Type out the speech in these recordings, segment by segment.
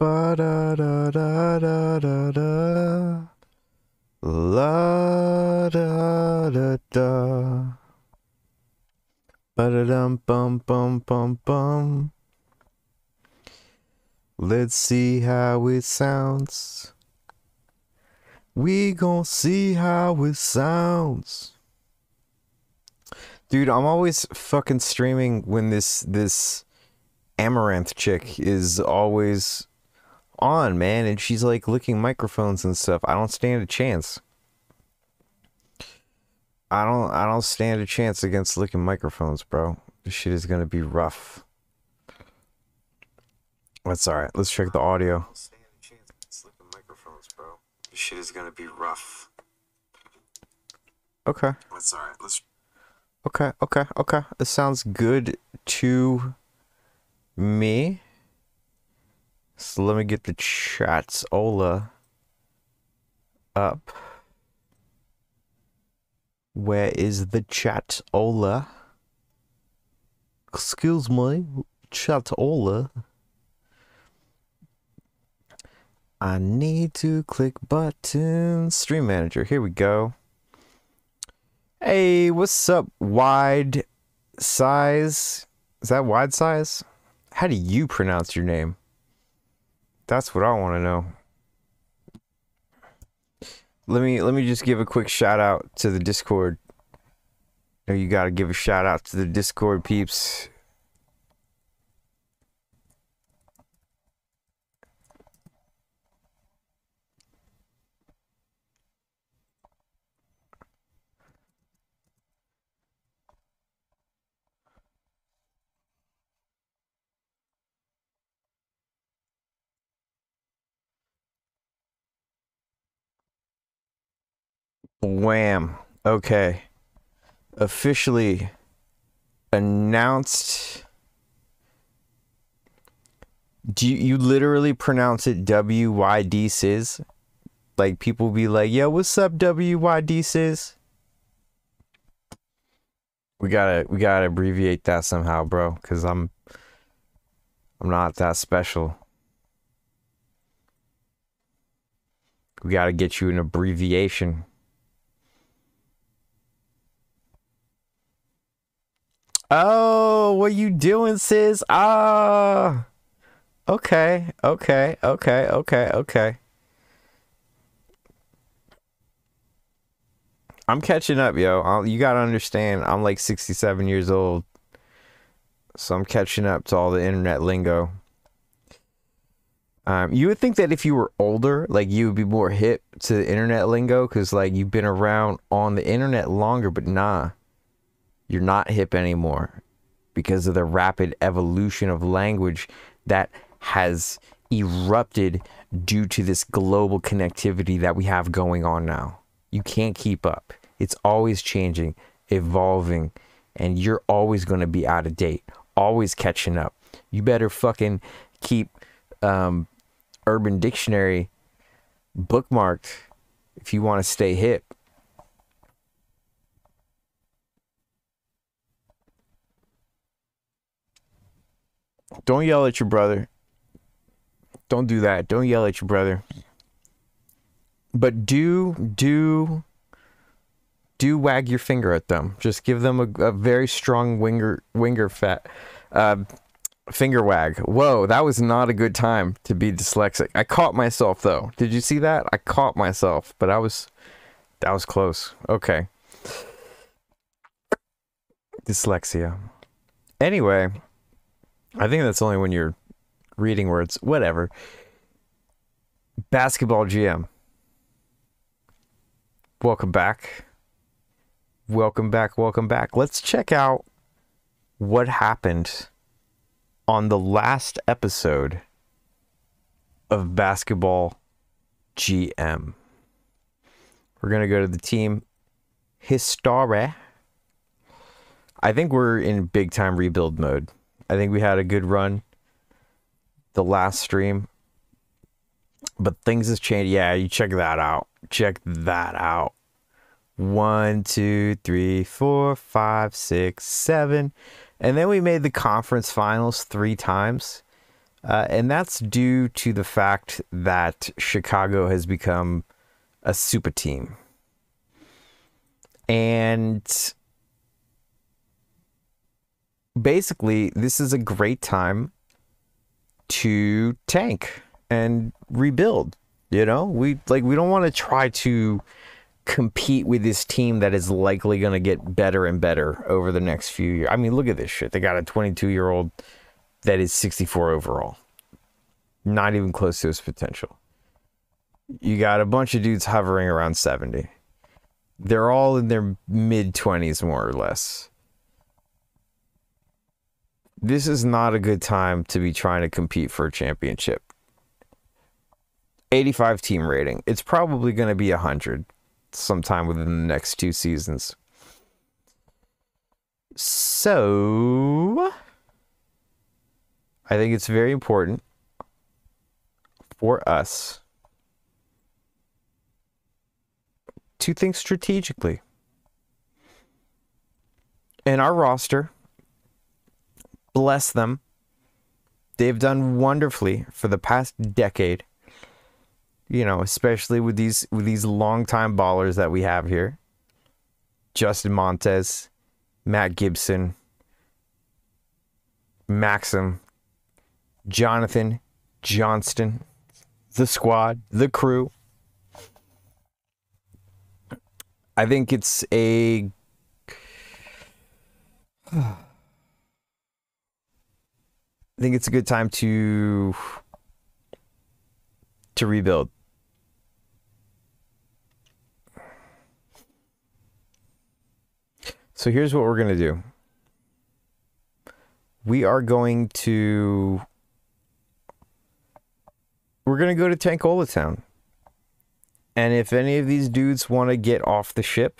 Ba da da da da da da. La da da da. Ba da dum bum bum bum bum. Let's see how it sounds. We gon' see how it sounds. Dude, I'm always fucking streaming when this this Amouranth chick is always on, man, and she's like licking microphones and stuff. I don't stand a chance. I don't I don't stand a chance against licking microphones, bro. This shit is gonna be rough. That's alright. Let's check the audio. Stand a chance against licking microphones, bro. This shit is gonna be rough. Okay. That's alright. Let's Okay, okay, okay. It sounds good to me. So let me get the chats Ola up. Where is the chat Ola? Excuse me, chat Ola. I need to click button. Stream manager. Here we go. Hey, what's up, wide size? Is that wide size? How do you pronounce your name? That's what I want to know. Let me let me just give a quick shout out to the Discord. You, you got to give a shout out to the Discord peeps. Wham. Okay. Officially announced. Do you, you literally pronounce it W Y D Sis? Like people be like, "Yo, what's up, W Y D Sis?" We gotta we gotta abbreviate that somehow, bro. Cause I'm I'm not that special. We gotta get you an abbreviation. Oh, what you doing, sis? Ah. Okay, okay, okay, okay, okay. I'm catching up, yo. I'll, you gotta understand, I'm like 67 years old. So I'm catching up to all the internet lingo. Um, you would think that if you were older, like you would be more hip to the internet lingo because like you've been around on the internet longer, but nah you're not hip anymore because of the rapid evolution of language that has erupted due to this global connectivity that we have going on now. You can't keep up. It's always changing, evolving, and you're always going to be out of date, always catching up. You better fucking keep um, Urban Dictionary bookmarked if you want to stay hip. Don't yell at your brother. Don't do that. Don't yell at your brother. But do do do wag your finger at them. Just give them a, a very strong winger winger fat uh, finger wag. Whoa, that was not a good time to be dyslexic. I caught myself though. Did you see that? I caught myself, but I was that was close. Okay. Dyslexia. Anyway, I think that's only when you're reading words. Whatever. Basketball GM. Welcome back. Welcome back. Welcome back. Let's check out what happened on the last episode of Basketball GM. We're going to go to the team History. I think we're in big time rebuild mode. I think we had a good run the last stream. But things has changed. Yeah, you check that out. Check that out. One, two, three, four, five, six, seven. And then we made the conference finals three times. Uh, and that's due to the fact that Chicago has become a super team. And basically, this is a great time to tank and rebuild. You know, we like we don't want to try to compete with this team that is likely going to get better and better over the next few years. I mean, look at this shit. They got a 22 year old that is 64 overall, not even close to his potential. You got a bunch of dudes hovering around 70. They're all in their mid 20s, more or less. This is not a good time to be trying to compete for a championship. 85 team rating. It's probably going to be 100 sometime within the next two seasons. So, I think it's very important for us to think strategically. And our roster, bless them, they've done wonderfully for the past decade you know, especially with these with these longtime ballers that we have here. Justin Montez, Matt Gibson, Maxim, Jonathan Johnston, the squad, the crew. I think it's a I think it's a good time to to rebuild. So here's what we're going to do. We are going to we're going to go to Tankola Town. And if any of these dudes want to get off the ship,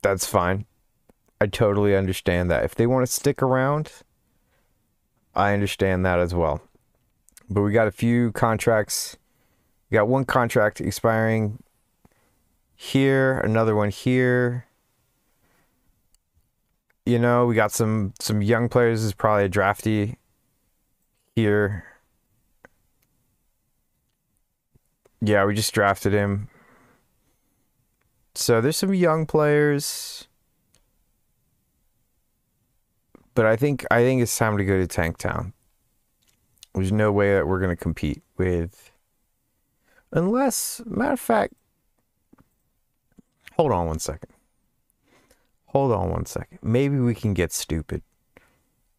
that's fine. I totally understand that. If they want to stick around, I understand that as well. But we got a few contracts. We got one contract expiring here, another one here you know, we got some some young players. Is probably a drafty here. Yeah, we just drafted him. So there's some young players. But I think I think it's time to go to Tank Town. There's no way that we're gonna compete with unless matter of fact hold on one second. Hold on one second. Maybe we can get stupid.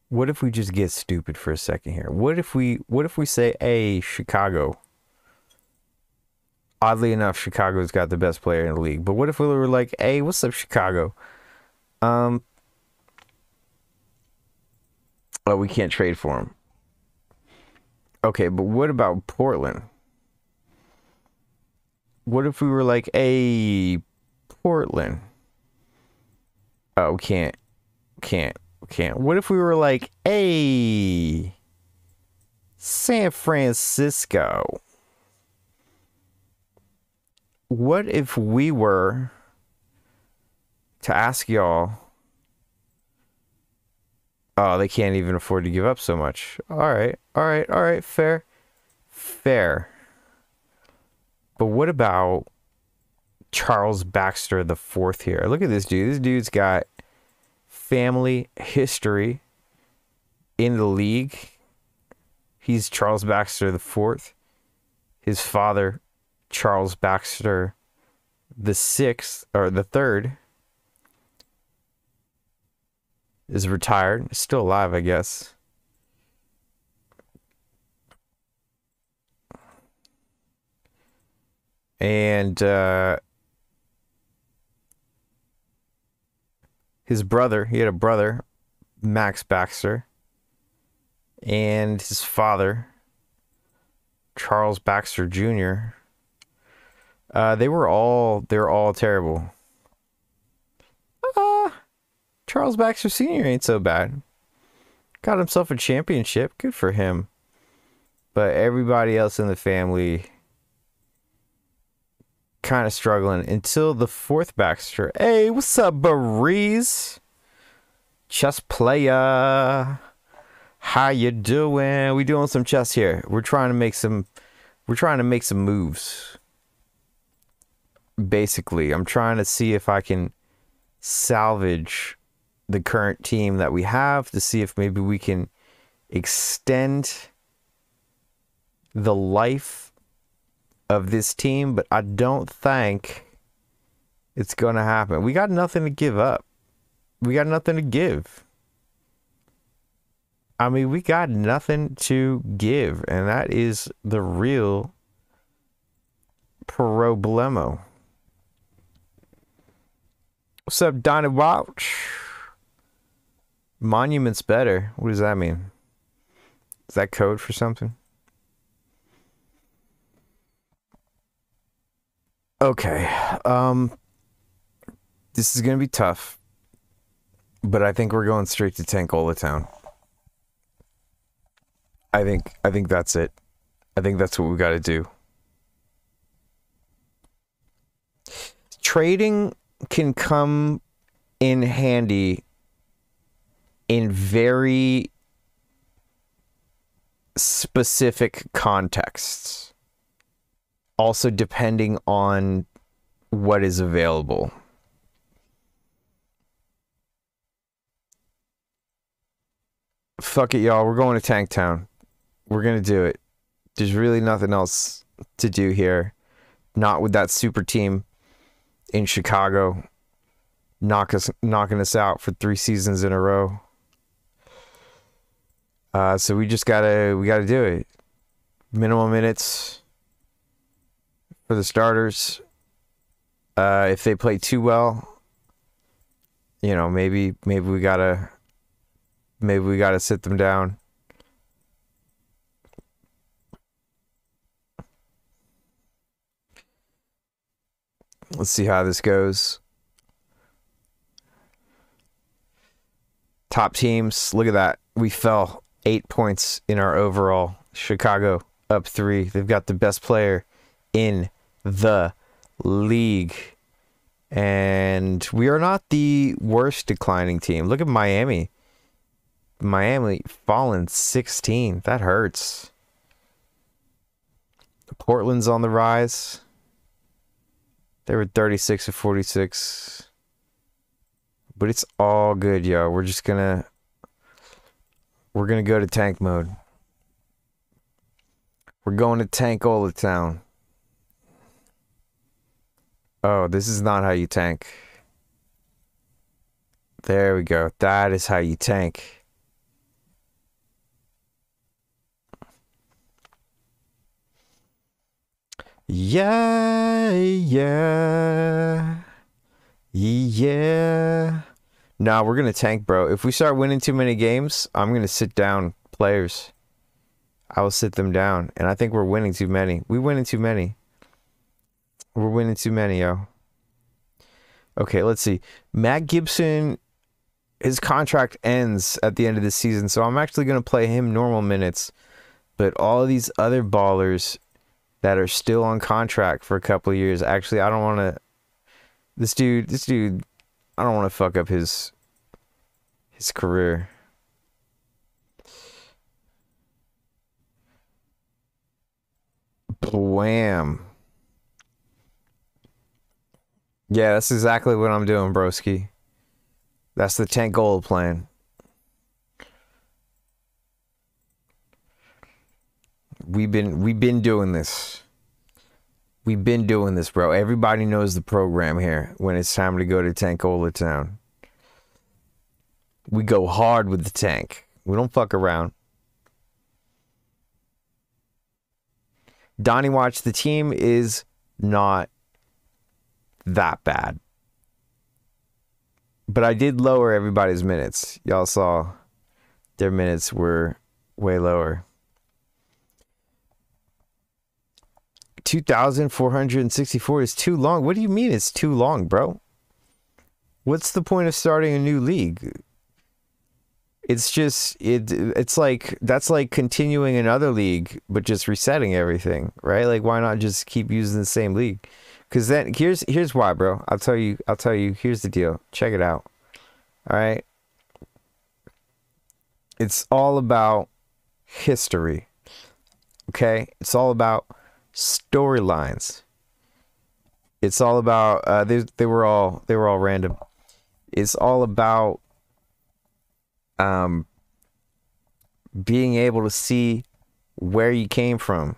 What if we just get stupid for a second here? What if we what if we say, "Hey, Chicago." Oddly enough, Chicago's got the best player in the league. But what if we were like, "Hey, what's up, Chicago?" Um Oh, we can't trade for him. Okay, but what about Portland? What if we were like, a Portland." Oh, can't, can't, can't. What if we were like, a San Francisco? What if we were to ask y'all? Oh, they can't even afford to give up so much. All right, all right, all right, fair, fair. But what about Charles Baxter the fourth here. Look at this dude. This dude's got family history in the league. He's Charles Baxter the fourth. His father, Charles Baxter the sixth or the third, is retired. Still alive, I guess. And uh his brother, he had a brother, Max Baxter, and his father, Charles Baxter Jr. Uh, they were all they were all terrible. Uh, Charles Baxter Sr. ain't so bad. Got himself a championship. Good for him. But everybody else in the family kind of struggling until the fourth Baxter. Hey, what's up, Breeze? Chess player. How you doing? We doing some chess here. We're trying to make some we're trying to make some moves. Basically, I'm trying to see if I can salvage the current team that we have to see if maybe we can extend the life of this team, but I don't think it's going to happen. We got nothing to give up. We got nothing to give. I mean, we got nothing to give, and that is the real problemo. What's up, Donnie Watch? Monument's better. What does that mean? Is that code for something? Okay. Um this is going to be tough. But I think we're going straight to Tankola Town. I think I think that's it. I think that's what we got to do. Trading can come in handy in very specific contexts. Also, depending on what is available. Fuck it, y'all. We're going to Tank Town. We're going to do it. There's really nothing else to do here. Not with that super team in Chicago knock us knocking us out for three seasons in a row. Uh, so we just gotta we gotta do it. Minimum minutes for the starters. Uh, if they play too well, you know, maybe maybe we gotta maybe we gotta sit them down. Let's see how this goes. Top teams, look at that. We fell eight points in our overall. Chicago up three. They've got the best player in the league. And we are not the worst declining team. Look at Miami. Miami fallen 16. That hurts. Portland's on the rise. They were 36 to 46. But it's all good, yo. We're just gonna we're gonna go to tank mode. We're going to tank all the town. Oh, this is not how you tank. There we go. That is how you tank. Yeah, yeah. Yeah. Nah, we're gonna tank, bro. If we start winning too many games, I'm gonna sit down players. I will sit them down, and I think we're winning too many. We winning too many. We're winning too many, yo. Okay, let's see. Matt Gibson, his contract ends at the end of the season, so I'm actually gonna play him normal minutes. But all these other ballers that are still on contract for a couple of years, actually, I don't want to. This dude, this dude I don't want to fuck up his his career. Wham. Yeah, that's exactly what I'm doing, broski. That's the tank gold plan. We've been we've been doing this. We've been doing this, bro. Everybody knows the program here when it's time to go to Tankola Town. We go hard with the tank. We don't fuck around. Donnie Watch, the team is not that bad. But I did lower everybody's minutes. Y'all saw their minutes were way lower. 2,464 is too long. What do you mean it's too long, bro? What's the point of starting a new league? It's just it it's like that's like continuing another league but just resetting everything, right? Like why not just keep using the same league? Cuz then here's here's why, bro. I'll tell you I'll tell you here's the deal. Check it out. All right? it's all about history. Okay? It's all about storylines. It's all about uh they they were all they were all random. It's all about um being able to see where you came from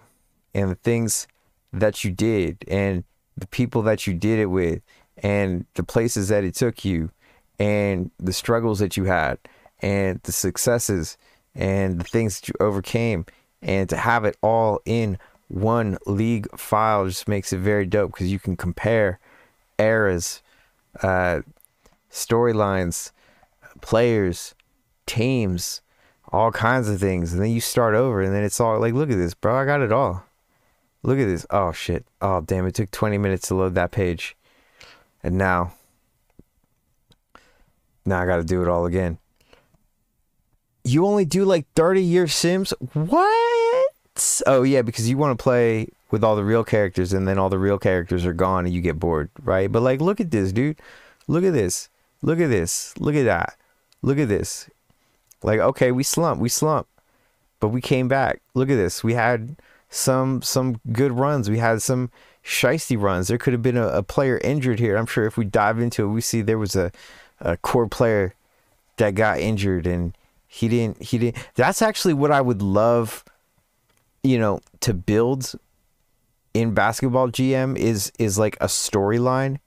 and the things that you did and the people that you did it with and the places that it took you and the struggles that you had and the successes and the things that you overcame and to have it all in one league file just makes it very dope because you can compare eras uh, storylines players teams all kinds of things. And then you start over and then it's all like look at this bro. I got it all. Look at this. Oh shit. Oh damn. It took 20 minutes to load that page. And now now i gotta do it all again. You only do like 30 year sims? What oh yeah because you want to play with all the real characters and then all the real characters are gone and you get bored right? But like look at this dude. Look at this. Look at this. Look at that. Look at this. Like okay we slump we slump but we came back. Look at this. We had some some good runs. We had some shisty runs. There could have been a, a player injured here. I'm sure if we dive into it we see there was a, a core player that got injured and he didn't he didn't that's actually what i would love you know to build in basketball gm is is like a storyline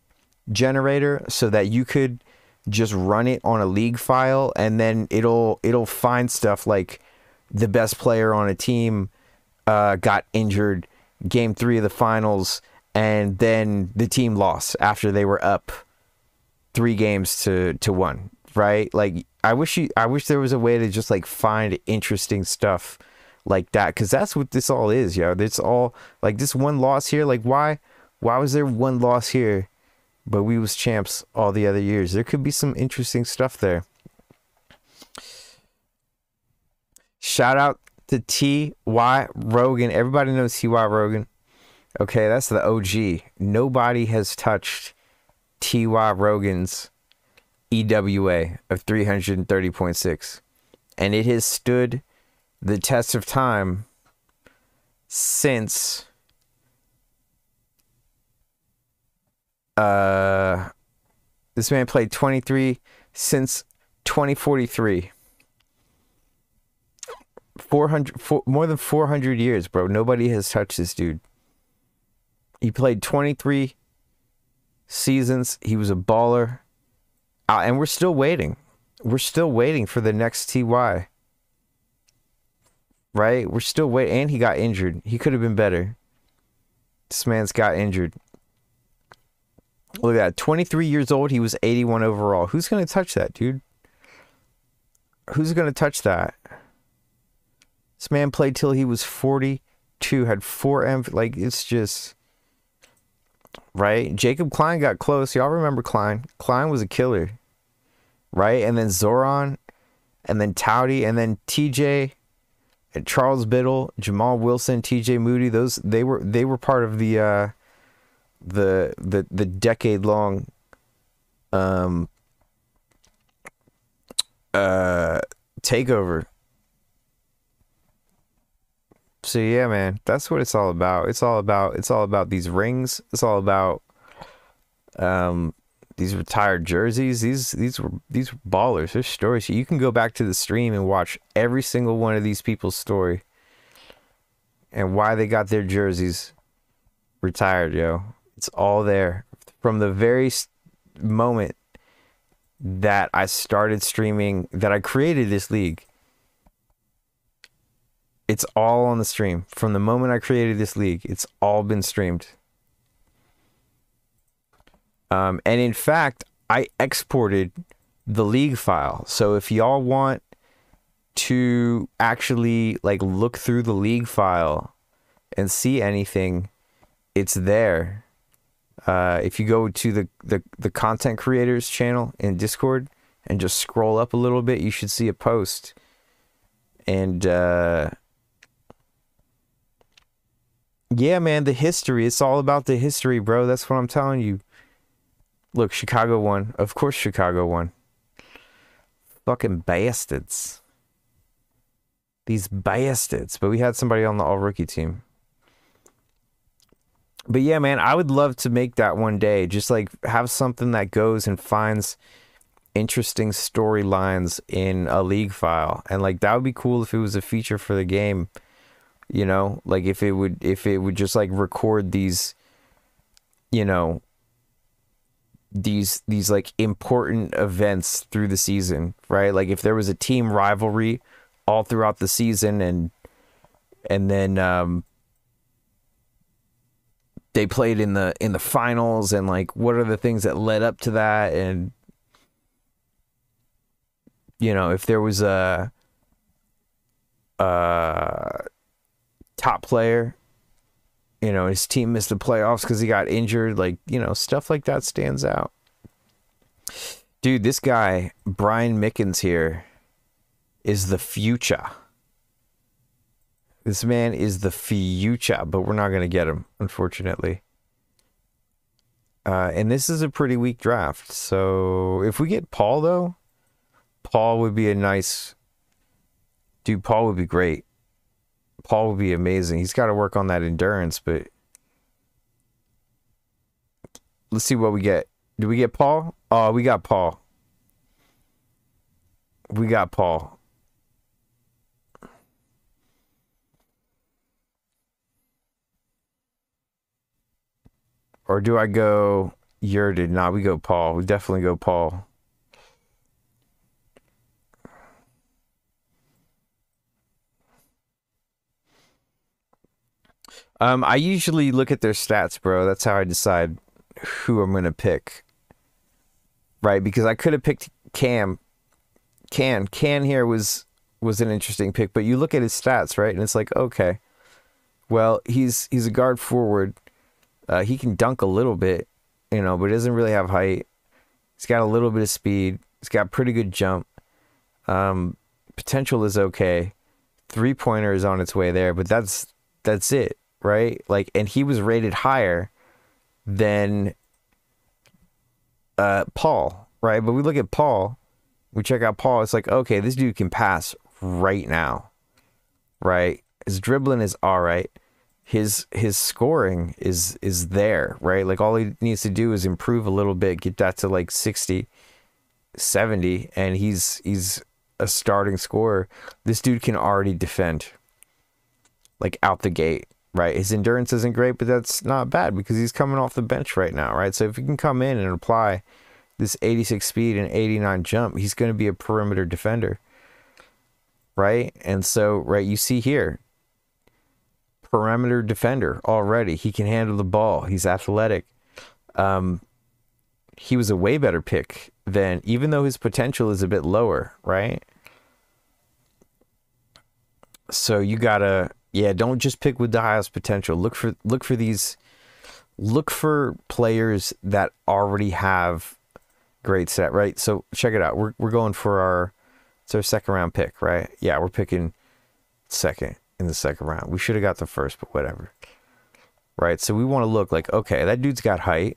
generator so that you could just run it on a league file and then it'll it'll find stuff like the best player on a team uh, got injured game three of the finals and then the team lost after they were up three games to to one right? Like i wish you i wish there was a way to just like find interesting stuff like that because that's what this all is yo it's all like this one loss here like why why was there one loss here but we was champs all the other years there could be some interesting stuff there shout out to T.Y. Rogan. Everybody knows T.Y. Rogan. Okay, that's the OG. Nobody has touched T.Y. Rogan's EWA of 330.6. And it has stood the test of time since uh this man played 23 since 2043. 400 four, more than 400 years, bro. Nobody has touched this dude. He played 23 seasons. He was a baller. Uh, and we're still waiting. We're still waiting for the next TY. Right? We're still waiting. And he got injured. He could have been better. This man's got injured. Look at that. 23 years old. He was 81 overall. Who's going to touch that, dude? Who's going to touch that? This man played till he was 42, had four M. Like, it's just. Right? Jacob Klein got close. Y'all remember Klein? Klein was a killer. Right? And then Zoran, and then Towdy, and then TJ, Charles Biddle, Jamal Wilson, TJ Moody. Those they were they were part of the uh the the the decade long um uh takeover so yeah, man, that's what it's all about. It's all about it's all about these rings. It's all about um these retired jerseys. These these were these were ballers. There's stories. You can go back to the stream and watch every single one of these people's story and why they got their jerseys retired, yo. It's all there from the very moment that I started streaming that I created this league it's all on the stream. From the moment I created this league, it's all been streamed. Um, and in fact, I exported the league file. So if y'all want to actually like look through the league file and see anything, it's there. Uh, if you go to the, the, the content creators channel in Discord and just scroll up a little bit, you should see a post. And uh, yeah, man, the history. It's all about the history, bro. That's what I'm telling you. Look, Chicago won. Of course, Chicago won. Fucking bastards. These bastards. But we had somebody on the all rookie team. But yeah, man, I would love to make that one day. Just like have something that goes and finds interesting storylines in a league file. And like that would be cool if it was a feature for the game. You know, like if it would if it would just like record these you know these these like important events through the season, right? Like if there was a team rivalry all throughout the season and and then um they played in the in the finals and like what are the things that led up to that and you know if there was a uh top player you know his team missed the playoffs because he got injured like you know stuff like that stands out dude this guy brian mickens here is the future this man is the future, but we're not going to get him, unfortunately. Uh, and this is a pretty weak draft. So if we get Paul, though, Paul would be a nice. Dude, Paul would be great. Paul would be amazing. He's got to work on that endurance, but let's see what we get. Do we get Paul? Oh, we got Paul. We got Paul. Or do I go Yerded? Nah, we go Paul. We definitely go Paul. Um, I usually look at their stats, bro. That's how I decide who I'm gonna pick. Right? Because I could have picked Cam. Can Can here was was an interesting pick, but you look at his stats, right? And it's like, okay, well, he's he's a guard forward uh, he can dunk a little bit, you know, but doesn't really have height. He's got a little bit of speed. He's got pretty good jump. Um, potential is okay. Three pointer is on its way there, but that's that's it, right? Like, and he was rated higher than uh, Paul, right? But we look at Paul, we check out Paul. It's like, okay, this dude can pass right now, right? His dribbling is all right his his scoring is is there, right? Like all he needs to do is improve a little bit, get that to like 60, 70 and he's he's a starting scorer. This dude can already defend like out the gate, right? His endurance isn't great, but that's not bad because he's coming off the bench right now, right? So if he can come in and apply this 86 speed and 89 jump, he's going to be a perimeter defender. Right? And so, right, you see here, perimeter defender already. He can handle the ball. He's athletic. Um, he was a way better pick than, even though his potential is a bit lower, right? So you gotta, yeah, don't just pick with the highest potential. Look for look for these, look for players that already have great set, right? So check it out. We're we're going for our, it's our second round pick, right? Yeah, we're picking second in the second round. We should have got the first, but whatever. Right? So we want to look like, okay, that dude's got height.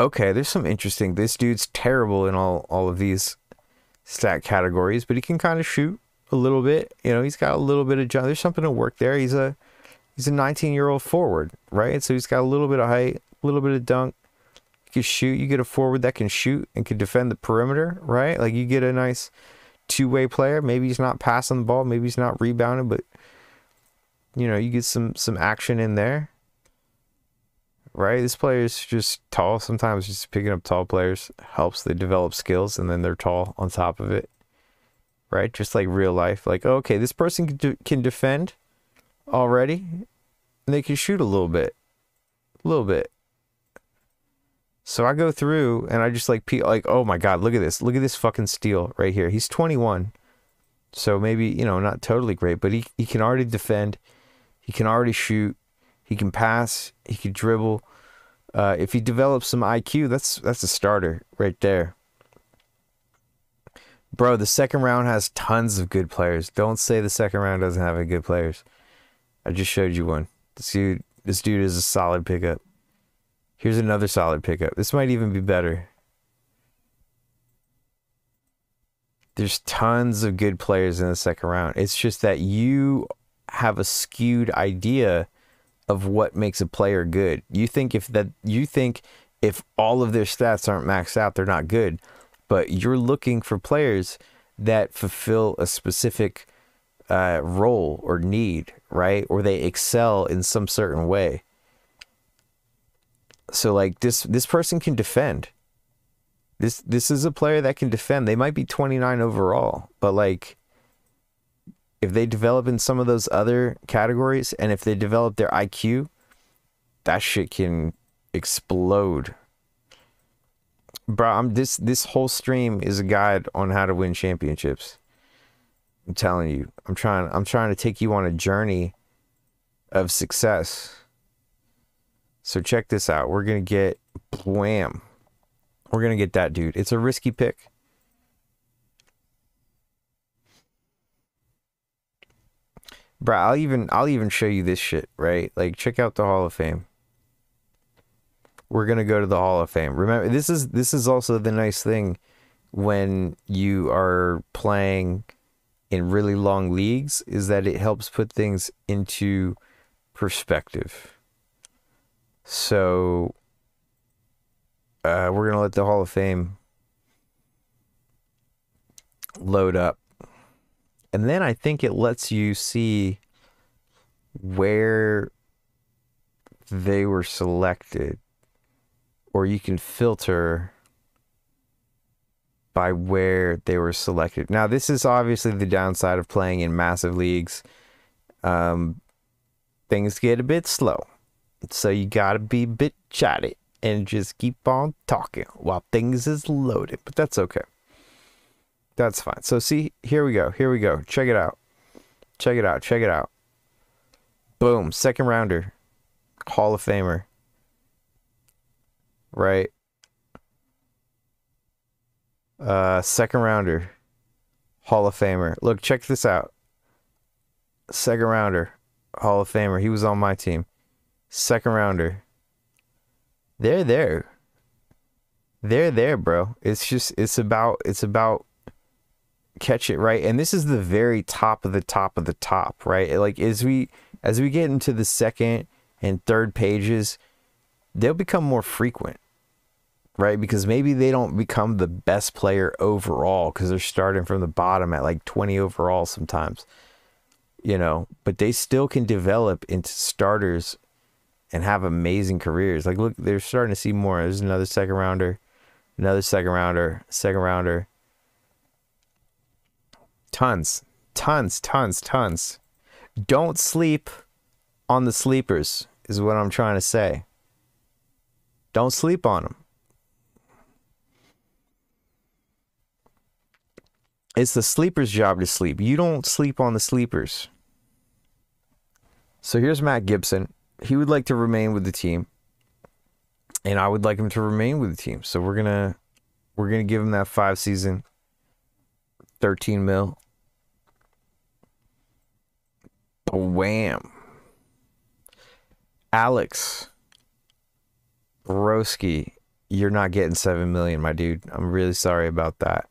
Okay, there's some interesting. This dude's terrible in all all of these stat categories, but he can kind of shoot a little bit. You know, he's got a little bit of jump. There's something to work there. He's a he's a 19 year old forward, right? So he's got a little bit of height, a little bit of dunk. You can shoot. You get a forward that can shoot and can defend the perimeter, right? Like you get a nice two way player. Maybe he's not passing the ball, maybe he's not rebounding, but you know, you get some some action in there. Right? This player is just tall. Sometimes just picking up tall players helps they develop skills and then they're tall on top of it. Right? Just like real life. Like, okay, this person can, can defend already and they can shoot a little bit. A little bit. So I go through and I just like like oh my god, look at this. Look at this fucking steal right here. He's 21. So maybe, you know, not totally great, but he he can already defend. He can already shoot. He can pass, he can dribble. Uh, if he develops some IQ, that's that's a starter right there. Bro, the second round has tons of good players. Don't say the second round doesn't have any good players. I just showed you one. This dude, this dude is a solid pickup. Here's another solid pickup. This might even be better. there's tons of good players in the second round. It's just that you have a skewed idea of what makes a player good. You think if that you think if all of their stats aren't maxed out, they're not good. But you're looking for players that fulfill a specific uh, role or need, right? Or they excel in some certain way. So like this this person can defend. This this is a player that can defend. They might be 29 overall, but like if they develop in some of those other categories and if they develop their IQ, that shit can explode. Bro, I'm this this whole stream is a guide on how to win championships. I'm telling you. I'm trying I'm trying to take you on a journey of success. So check this out. We're to get wham. We're to get that dude. It's a risky pick. Bro, I'll even I'll even show you this shit, right? Like check out the Hall of Fame. We're gonna go to the Hall of Fame. Remember this is this is also the nice thing when you are playing in really long leagues is that it helps put things into perspective. So uh, we're gonna let the Hall of Fame load up and then I think it lets you see where they were selected, or you can filter by where they were selected. Now, this is obviously the downside of playing in massive leagues. Um, things get a bit slow, so you gotta be a bit chatty and just keep on talking while things is loaded. But that's okay. That's fine. So see, here we go. Here we go. Check it out. Check it out. Check it out. Boom. Second rounder. Hall of Famer. Right. Uh second rounder. Hall of Famer. Look, check this out. Second rounder. Hall of Famer. He was on my team. Second rounder. They're there. They're there, bro. It's just it's about it's about catch it right and this is the very top of the top of the top right like as we as we get into the second and third pages they'll become more frequent right because maybe they don't become the best player overall because they're starting from the bottom at like 20 overall sometimes you know but they still can develop into starters and have amazing careers like look they're starting to see more there's another second rounder another second rounder second rounder Tons, tons, tons, tons. Don't sleep on the sleepers, is what I'm trying to say. Don't sleep on them. It's the sleeper's job to sleep. You don't sleep on the sleepers. So here's Matt Gibson. He would like to remain with the team. And I would like him to remain with the team. So we're gonna we're gonna give him that five season 13 mil. Wham. Alex Broski, you're not getting 7 million, my dude. I'm really sorry about that.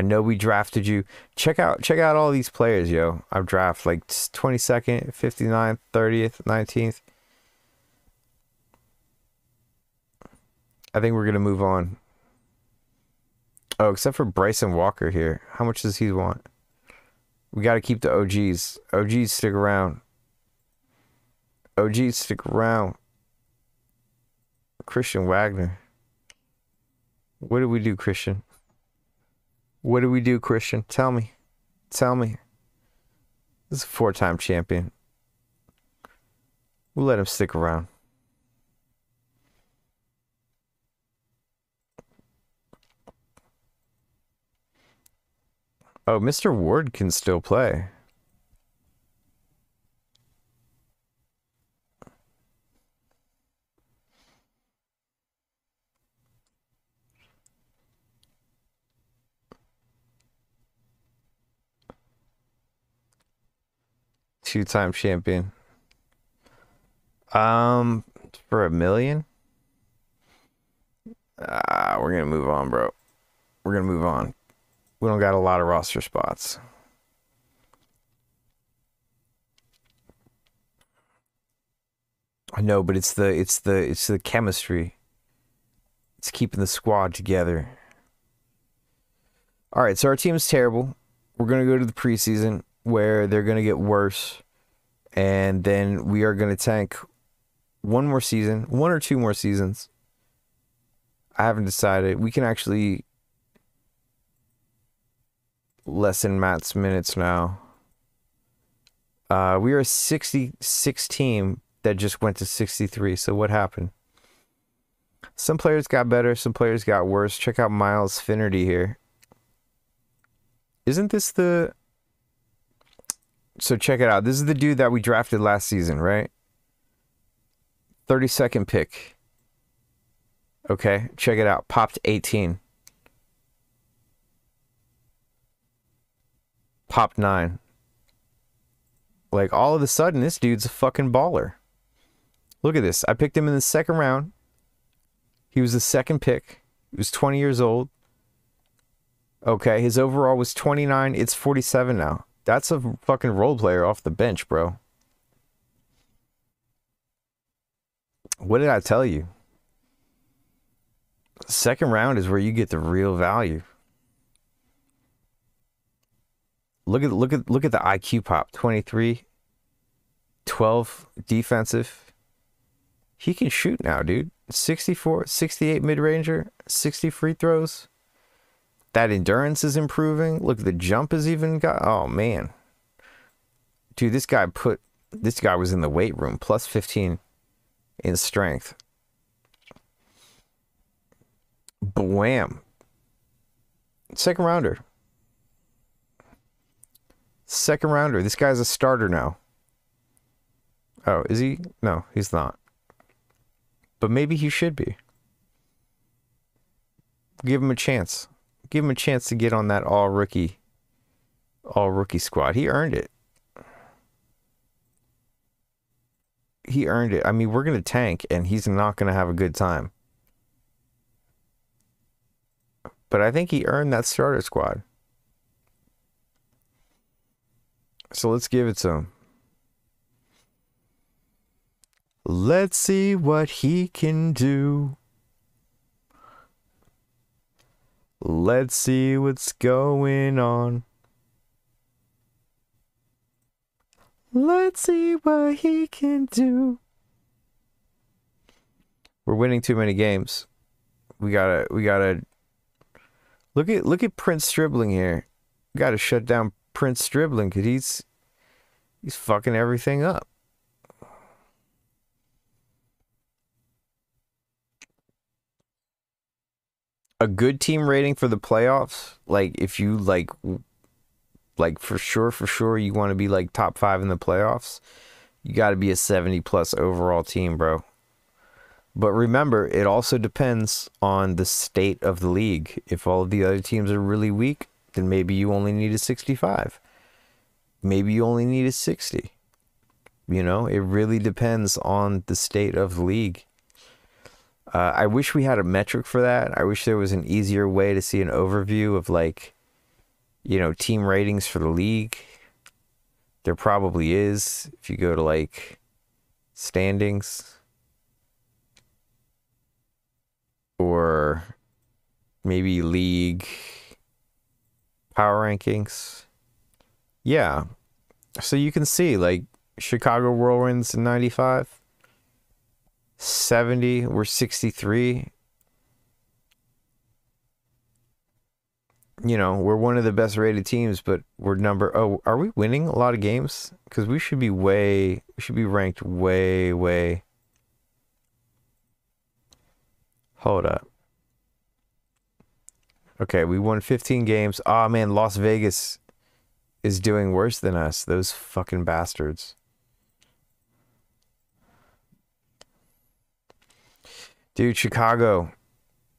I know we drafted you. Check out check out all these players, yo. I've drafted like 22nd, 59th, 30th, 19th. I think we're going to move on. Oh, except for Bryson Walker here. How much does he want? We got to keep the OGs. OGs stick around. OGs stick around. Christian Wagner. What did we do, Christian? What do we do, Christian? Tell me. Tell me. This is a four time champion. We'll let him stick around. Oh, Mr. Ward can still play. Two-time champion. Um, for a million? Ah, we're gonna move on, bro. We're gonna move on. We don't got a lot of roster spots. I know, but it's the it's the it's the chemistry. It's keeping the squad together. All right, so our team's terrible. We're gonna go to the preseason where they're gonna get worse, and then we are gonna tank one more season, one or two more seasons. I haven't decided. We can actually lessen Matt's minutes now. Uh, we are a 66 team that just went to 63. So what happened? Some players got better, some players got worse. Check out Miles Finnerty here. Isn't this the So check it out. This is the dude that we drafted last season, right? 32nd pick. Okay, check it out. Popped 18. Popped 9. Like all of a sudden this dude's a fucking baller. Look at this. I picked him in the second round. He was the second pick. He was 20 years old. Okay, his overall was 29. It's 47 now. That's a fucking role player off the bench, bro. What did I tell you? Second round is where you get the real value. Look at look at look at the IQ pop. 23 12 defensive he can shoot now, dude. 64, 68 mid ranger, 60 free throws. That endurance is improving. Look, the jump has even got. Oh, man. Dude, this guy put. This guy was in the weight room, plus 15 in strength. Bwham. Second rounder. Second rounder. This guy's a starter now. Oh, is he? No, he's not but maybe he should be. Give him a chance. Give him a chance to get on that all rookie all rookie squad. He earned it. He earned it. I mean, we're going to tank and he's not going to have a good time. But I think he earned that starter squad. So let's give it to. Let's see what he can do. Let's see what's going on. Let's see what he can do. We're winning too many games. We gotta, we gotta look at look at Prince dribbling here. We gotta shut down Prince dribbling because he's he's fucking everything up. A good team rating for the playoffs, like if you like like for sure for sure you want to be like top 5 in the playoffs, you got to be a 70 plus overall team, bro. But remember, it also depends on the state of the league. If all of the other teams are really weak, then maybe you only need a 65. Maybe you only need a 60. You know, it really depends on the state of the league. Uh, I wish we had a metric for that. I wish there was an easier way to see an overview of like, you know, team ratings for the league. There probably is if you go to like standings or maybe league power rankings. Yeah. So you can see like Chicago Whirlwinds in 95 70. We're 63. You know, we're one of the best rated teams, but we're number. Oh, are we winning a lot of games? Because we should be way. We should be ranked way, way. Hold up. Okay, we won 15 games. Oh man, Las Vegas is doing worse than us. Those fucking bastards. dude, Chicago,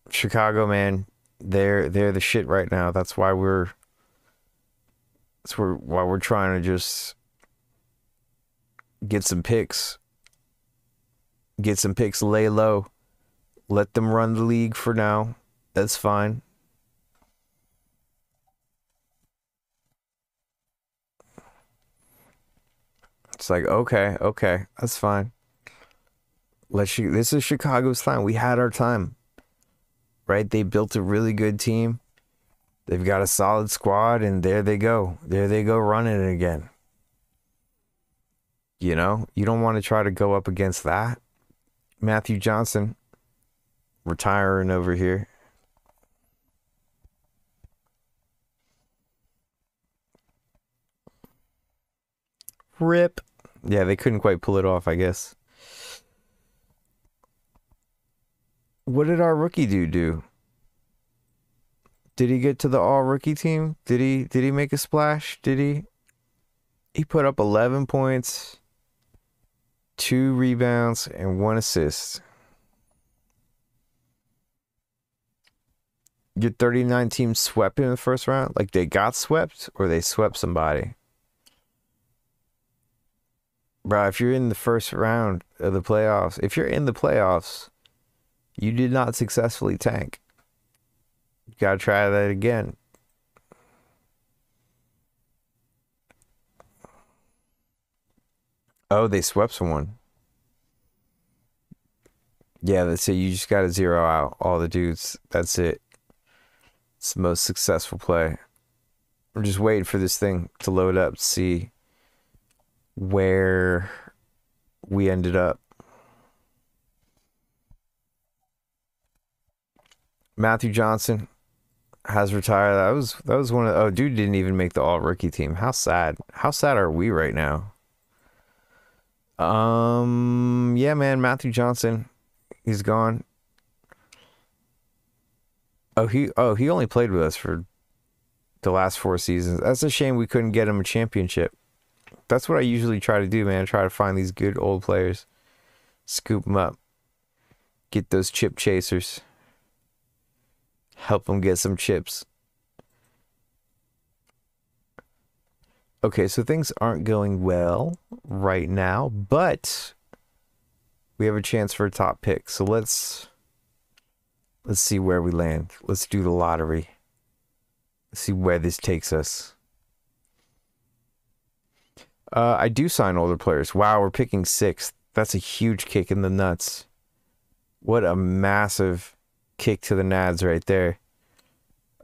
Chicago, man, they're they're the shit right now. That's why we're that's where why we're trying to just get some picks, get some picks, lay low, let them run the league for now. That's fine. It's like okay, okay, that's fine. Let's this is Chicago's time. We had our time. Right? They built a really good team. They've got a solid squad and there they go. There they go running it again. You know, you don't want to try to go up against that. Matthew Johnson retiring over here. Rip. Yeah, they couldn't quite pull it off, I guess. What did our rookie dude do? Did he get to the all rookie team? Did he did he make a splash? Did he he put up 11 points, 2 rebounds and 1 assist. Your 39 team swept in the first round? Like they got swept or they swept somebody? Bro, if you're in the first round of the playoffs, if you're in the playoffs, you did not successfully tank. You gotta try that again. Oh, they swept someone. Yeah, that's it. You just gotta zero out all the dudes. That's it. It's the most successful play. I'm just waiting for this thing to load up to see where we ended up. Matthew Johnson has retired. That was that was one of oh dude didn't even make the all rookie team. How sad. How sad are we right now? Um yeah man, Matthew Johnson. He's gone. Oh he oh he only played with us for the last four seasons. That's a shame we couldn't get him a championship. That's what I usually try to do, man. Try to find these good old players, scoop them up, get those chip chasers help them get some chips. Okay, so things aren't going well right now, but we have a chance for a top pick. So let's let's see where we land. Let's do the lottery. Let's see where this takes us. Uh, I do sign older players. Wow, we're picking sixth. That's a huge kick in the nuts. What a massive kick to the nads right there.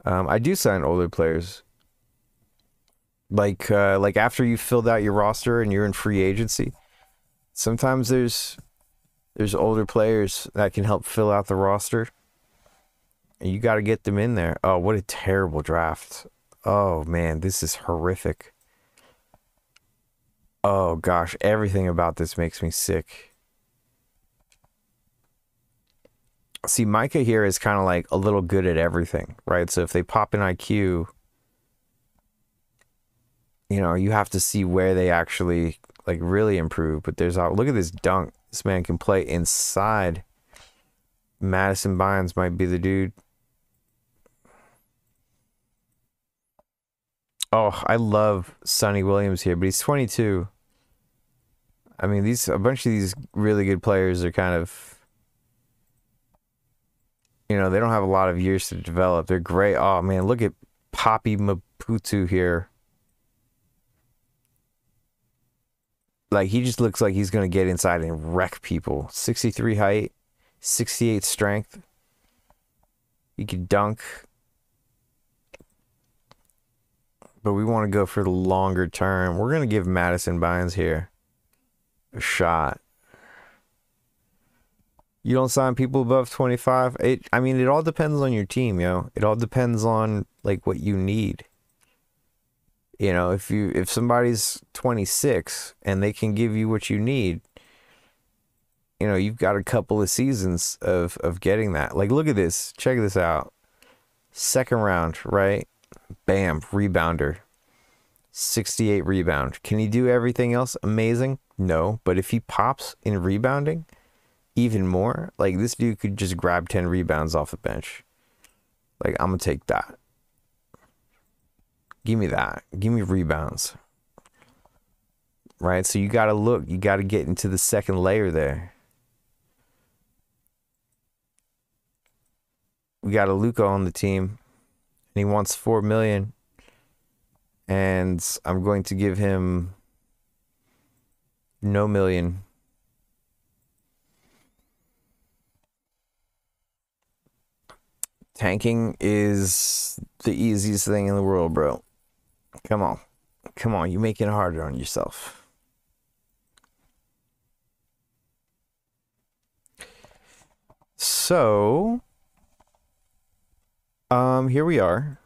Um, I do sign older players. Like uh, like after you filled out your roster and you're in free agency, sometimes there's there's older players that can help fill out the roster. And you got to get them in there. Oh, what a terrible draft. Oh man, this is horrific. Oh gosh, everything about this makes me sick. See Micah here is kind of like a little good at everything, right? So if they pop an IQ, you know, you have to see where they actually like really improve. But there's a look at this dunk. This man can play inside. Madison Bynes might be the dude. Oh, I love Sonny Williams here, but he's 22. I mean, these a bunch of these really good players are kind of you know, they don't have a lot of years to develop. They're great. Oh man, look at Poppy Maputu here. Like he just looks like he's gonna get inside and wreck people. 63 height, 68 strength. He could dunk. But we want to go for the longer term. We're gonna give Madison Bynes here a shot. You don't sign people above 25. It I mean it all depends on your team, yo. It all depends on like what you need. You know, if you if somebody's 26 and they can give you what you need, you know, you've got a couple of seasons of of getting that. Like look at this. Check this out. Second round, right? Bam, rebounder. 68 rebound. Can he do everything else amazing? No, but if he pops in rebounding, even more, like this dude could just grab 10 rebounds off the bench. Like, I'm going to take that. Give me that. Give me rebounds. Right? So you got to look, you got to get into the second layer there. We got a Luca on the team, and he wants 4 million. And I'm going to give him No million. Tanking is the easiest thing in the world, bro. Come on. Come on, you're making it harder on yourself. So, um, here we are.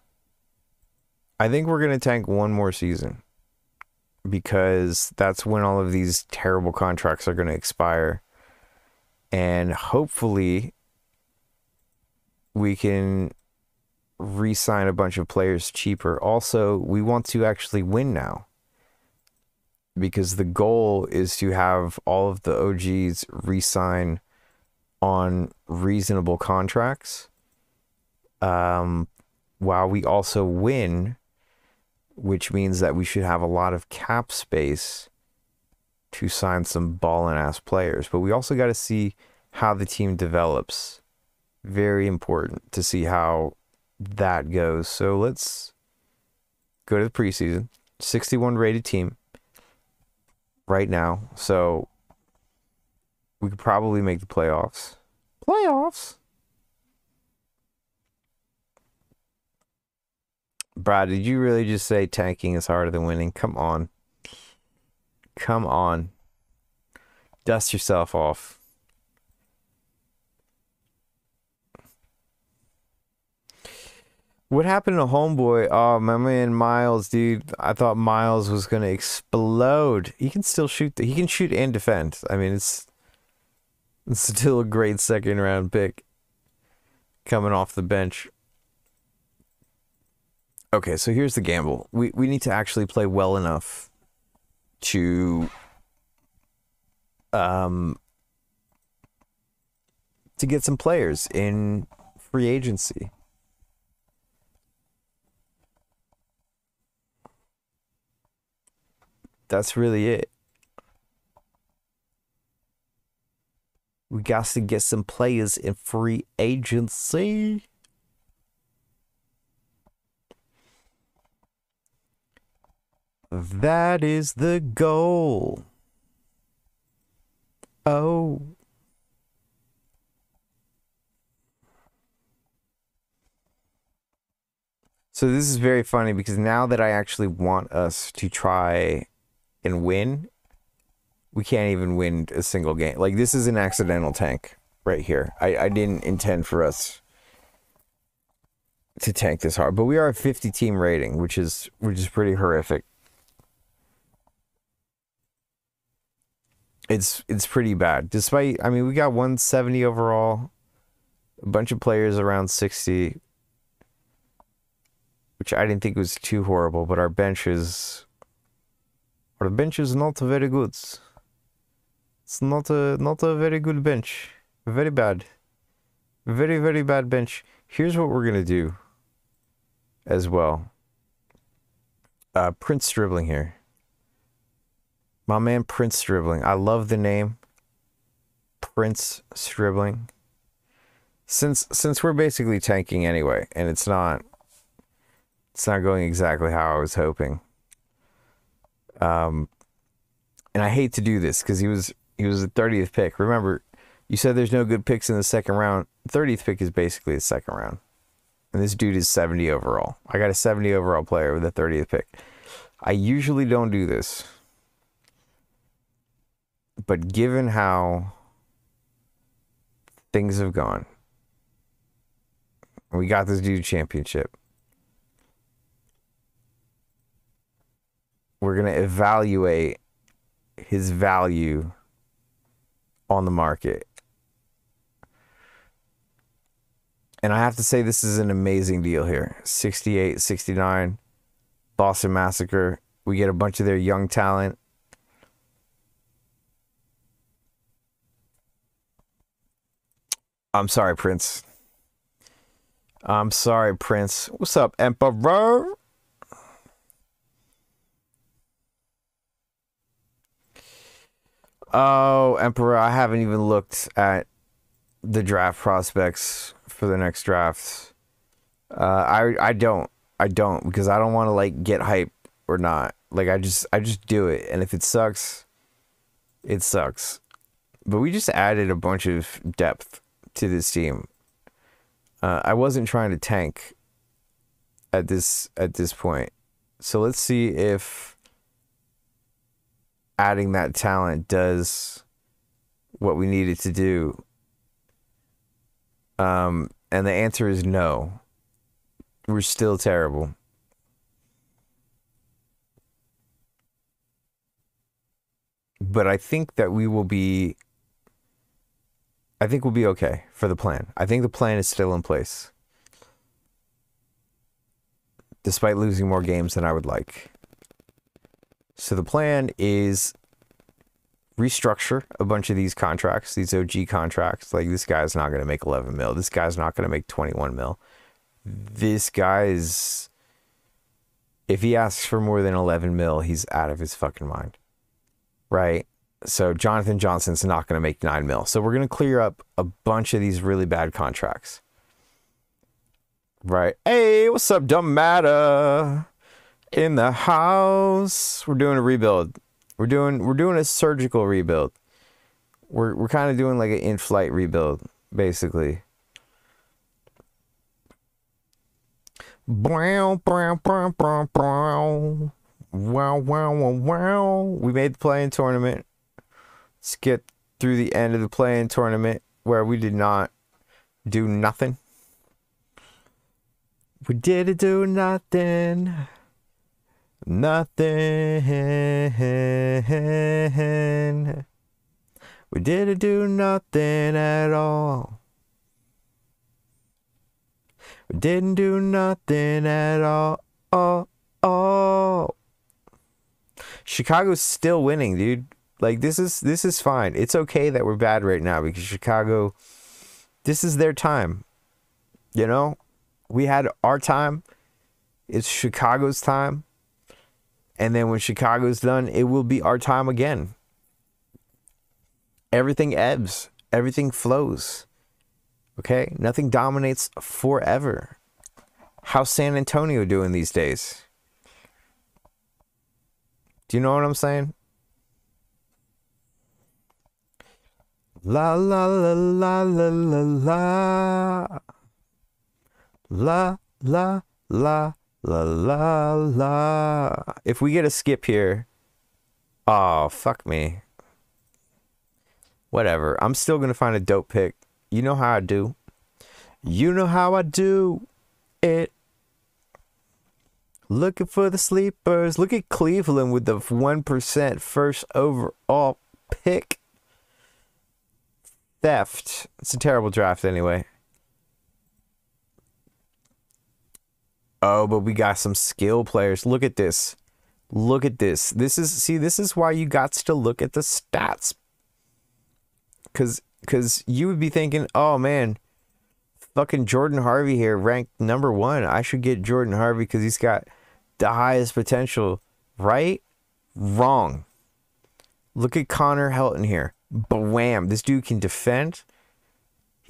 I think we're gonna tank one more season because that's when all of these terrible contracts are gonna expire, and hopefully, we can re-sign a bunch of players cheaper. Also, we want to actually win now because the goal is to have all of the OGs re-sign on reasonable contracts um, while we also win, which means that we should have a lot of cap space to sign some ballin' ass players. But we also got to see how the team develops. Very important to see how that goes. So let's go to the preseason. 61 rated team right now. So we could probably make the playoffs. Playoffs? Brad, did you really just say tanking is harder than winning? Come on. Come on. Dust yourself off. What happened to Homeboy? Oh, my man Miles, dude. I thought Miles was gonna explode. He can still shoot. The, he can shoot and defend. I mean, it's it's still a great second round pick coming off the bench. Okay, so here's the gamble. We we need to actually play well enough to um to get some players in free agency. That's really it. We got to get some players in free agency. That is the goal. Oh. So this is very funny because now that I actually want us to try and win, we can't even win a single game. Like this is an accidental tank right here. I, I didn't intend for us to tank this hard, but we are a 50 team rating, which is which is pretty horrific. It's it's pretty bad. Despite I mean we got 170 overall, a bunch of players around 60, which I didn't think was too horrible, but our bench is our bench is not very good. It's not a not a very good bench. Very bad. Very very bad bench. Here's what we're gonna do. As well. Uh, Prince Dribbling here. My man Prince Dribbling. I love the name. Prince Dribbling. Since since we're basically tanking anyway, and it's not it's not going exactly how I was hoping. Um, and I hate to do this because he was he was the thirtieth pick. Remember, you said there's no good picks in the second round. Thirtieth pick is basically the second round, and this dude is seventy overall. I got a seventy overall player with a thirtieth pick. I usually don't do this, but given how things have gone, we got this dude championship. We're going to evaluate his value on the market. And I have to say, this is an amazing deal here 68, 69, Boston Massacre. We get a bunch of their young talent. I'm sorry, Prince. I'm sorry, Prince. What's up, Emperor? Oh, Emperor, I haven't even looked at the draft prospects for the next drafts. Uh, I I don't I don't because I don't want to like get hype or not. Like I just I just do it, and if it sucks, It sucks. But we just added a bunch of depth to this team. Uh, I wasn't trying to tank at this at this point. So let's see if adding that talent does what we needed to do. Um, and the answer is no. We're still terrible. But I think that we will be I think we'll be okay for the plan. I think the plan is still in place. Despite losing more games than I would like. So the plan is restructure a bunch of these contracts, these OG contracts. Like this guy's not going to make 11 mil. This guy's not going to make 21 mil. This guy's if he asks for more than 11 mil, he's out of his fucking mind. Right? So Jonathan Johnson's not going to make 9 mil. So we're going to clear up a bunch of these really bad contracts. Right. Hey, what's up, dumb matter? In the house. We're doing a rebuild. We're doing we're doing a surgical rebuild. We're we're kind of doing like an in-flight rebuild, basically. Wow, wow, wow, wow, wow. We made the play-in tournament. Let's get through the end of the play-in tournament where we did not do nothing. We didn't do nothing. Nothing. We didn't do nothing at all. We didn't do nothing at all. Oh, oh. Chicago's still winning, dude. Like this is this is fine. It's okay that we're bad right now because Chicago this is their time. You know? We had our time. It's Chicago's time. And then when Chicago's done, it will be our time again. Everything ebbs, everything flows. Okay? Nothing dominates forever. How's San Antonio doing these days? Do you know what I'm saying? La la la la la la la. La la la La la la. If we get a skip here, oh fuck me. Whatever. I'm still gonna find a dope pick. You know how I do. You know how I do it. Looking for the sleepers. Look at Cleveland with the 1% first overall pick. Theft. It's a terrible draft anyway. Oh, but we got some skill players. Look at this. Look at this. This is see, this is why you got to look at the stats. Cause cause you would be thinking, oh man, fucking Jordan Harvey here ranked number one. I should get Jordan Harvey because he's got the highest potential. Right? Wrong. Look at Connor Helton here. Bam. This dude can defend.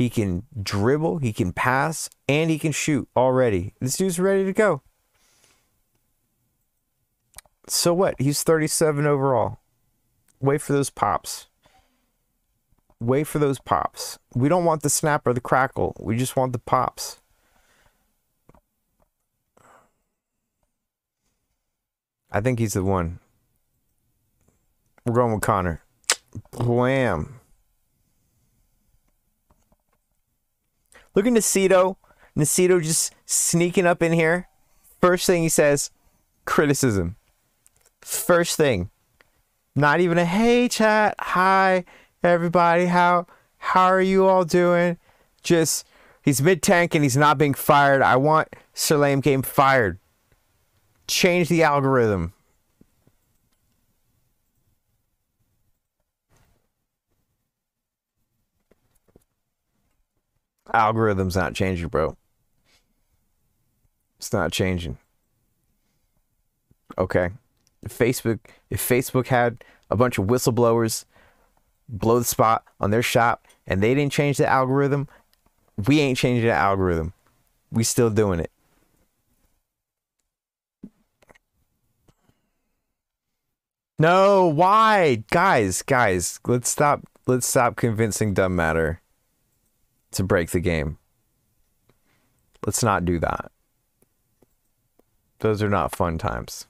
He can dribble, he can pass, and he can shoot already. This dude's ready to go. So what? He's 37 overall. Wait for those pops. Wait for those pops. We don't want the snap or the crackle. We just want the pops. I think he's the one. We're going with Connor. Blam. Look at Nacito. Nacito just sneaking up in here. First thing he says, criticism. First thing. Not even a hey chat, hi everybody, how how are you all doing? Just he's mid tank and he's not being fired. I want Sir Lame game fired. Change the algorithm. Algorithm's not changing, bro. It's not changing. Okay. If Facebook if Facebook had a bunch of whistleblowers blow the spot on their shop and they didn't change the algorithm, we ain't changing the algorithm. We still doing it. No, why? Guys, guys, let's stop let's stop convincing dumb matter to break the game. Let's not do that. Those are not fun times.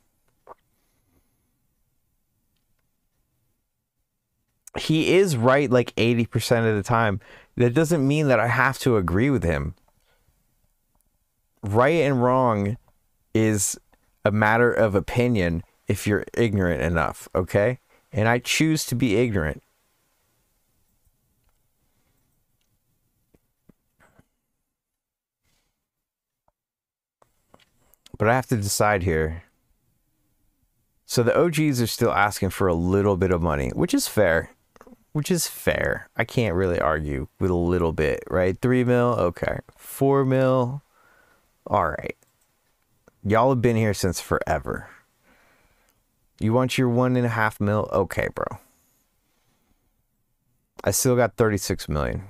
He is right like 80% of the time. That doesn't mean that I have to agree with him. Right and wrong is a matter of opinion if you're ignorant enough, okay? And I choose to be ignorant. But I have to decide here. So the OGs are still asking for a little bit of money, which is fair. Which is fair. I can't really argue with a little bit, right? Three mil, okay. Four mil, all right. Y'all have been here since forever. You want your one and a half mil? Okay, bro. I still got 36 million.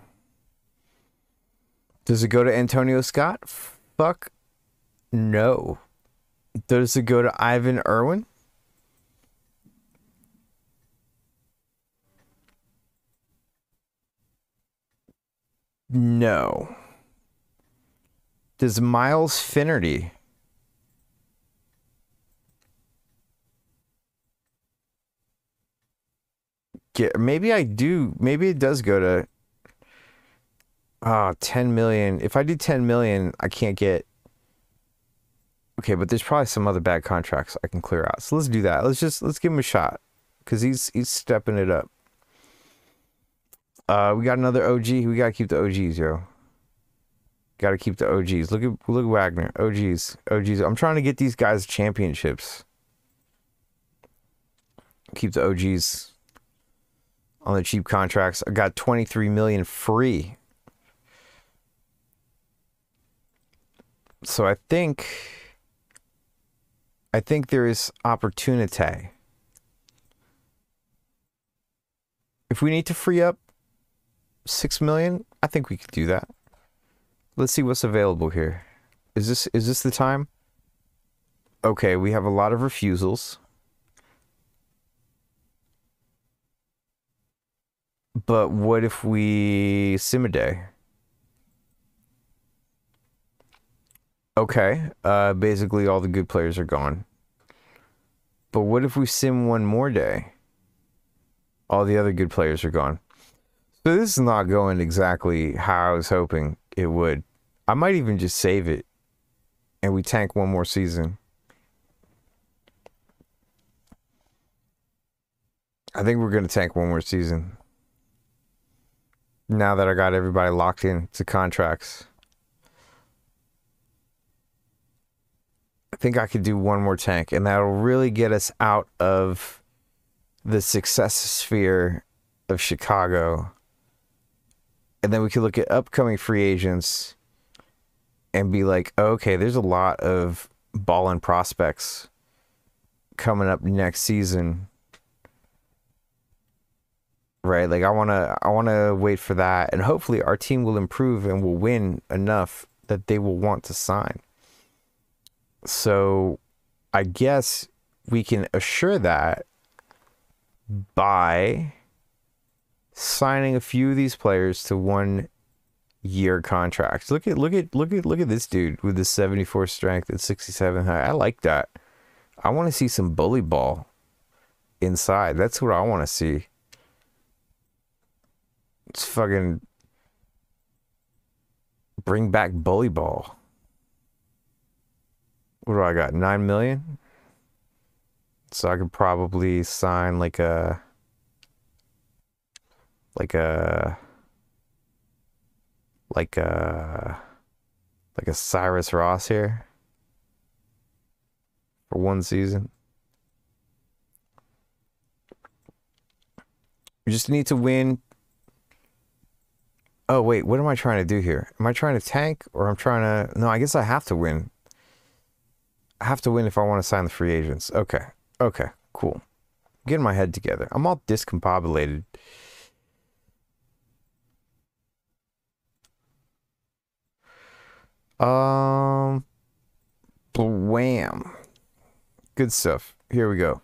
Does it go to Antonio Scott? Fuck no. Does it go to Ivan Irwin? No. Does Miles Finnerty get maybe I do maybe it does go to uh 10 million. If I do 10 million, I can't get Okay, but there's probably some other bad contracts I can clear out. So let's do that. Let's just let's give him a shot cuz he's he's stepping it up. Uh we got another OG. We got to keep the OGs, yo. Got to keep the OGs. Look at look at Wagner. OGs. OGs. I'm trying to get these guys championships. Keep the OGs on the cheap contracts. I got 23 million free. So I think I think there is opportunity. If we need to free up 6 million, I think we could do that. Let's see what's available here. Is this is this the time? Okay, we have a lot of refusals. But what if we sim a day? Okay, uh, basically all the good players are gone. But what if we sim one more day? All the other good players are gone. So this is not going exactly how I was hoping it would. I might even just save it and we tank one more season. I think we're going to tank one more season now that I got everybody locked in to contracts. I think I could do one more tank, and that'll really get us out of the success sphere of Chicago. And then we could look at upcoming free agents and be like, okay, there's a lot of ball and prospects coming up next season right? Like I want to I want to wait for that and hopefully our team will improve and will win enough that they will want to sign. So I guess we can assure that by signing a few of these players to one year contracts. Look at look at look at look at this dude with the 74 strength and 67 high. I like that. I want to see some bully ball inside. That's what I want to see. It's fucking bring back bully ball. What do I got? Nine million. So I could probably sign like a like a like a like a Cyrus Ross here for one season. We just need to win Oh, wait, what am I trying to do here? Am I trying to tank or I'm trying to. No, I guess I have to win. I have to win if I want to sign the free agents. Okay. Okay. Cool. I'm getting my head together. I'm all discombobulated. Um, wham. Good stuff. Here we go.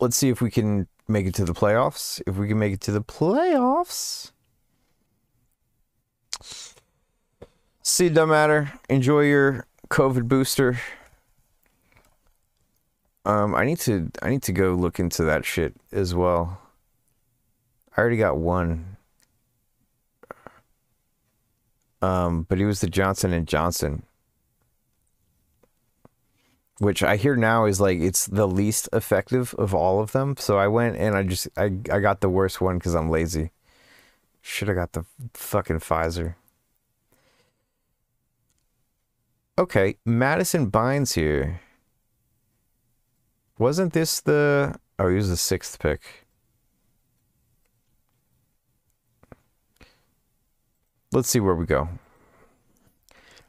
Let's see if we can make it to the playoffs. If we can make it to the playoffs. See, don't matter. Enjoy your COVID booster. Um, I need to I need to go look into that shit as well. I already got one. Um, but it was the Johnson and Johnson. Which I hear now is like it's the least effective of all of them. So I went and I just I, I got the worst one because I'm lazy. Should have got the fucking Pfizer. Okay, Madison Bynes here. Wasn't this the... Oh, he was the sixth pick. Let's see where we go.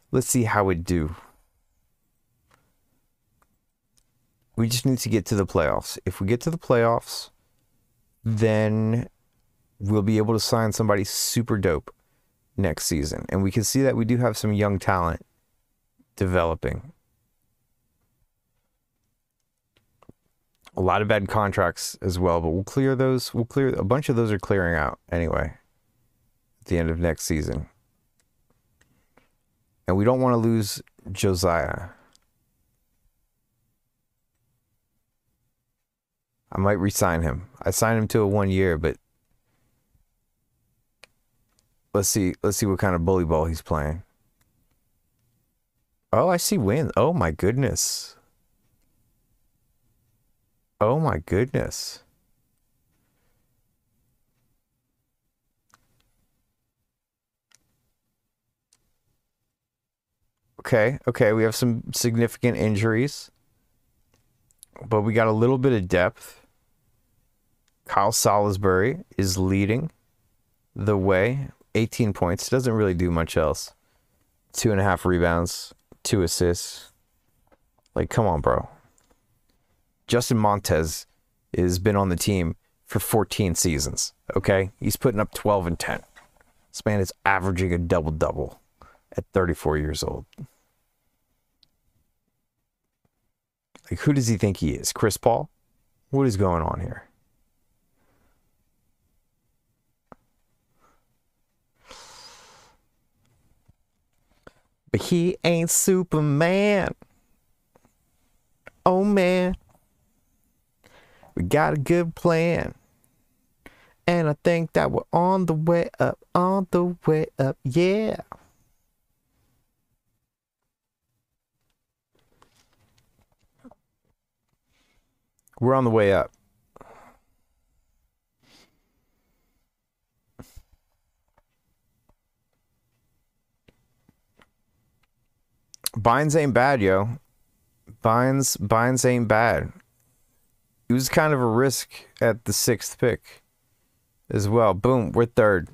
Let's see how we do. We just need to get to the playoffs. If we get to the playoffs, then we'll be able to sign somebody super dope next season. And we can see that we do have some young talent developing. A lot of bad contracts as well, but we'll clear those. We'll clear a bunch of those are clearing out anyway at the end of next season. And we don't want to lose Josiah. I might resign him. I signed him to a one year, but let's see let's see what kind of bully ball he's playing. Oh, I see wins. Oh my goodness. Oh my goodness. Okay, okay, we have some significant injuries. But we got a little bit of depth. Kyle Salisbury is leading the way. 18 points. Doesn't really do much else. Two and a half rebounds two assists. Like, come on, bro. Justin Montez has been on the team for 14 seasons. Okay, he's putting up 12 and 10. This man is averaging a double double at 34 years old. Like, who does he think he is? Chris Paul? What is going on here? But he ain't Superman. Oh man. We got a good plan. And I think that we're on the way up, on the way up, yeah. We're on the way up. Bynes ain't bad, yo. Bynes Bynes ain't bad. It was kind of a risk at the sixth pick as well. Boom, we're third.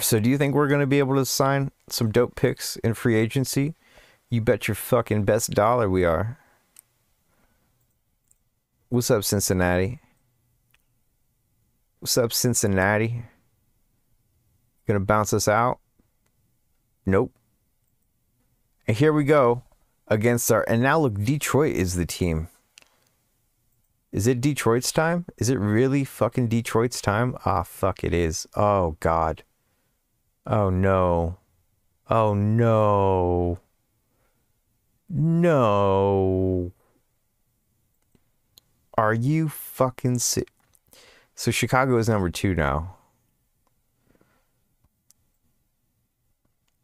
So do you think we're gonna be able to sign some dope picks in free agency? You bet your fucking best dollar we are. What's up, Cincinnati? What's up, Cincinnati? Gonna bounce us out? Nope. And here we go against our. And now look, Detroit is the team. Is it Detroit's time? Is it really fucking Detroit's time? Ah, fuck, it is. Oh, God. Oh, no. Oh, no. No. Are you fucking sick? So Chicago is number two now.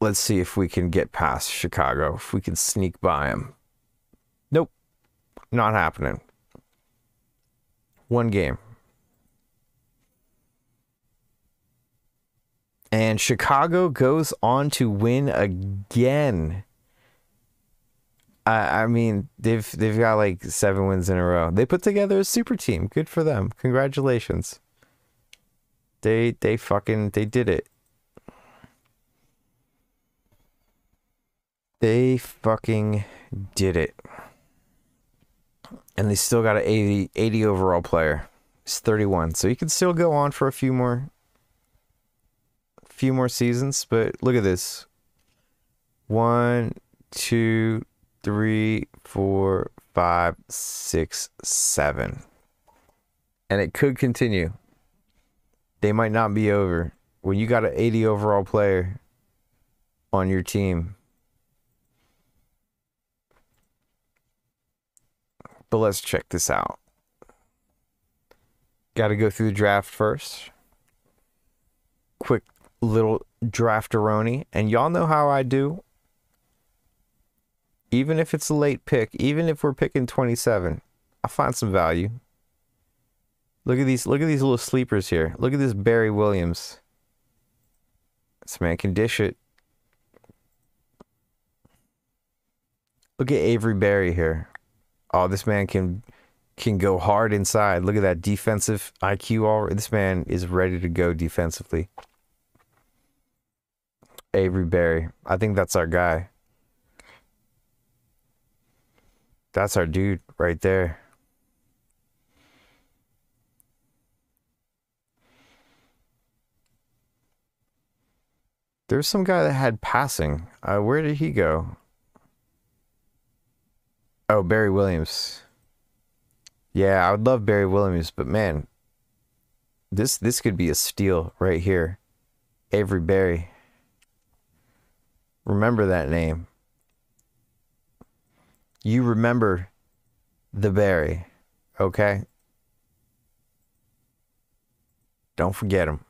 Let's see if we can get past Chicago, if we can sneak by them. Nope, not happening. One game. And Chicago goes on to win again. I, mean, they've they've got like seven wins in a row. They put together a super team. Good for them. Congratulations. They they fucking they did it. They fucking did it. And they still got an 80, 80 overall player. He's 31. So he can still go on for a few more few more seasons, but look at this. One, two, three, four, five, six, seven. and it could continue. They might not be over. When you got an 80 overall player on your team, But let's check this out. Got to go through the draft first. Quick little drafteroni. And y'all know how I do. Even if it's a late pick, even if we're picking 27, I find some value. Look at these look at these little sleepers here. Look at this Barry Williams. This man can dish it. Look at Avery Barry here oh, this man can can go hard inside. Look at that defensive IQ already. This man is ready to go defensively. Avery Berry. I think that's our guy. That's our dude right there. There's some guy that had passing. Uh, where did he go? Oh, Barry Williams. Yeah, I would love Barry Williams, but man, this this could be a steal right here. Avery Barry. Remember that name. You remember the Barry, okay? Don't forget him.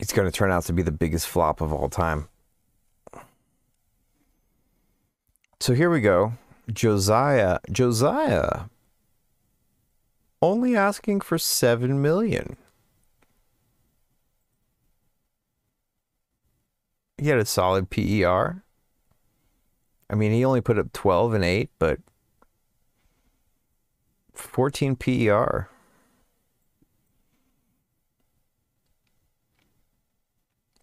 It's going to turn out to be the biggest flop of all time. So here we go. Josiah, Josiah only asking for 7 million. He had a solid PER. I mean, he only put up 12 and 8, but 14 PER.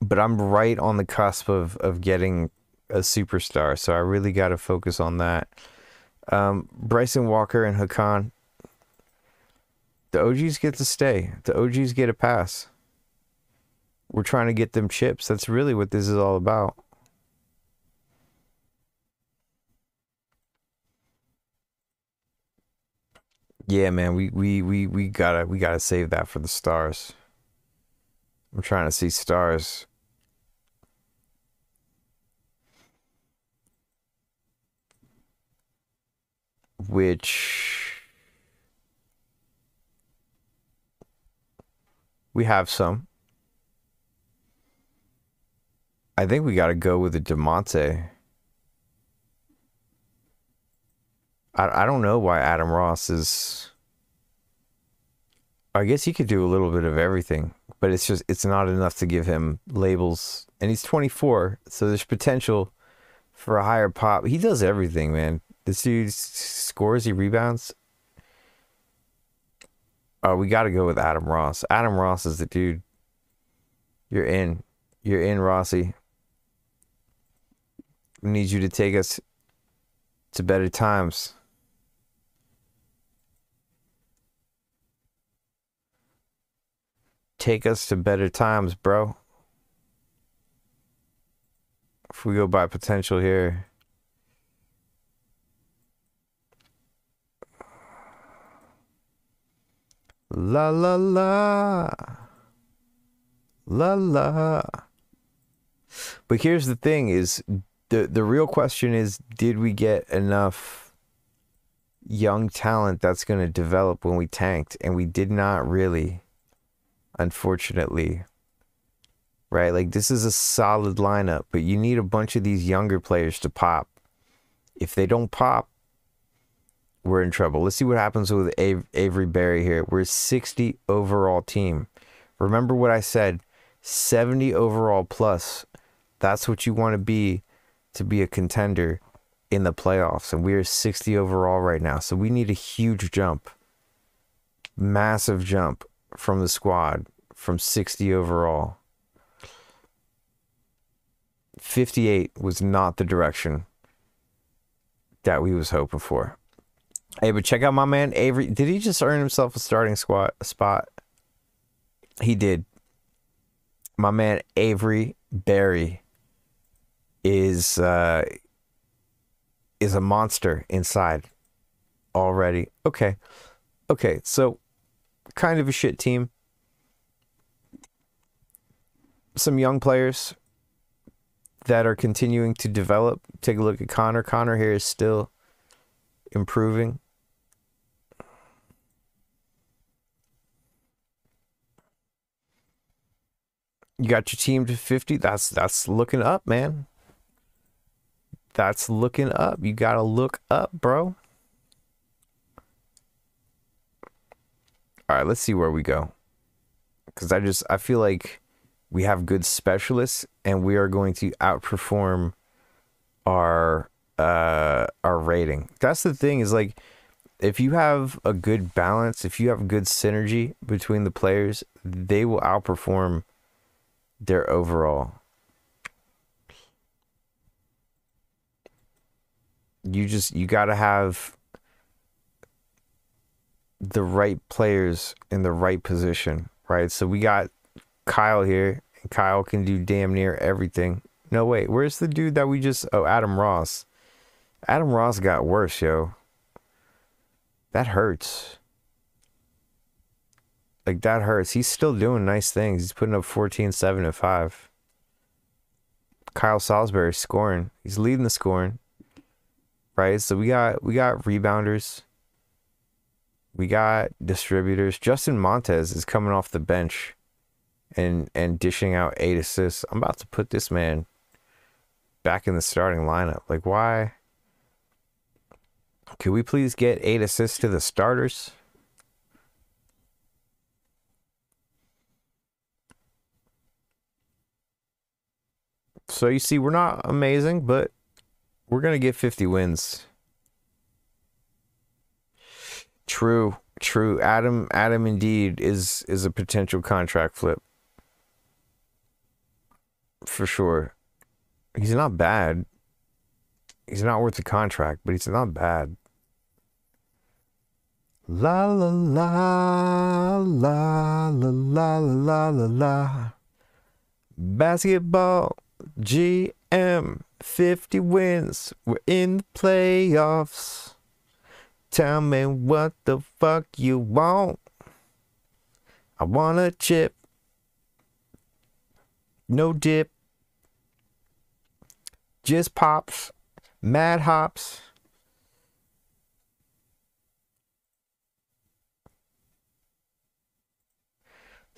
But I'm right on the cusp of of getting a superstar, so I really got to focus on that. Um, Bryson Walker and Hakan, the OGs get to stay. The OGs get a pass. We're trying to get them chips. That's really what this is all about. Yeah, man, we we we we gotta we gotta save that for the stars. I'm trying to see stars. Which we have some. I think we got to go with the Demonte. I I don't know why Adam Ross is. I guess he could do a little bit of everything but it's just it's not enough to give him labels. And he's 24, so there's potential for a higher pop. He does everything, man. This dude scores, he rebounds. Oh, we got to go with Adam Ross. Adam Ross is the dude. You're in. You're in, Rossi. We need you to take us to better times. take us to better times, bro. If we go by potential here. La la la. La la. But here's the thing is the the real question is did we get enough young talent that's going to develop when we tanked and we did not really unfortunately. Right? Like this is a solid lineup, but you need a bunch of these younger players to pop. If they don't pop, we're in trouble. Let's see what happens with Avery Berry here. We're 60 overall team. Remember what I said 70 overall plus. That's what you want to be to be a contender in the playoffs. And we're 60 overall right now. So we need a huge jump. Massive jump from the squad from 60 overall. 58 was not the direction that we was hoping for. Hey, but check out my man Avery. Did he just earn himself a starting squad spot? He did. My man Avery Berry is uh is a monster inside already. Okay. Okay, so kind of a shit team. Some young players that are continuing to develop. Take a look at Connor. Connor here is still improving. You got your team to 50. That's that's looking up, man. That's looking up. You got to look up, bro. All right, let's see where we go. Cuz I just I feel like we have good specialists and we are going to outperform our uh our rating. That's the thing is like if you have a good balance, if you have good synergy between the players, they will outperform their overall. You just you got to have the right players in the right position, right? So we got Kyle here, and Kyle can do damn near everything. No, wait, where's the dude that we just. Oh, Adam Ross. Adam Ross got worse, yo. That hurts. Like, that hurts. He's still doing nice things. He's putting up 14, 7, and 5. Kyle Salisbury scoring. He's leading the scoring. Right? So we got we got rebounders. We got distributors. Justin Montez is coming off the bench and and dishing out eight assists. I'm about to put this man back in the starting lineup. Like why? Could we please get eight assists to the starters? So you see, we're not amazing, but we're gonna get 50 wins. True, true. Adam, Adam, indeed is is a potential contract flip for sure. He's not bad. He's not worth the contract, but he's not bad. La la la la la la la la la. Basketball GM 50 wins. We're in the playoffs. Tell me what the fuck you want. I want a chip. No dip. Just pops. Mad hops.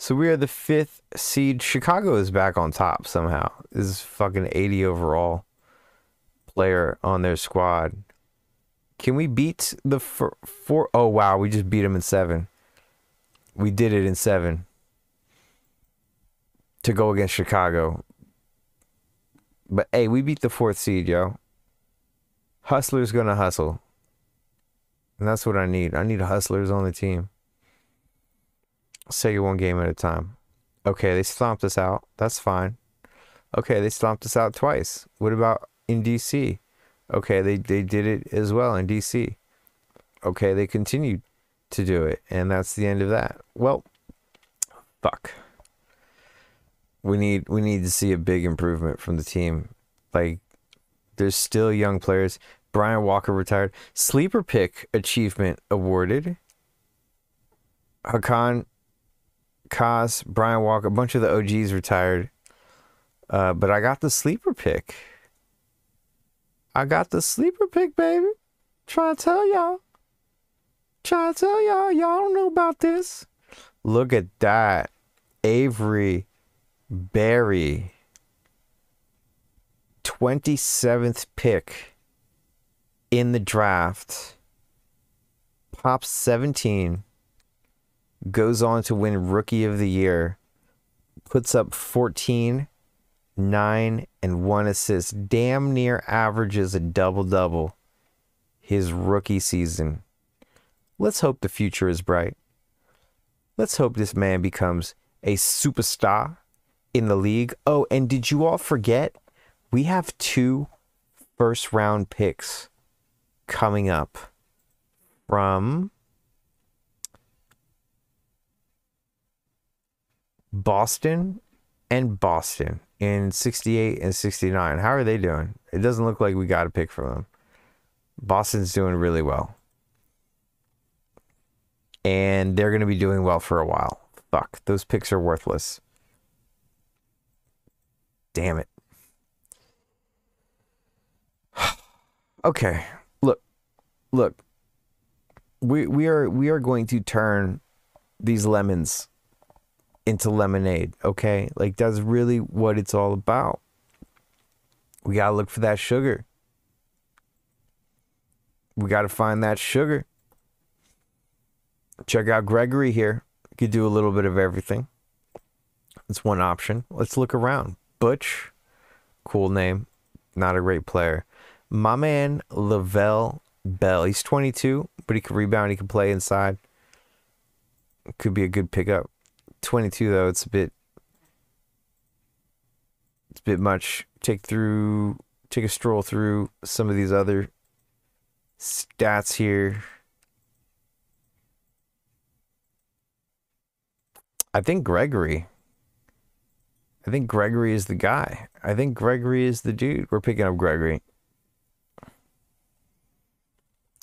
So we are the fifth seed. Chicago is back on top somehow. This is fucking 80 overall player on their squad. Can we beat the four, four? Oh wow, we just beat them in seven. We did it in seven to go against Chicago. But hey, we beat the fourth seed, yo. Hustler's gonna hustle. And that's what I need. I need hustlers on the team. Take it one game at a time. Okay, they stomped us out. That's fine. Okay, they stomped us out twice. What about in DC? Okay, they, they did it as well in DC. Okay, they continued to do it. And that's the end of that. Well, fuck we need we need to see a big improvement from the team. Like there's still young players. Brian Walker retired. Sleeper pick achievement awarded. Hakan Kaz, Brian Walker, a bunch of the OGs retired. Uh, but I got the sleeper pick. I got the sleeper pick, baby. Try to tell y'all. Try to tell y'all. Y'all don't know about this. Look at that. Avery Barry, 27th pick in the draft, pops 17, goes on to win Rookie of the Year, puts up 14, 9, and 1 assist, damn near averages a double double his rookie season. Let's hope the future is bright. Let's hope this man becomes a superstar in the league. Oh, and did you all forget? We have two first round picks coming up from Boston and Boston in 68 and 69. How are they doing? It doesn't look like we got a pick from them. Boston's doing really well. And they're going to be doing well for a while. Fuck, those picks are worthless. Damn it. okay. Look. Look. We we are we are going to turn these lemons into lemonade, okay? Like that's really what it's all about. We got to look for that sugar. We got to find that sugar. Check out Gregory here. Could do a little bit of everything. That's one option. Let's look around. Butch, cool name, not a great player. My man, Lavelle Bell. He's 22, but he can rebound. He can play inside. Could be a good pickup. 22 though, it's a bit, it's a bit much. Take through, take a stroll through some of these other stats here. I think Gregory. I think Gregory is the guy. I think Gregory is the dude. We're picking up Gregory.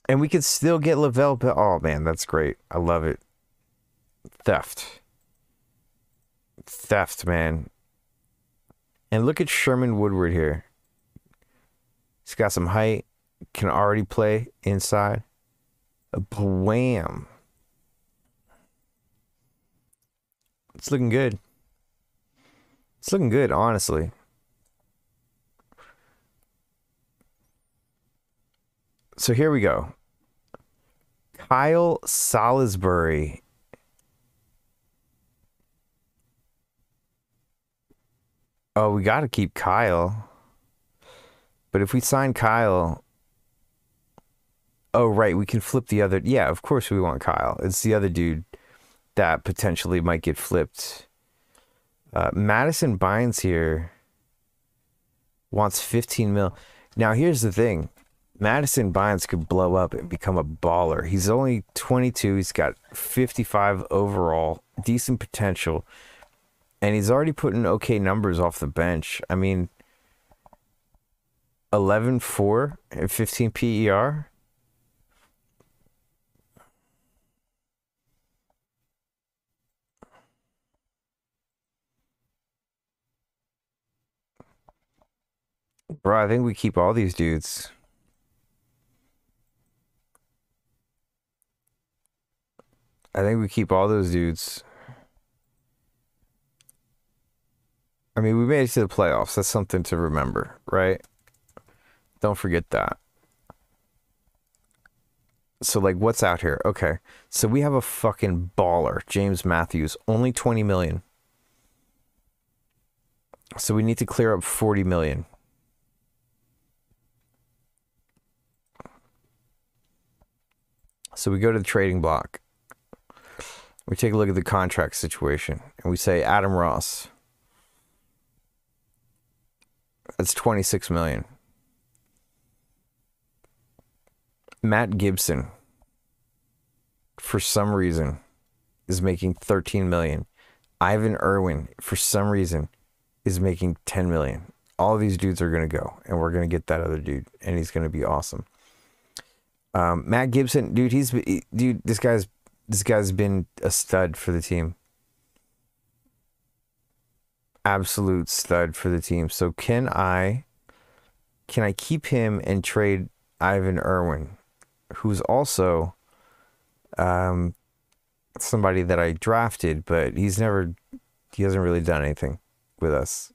And we could still get Lavelle. But Oh man, that's great. I love it. Theft. Theft, man. And look at Sherman Woodward here. He's got some height. Can already play inside. Bwam. It's looking good. It's looking good, honestly. So here we go. Kyle Salisbury. Oh, we got to keep Kyle. But if we sign Kyle, oh right, we can flip the other. Yeah, of course we want Kyle. It's the other dude that potentially might get flipped. Uh, Madison Bynes here wants 15 mil. Now here's the thing. Madison Bynes could blow up and become a baller. He's only 22. He's got 55 overall, decent potential, and he's already putting okay numbers off the bench. I mean, 11 4 and 15 PER. Bro, I think we keep all these dudes. I think we keep all those dudes. I mean, we made it to the playoffs. That's something to remember, right? Don't forget that. So, like, what's out here? Okay. So, we have a fucking baller, James Matthews, only 20 million. So, we need to clear up 40 million. So, we go to the trading block we take a look at the contract situation and we say Adam Ross. That's 26 million. Matt Gibson for some reason is making 13 million. Ivan Irwin for some reason is making 10 million. All these dudes are going to go and we're going to get that other dude and he's going to be awesome. Um, Matt Gibson, dude, he's dude. This guy's this guy's been a stud for the team. Absolute stud for the team. So can I can I keep him and trade Ivan Irwin, who's also um somebody that I drafted, but he's never he hasn't really done anything with us.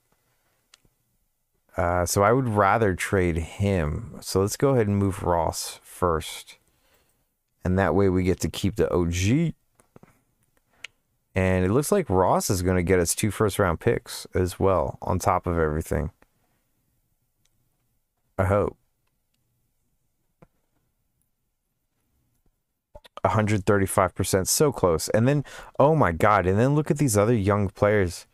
Uh, so I would rather trade him. So let's go ahead and move Ross first. And that way we get to keep the OG. And it looks like Ross is going to get us two first round picks as well, on top of everything. I hope. 135%. So close. And then, oh my God. And then look at these other young players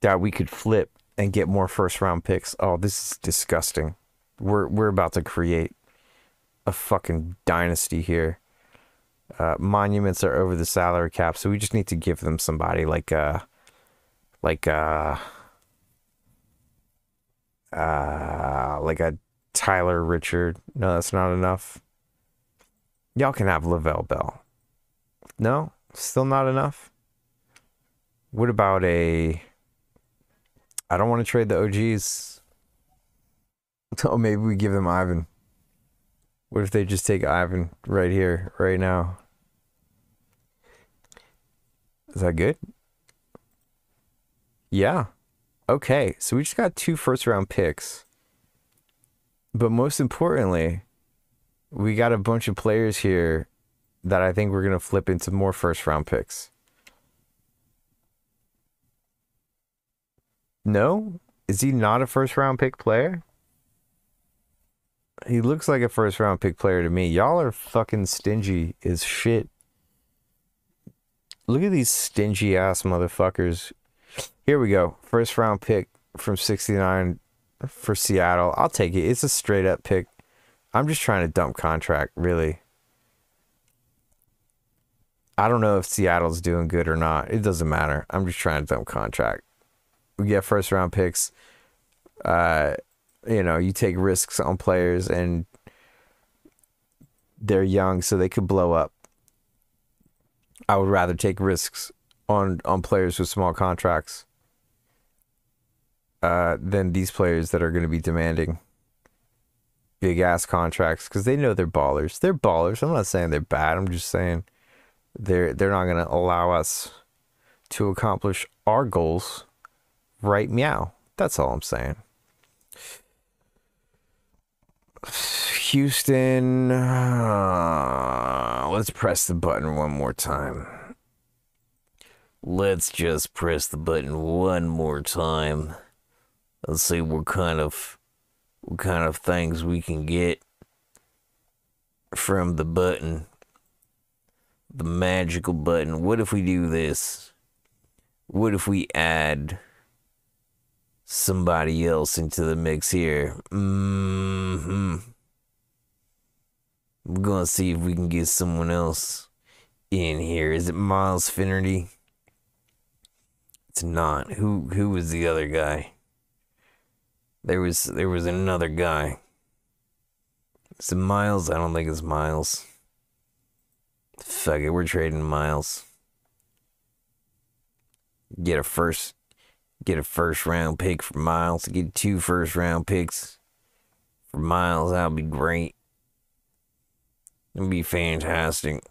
that we could flip and get more first round picks. Oh, this is disgusting. We're, we're about to create a fucking dynasty here. Uh, monuments are over the salary cap, so we just need to give them somebody like uh like uh uh like a Tyler Richard. No, that's not enough. Y'all can have Lavelle Bell. No, still not enough. What about a? I don't want to trade the OGs. Oh, maybe we give them Ivan. What if they just take Ivan right here, right now? Is that good? Yeah. Okay, so we just got two first round picks. But most importantly, we got a bunch of players here that I think we're going to flip into more first round picks. No? Is he not a first round pick player? He looks like a first round pick player to me. Y'all are fucking stingy as shit. Look at these stingy ass motherfuckers. Here we go. First round pick from 69 for Seattle. I'll take it. It's a straight up pick. I'm just trying to dump contract, really. I don't know if Seattle's doing good or not. It doesn't matter. I'm just trying to dump contract. We get first round picks. Uh, you know, you take risks on players and they're young so they could blow up. I would rather take risks on on players with small contracts uh, than these players that are going to be demanding big ass contracts because they know they're ballers. They're ballers. I'm not saying they're bad. I'm just saying they're they're not going to allow us to accomplish our goals. Right, meow. That's all I'm saying. Houston, uh, let's press the button one more time. Let's just press the button one more time. Let's see what kind of what kind of things we can get from the button. The magical button. What if we do this? What if we add somebody else into the mix here? Mm-hmm. We're gonna see if we can get someone else in here. Is it Miles Finnerty? It's not. Who who was the other guy? There was there was another guy. Is it Miles? I don't think it's Miles. Fuck it, we're trading Miles. Get a first get a first round pick for Miles. Get two first round picks for Miles. That'll be great. It'll be fantastic.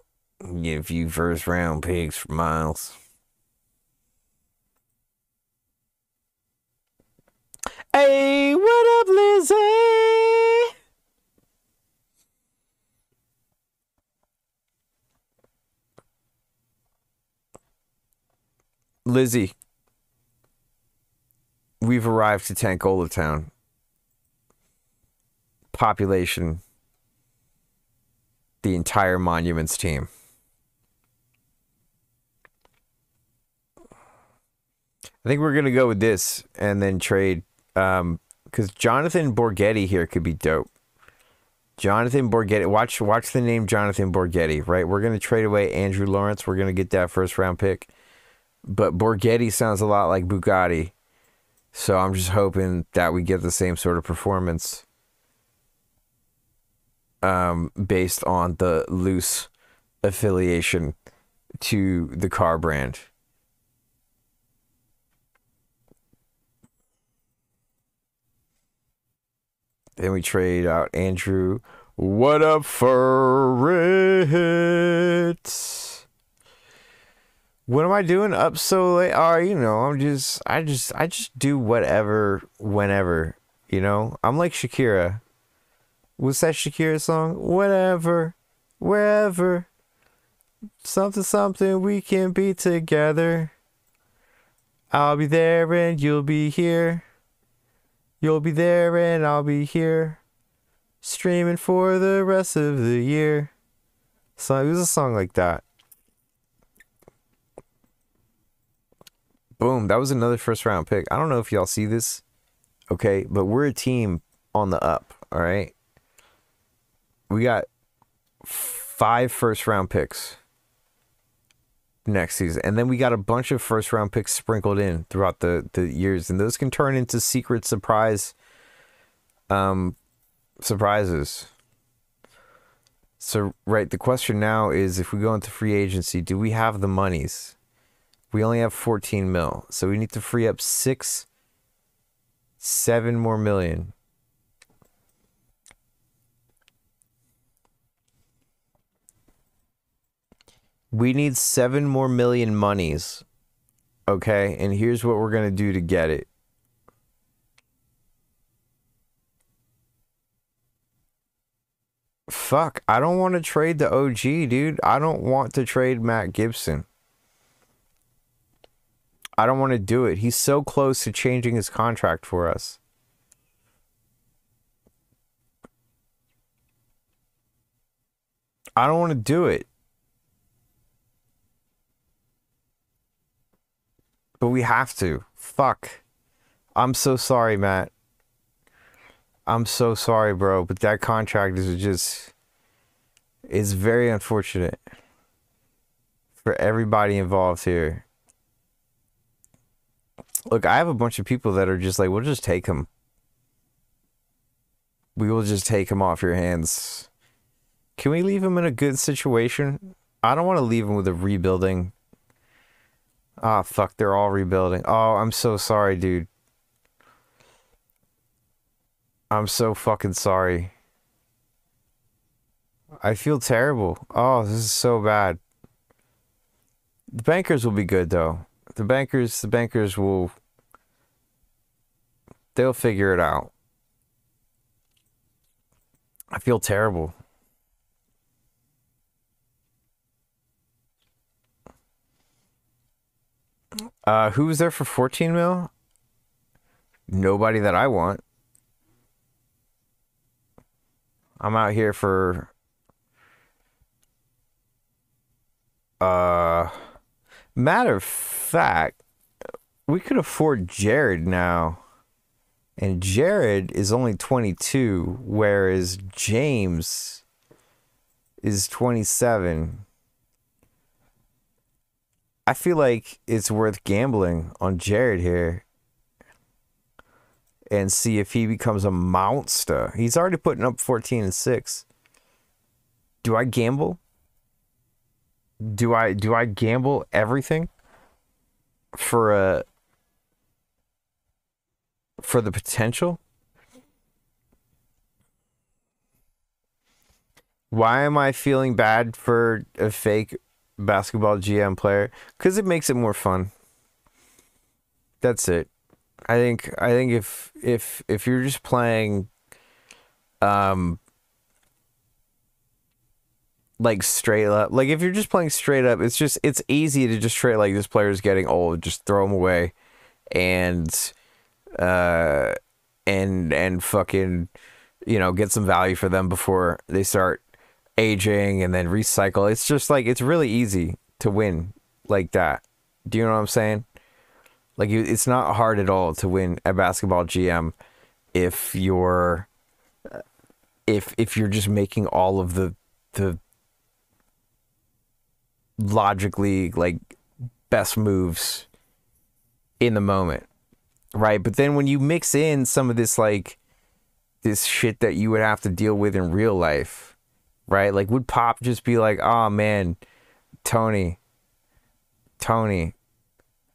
Get a few first round picks for Miles. Hey, what up, Lizzie? Lizzie, we've arrived to Tankola Town. Population, the entire Monuments team. I think we're gonna go with this and then trade um because Jonathan Borghetti here could be dope. Jonathan Borghetti, watch watch the name Jonathan Borghetti, right? We're gonna trade away Andrew Lawrence. We're gonna get that first round pick, but Borghetti sounds a lot like Bugatti, so I'm just hoping that we get the same sort of performance. Um, based on the loose affiliation to the car brand. Then we trade out Andrew. What up for it? What am I doing up so late? Oh, you know, I'm just, I just, I just do whatever, whenever. You know, I'm like Shakira. What's that Shakira song? Whatever, wherever, something, something, we can be together. I'll be there and you'll be here. You'll be there and I'll be here, streaming for the rest of the year. So it was a song like that. Boom, that was another first round pick. I don't know if y'all see this, okay, but we're a team on the up, all right? We got five first round picks next season. And then we got a bunch of first round picks sprinkled in throughout the, the years. And those can turn into secret surprise um surprises. So, right, the question now is if we go into free agency, do we have the monies? We only have 14 mil. So we need to free up six, seven more million. We need seven more million monies. Okay. And here's what we're going to do to get it. Fuck. I don't want to trade the OG, dude. I don't want to trade Matt Gibson. I don't want to do it. He's so close to changing his contract for us. I don't want to do it. But we have to. Fuck. I'm so sorry, Matt. I'm so sorry, bro, but that contract is just is very unfortunate for everybody involved here. Look, I have a bunch of people that are just like, we'll just take him. We will just take him off your hands. Can we leave him in a good situation? I don't want to leave him with a rebuilding. Ah, oh, fuck, they're all rebuilding. Oh, I'm so sorry, dude. I'm so fucking sorry. I feel terrible. Oh, this is so bad. The bankers will be good though. The bankers the bankers will they'll figure it out. I feel terrible. Uh who was there for 14 mil? Nobody that I want. I'm out here for uh matter of fact, we could afford Jared now. And Jared is only 22 whereas James is 27. I feel like it's worth gambling on Jared here and see if he becomes a monster. He's already putting up 14 and 6. Do I gamble? Do I do I gamble everything for a for the potential? Why am I feeling bad for a fake basketball GM player? Cuz it makes it more fun. That's it. I think I think if if if you're just playing um like straight up like if you're just playing straight up it's just it's easy to just trade like this player's getting old just throw him away and uh and and fucking you know get some value for them before they start aging and then recycle. It's just like it's really easy to win like that. Do you know what i'm saying? Like it's not hard at all to win a basketball GM if you're if if you're just making all of the the logically like best moves in the moment. Right? But then when you mix in some of this like this shit that you would have to deal with in real life, right? Like would Pop just be like, "Oh man, Tony, Tony,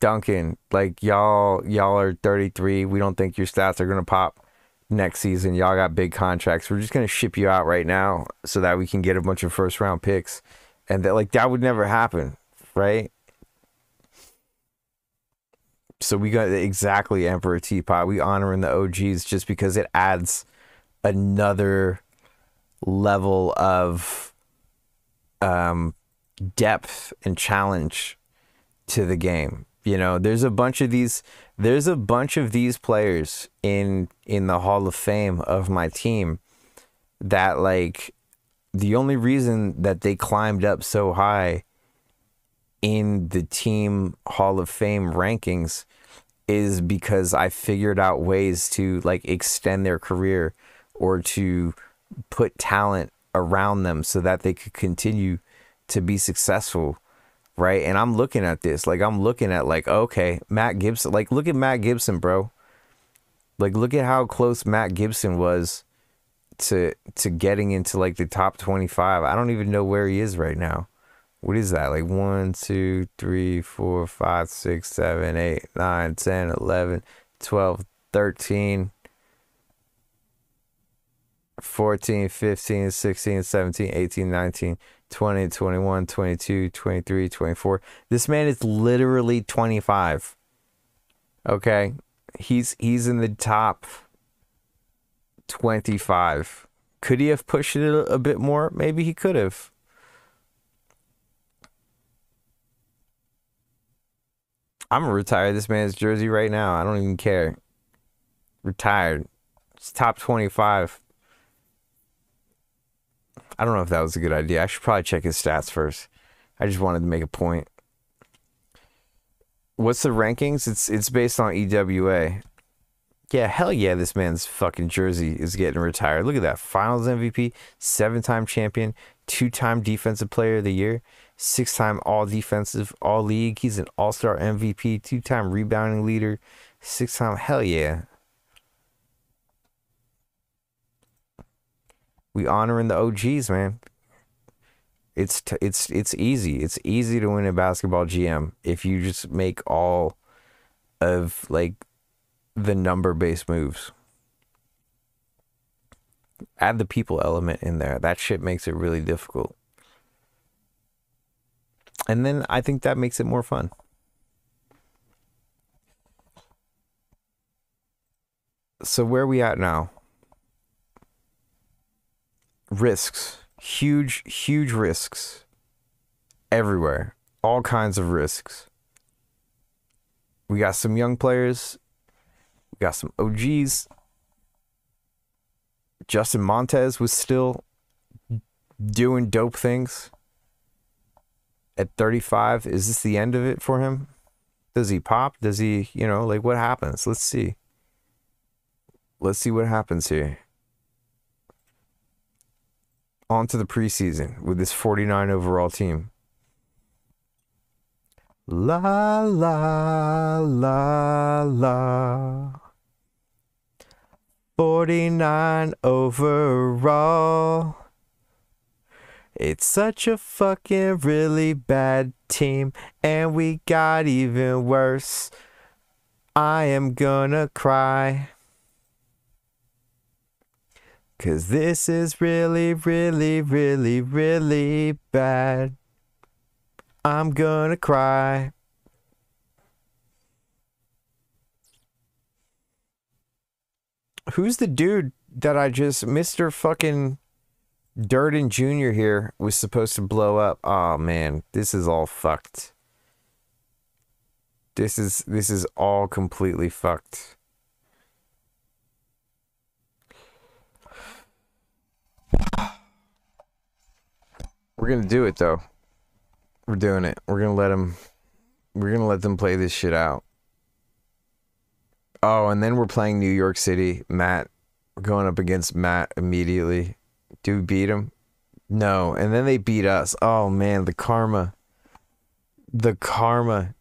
Duncan, like y'all y'all are 33. We don't think your stats are going to pop next season. Y'all got big contracts. We're just going to ship you out right now so that we can get a bunch of first round picks." And that like that would never happen, right? So we got exactly Emperor Teapot. We honoring the OGs just because it adds another level of um depth and challenge to the game you know, there's a bunch of these there's a bunch of these players in in the Hall of Fame of my team that like the only reason that they climbed up so high in the team Hall of Fame rankings is because I figured out ways to like extend their career or to put talent around them so that they could continue to be successful right? And I'm looking at this, like I'm looking at like, okay, Matt Gibson, like look at Matt Gibson, bro. Like look at how close Matt Gibson was to to getting into like the top 25. I don't even know where he is right now. What is that? Like 1, 2, 3, 4, 5, 6, 7, 8, 9, 10, 11, 12, 13, 14, 15, 16, 17, 18, 19, 20, 21, 22, 23, 24. This man is literally 25. Okay? He's he's in the top 25. Could he have pushed it a, bit more? Maybe he could have. I'm gonna retire this man's jersey right now. I don't even care. Retired. It's top 25. I don't know if that was a good idea. I should probably check his stats first. I just wanted to make a point. What's the rankings? It's it's based on EWA. Yeah, hell yeah, this man's fucking jersey is getting retired. Look at that. Finals MVP, seven time champion, two time defensive player of the year, six time all defensive, all league. He's an all star MVP, two time rebounding leader, six time. Hell yeah. We honoring the OGs, man. It's t- it's it's easy. It's easy to win a basketball GM if you just make all of like the number based moves. Add the people element in there. That shit makes it really difficult. And then I think that makes it more fun. So where are we at now? Risks. Huge, huge risks. Everywhere. All kinds of risks. We got some young players we got some OGs. Justin Montez was still doing dope things at 35. Is this the end of it for him? Does he pop? Does he, you know, like what happens? Let's see. Let's see what happens here. On to the preseason with this 49 overall team. La la la la. 49 overall. It's such a fucking really bad team, and we got even worse. I am gonna cry. Cause this is really, really, really, really bad. I'm gonna cry. Who's the dude that I just Mr. fucking Durden Jr. here was supposed to blow up? Oh man, this is all fucked. This is this is all completely fucked. We're gonna do it though. We're doing it. We're gonna let them. We're gonna let them play this shit out. Oh, and then we're playing New York City. Matt, we're going up against Matt immediately. Do we beat him? No. And then they beat us. Oh man, the karma. The karma.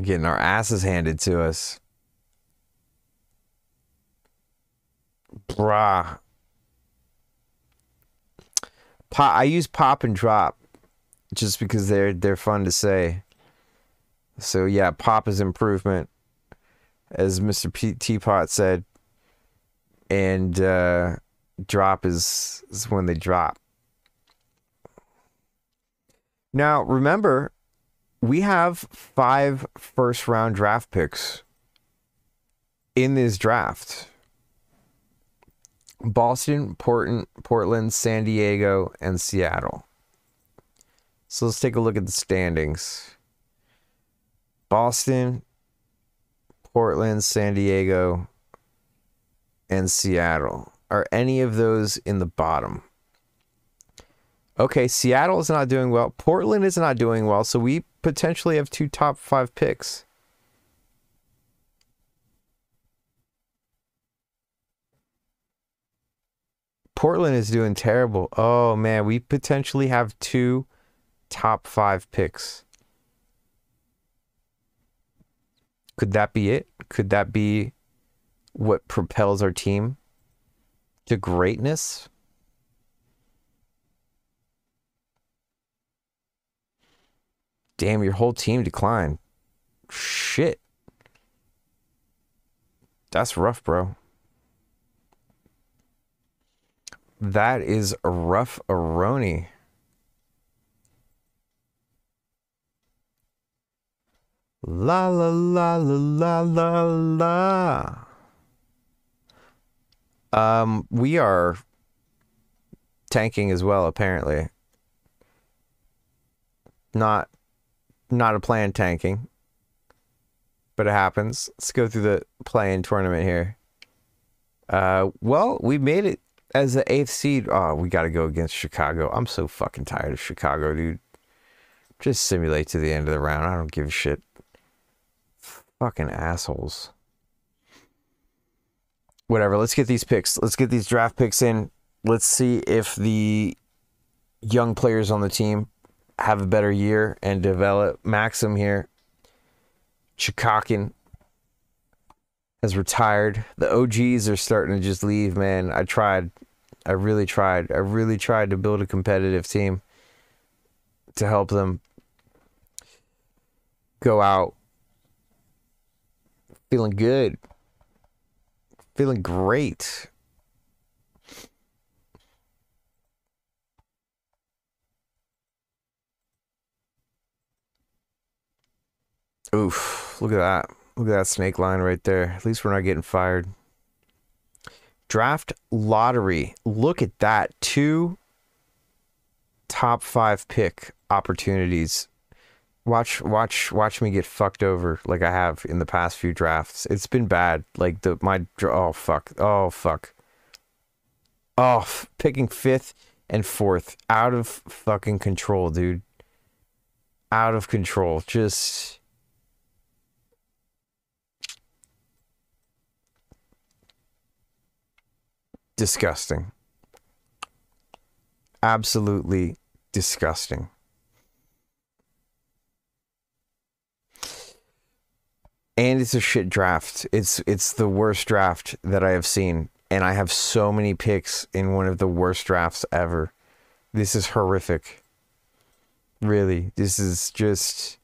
Getting our asses handed to us. Brah. Pop, I use pop and drop just because they're they're fun to say. So yeah, pop is improvement, as Mr. P- Teapot said, and uh, drop is is when they drop. Now remember, we have five first round draft picks in this draft. Boston, Portland, Portland, San Diego, and Seattle. So let's take a look at the standings. Boston, Portland, San Diego, and Seattle. Are any of those in the bottom? Okay, Seattle is not doing well. Portland is not doing well. So we potentially have two top five picks. Portland is doing terrible. Oh man, we potentially have two top five picks. Could that be it? Could that be what propels our team to greatness? Damn, your whole team declined. Shit. That's rough, bro. That is rough aroni. La la la la la la la. Um, we are tanking as well, apparently. Not not a planned tanking. But it happens. Let's go through the play-in tournament here. Uh well, we made it as the eighth seed. Oh, we gotta go against Chicago. I'm so fucking tired of Chicago, dude. Just simulate to the end of the round. I don't give a shit. Fucking assholes. Whatever. Let's get these picks. Let's get these draft picks in. Let's see if the young players on the team have a better year and develop. Maxim here. Chikakin has retired. The OGs are starting to just leave, man. I tried. I really tried. I really tried to build a competitive team to help them go out feeling good, feeling great. Oof, look at that. Look at that snake line right there. At least we're not getting fired. Draft lottery. Look at that. Two top five pick opportunities watch watch watch me get fucked over like I have in the past few drafts. It's been bad. Like the my oh fuck. Oh fuck. Oh, picking 5th and 4th out of fucking control, dude. Out of control. Just disgusting. Absolutely disgusting. And it's a shit draft. It's it's the worst draft that I have seen, and I have so many picks in one of the worst drafts ever. This is horrific. Really, this is just.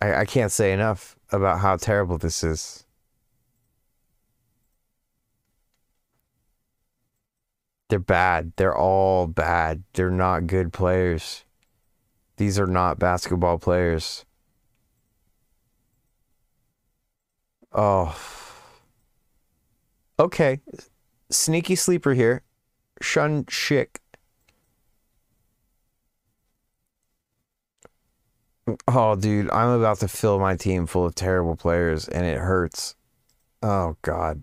I, I can't say enough about how terrible this is. They're bad. They're all bad. They're not good players. These are not basketball players. Oh. Okay. Sneaky sleeper here. Shun Schick. Oh, dude, I'm about to fill my team full of terrible players and it hurts. Oh, God.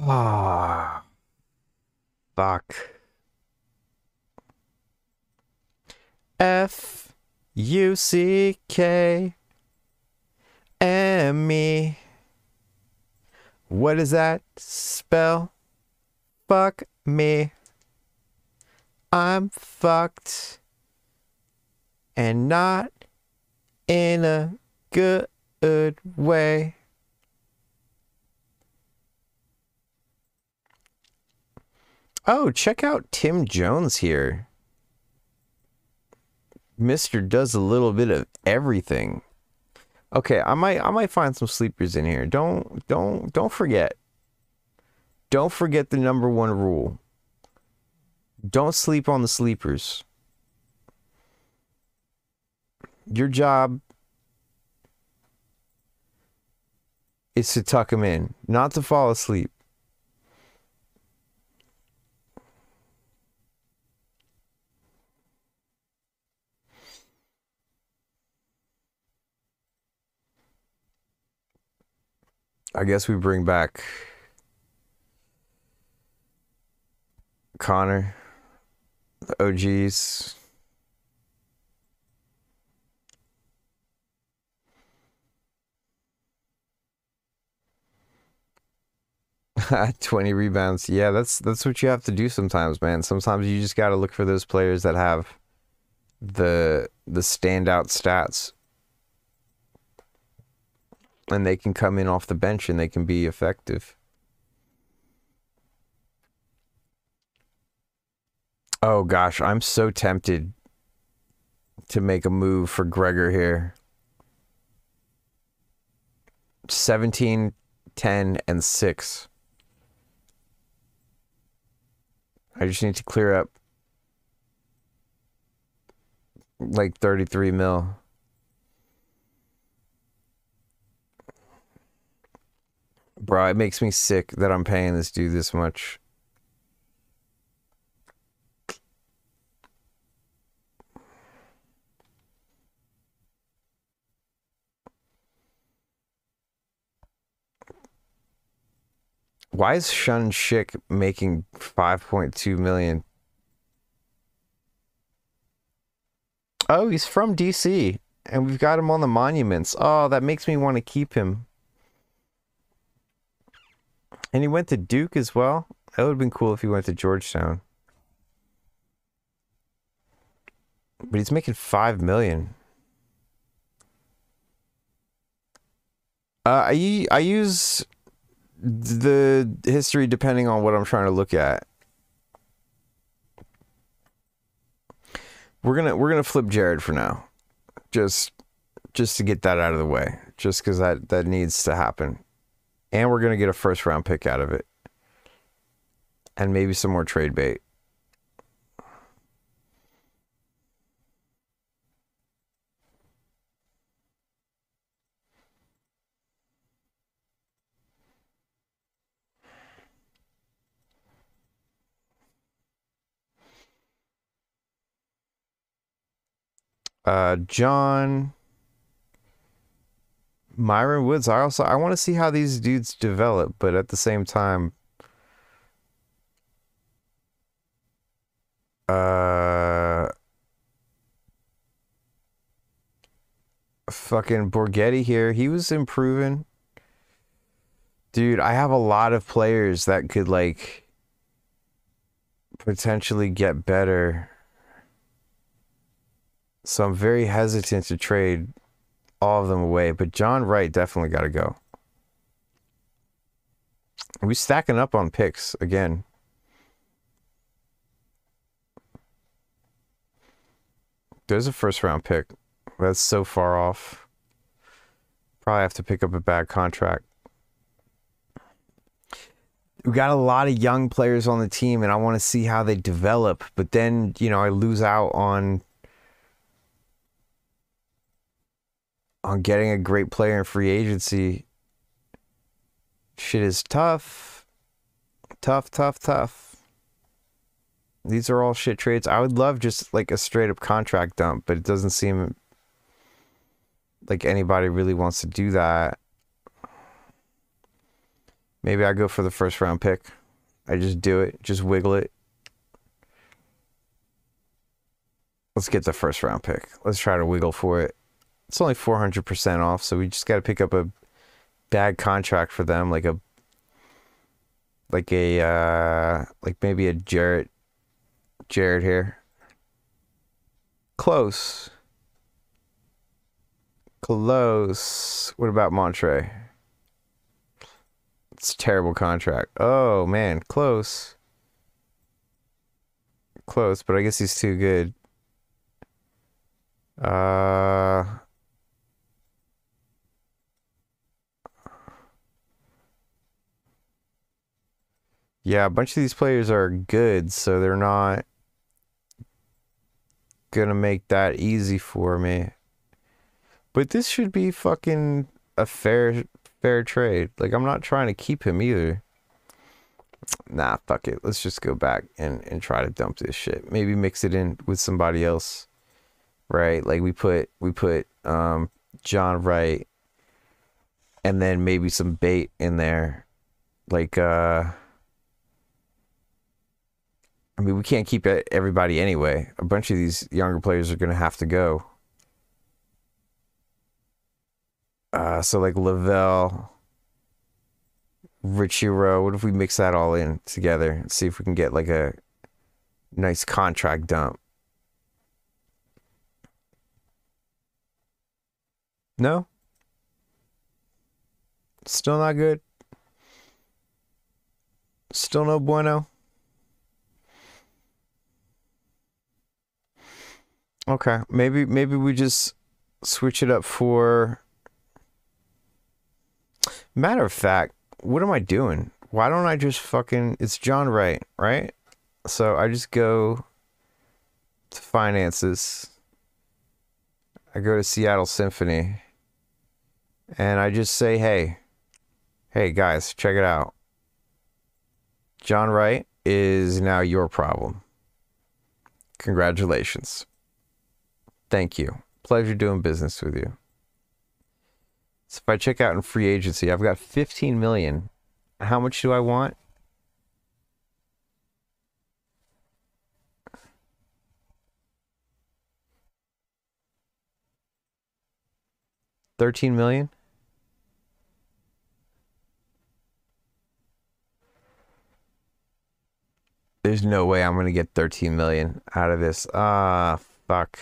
Ah. Fuck. F U C K M E. What does that spell? Fuck me. I'm fucked. And not in a good way. Oh, check out Tim Jones here. Mister does a little bit of everything. Okay, I might I might find some sleepers in here. Don't don't don't forget. Don't forget the number one rule. Don't sleep on the sleepers. Your job is to tuck them in, not to fall asleep. I guess we bring back Connor, the OGs. 20 rebounds. Yeah, that's that's what you have to do sometimes, man. Sometimes you just got to look for those players that have the the standout stats. And they can come in off the bench and they can be effective. Oh gosh, I'm so tempted to make a move for Gregor here. 17, 10, and 6. I just need to clear up like 33 mil. Bro, it makes me sick that I'm paying this dude this much. Why is Shun Shik making 5.2 million? Oh, he's from DC and we've got him on the monuments. Oh, that makes me want to keep him. And he went to Duke as well. That would have been cool if he went to Georgetown. But he's making 5 million. Uh, I I use the history depending on what I'm trying to look at. We're gonna we're gonna flip Jared for now, just just to get that out of the way, just because that that needs to happen, and we're gonna get a first round pick out of it, and maybe some more trade bait. Uh, John, Myron Woods. I also I want to see how these dudes develop, but at the same time, uh, fucking Borgetti here. He was improving. Dude, I have a lot of players that could like potentially get better. So I'm very hesitant to trade all of them away. But John Wright definitely got to go. We stacking up on picks again. There's a first round pick. That's so far off. Probably have to pick up a bad contract. We got a lot of young players on the team, and I want to see how they develop. But then, you know, I lose out on on getting a great player in free agency. Shit is tough. Tough, tough, tough. These are all shit trades. I would love just like a straight up contract dump, but it doesn't seem like anybody really wants to do that. Maybe I go for the first round pick. I just do it, just wiggle it. Let's get the first round pick. Let's try to wiggle for it it's only 400% off, so we just got to pick up a bad contract for them, like a like a uh like maybe a Jarrett Jarrett here. Close. Close. What about Montre? It's a terrible contract. Oh man, close. Close, but I guess he's too good. Uh Yeah, a bunch of these players are good, so they're not gonna make that easy for me. But this should be fucking a fair fair trade. Like I'm not trying to keep him either. Nah, fuck it. Let's just go back and, and try to dump this shit. Maybe mix it in with somebody else. Right? Like we put we put um John Wright and then maybe some bait in there. Like uh I mean, we can't keep everybody anyway. A bunch of these younger players are going to have to go. Uh, so like Lavelle, Richiro. What if we mix that all in together and see if we can get like a nice contract dump? No? Still not good? Still no bueno? Okay, maybe maybe we just switch it up for Matter of fact, what am I doing? Why don't I just fucking it's John Wright, right? So I just go to finances. I go to Seattle Symphony and I just say, "Hey, hey guys, check it out. John Wright is now your problem. Congratulations. Thank you. Pleasure doing business with you. So if I check out in free agency, I've got 15 million. How much do I want? Thirteen million? There's no way I'm gonna get 13 million out of this. Ah, fuck.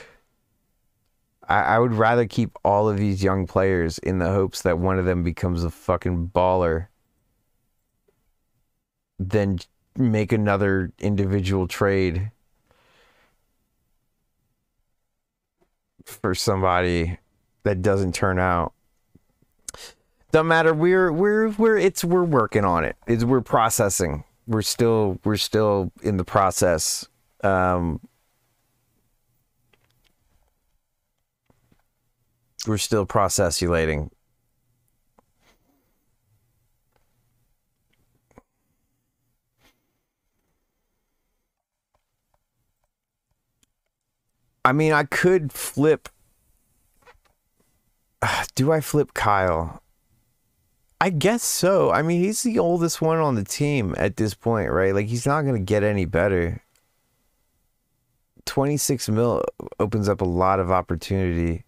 I, I would rather keep all of these young players in the hopes that one of them becomes a fucking baller than make another individual trade for somebody that doesn't turn out. Don't matter. We're we're we're it's we're working on it. It's we're processing. We're still we're still in the process. Um, we're still processulating. I mean, I could flip. Do I flip Kyle? I guess so. I mean, he's the oldest one on the team at this point, right? Like, he's not going to get any better. 26 mil opens up a lot of opportunity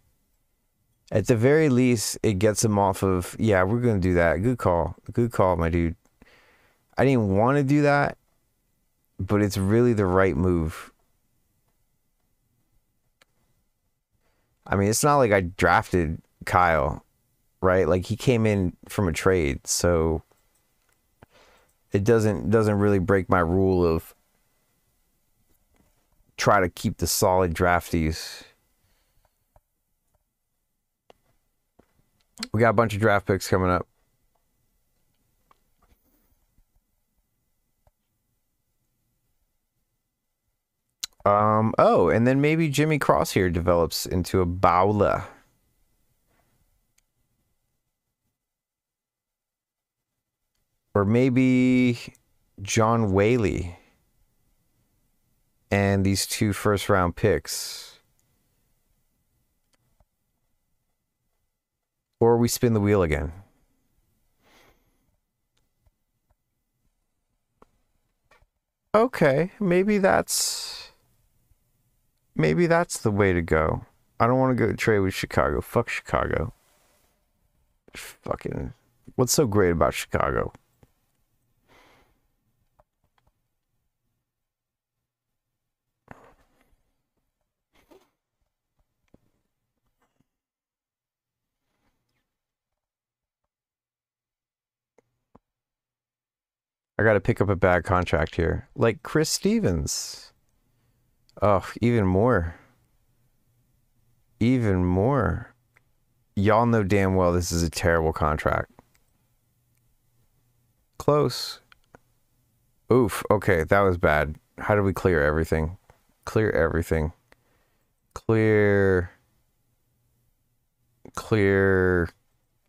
at the very least, it gets him off of, yeah, we're going to do that. Good call. Good call, my dude. I didn't want to do that, but it's really the right move. I mean, it's not like I drafted Kyle, right? Like he came in from a trade, so it doesn't doesn't really break my rule of try to keep the solid draftees. We got a bunch of draft picks coming up. Um, oh, and then maybe Jimmy Cross here develops into a bowler. Or maybe John Whaley and these two first round picks. Or we spin the wheel again. Okay, maybe that's maybe that's the way to go. I don't want to go trade with Chicago. Fuck Chicago. Fucking what's so great about Chicago? I got to pick up a bad contract here. Like Chris Stevens. Oh, even more. Even more. Y'all know damn well this is a terrible contract. Close. Oof. Okay, that was bad. How do we clear everything? Clear everything. Clear. Clear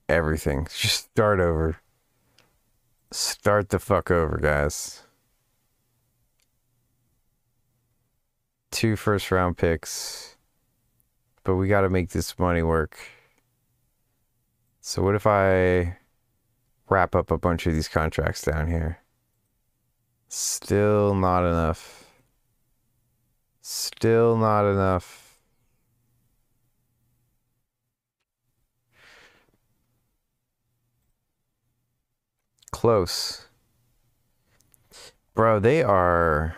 everything. Just start over. Start the fuck over, guys. Two first round picks. But we got to make this money work. So, what if I wrap up a bunch of these contracts down here? Still not enough. Still not enough. Close. Bro, they are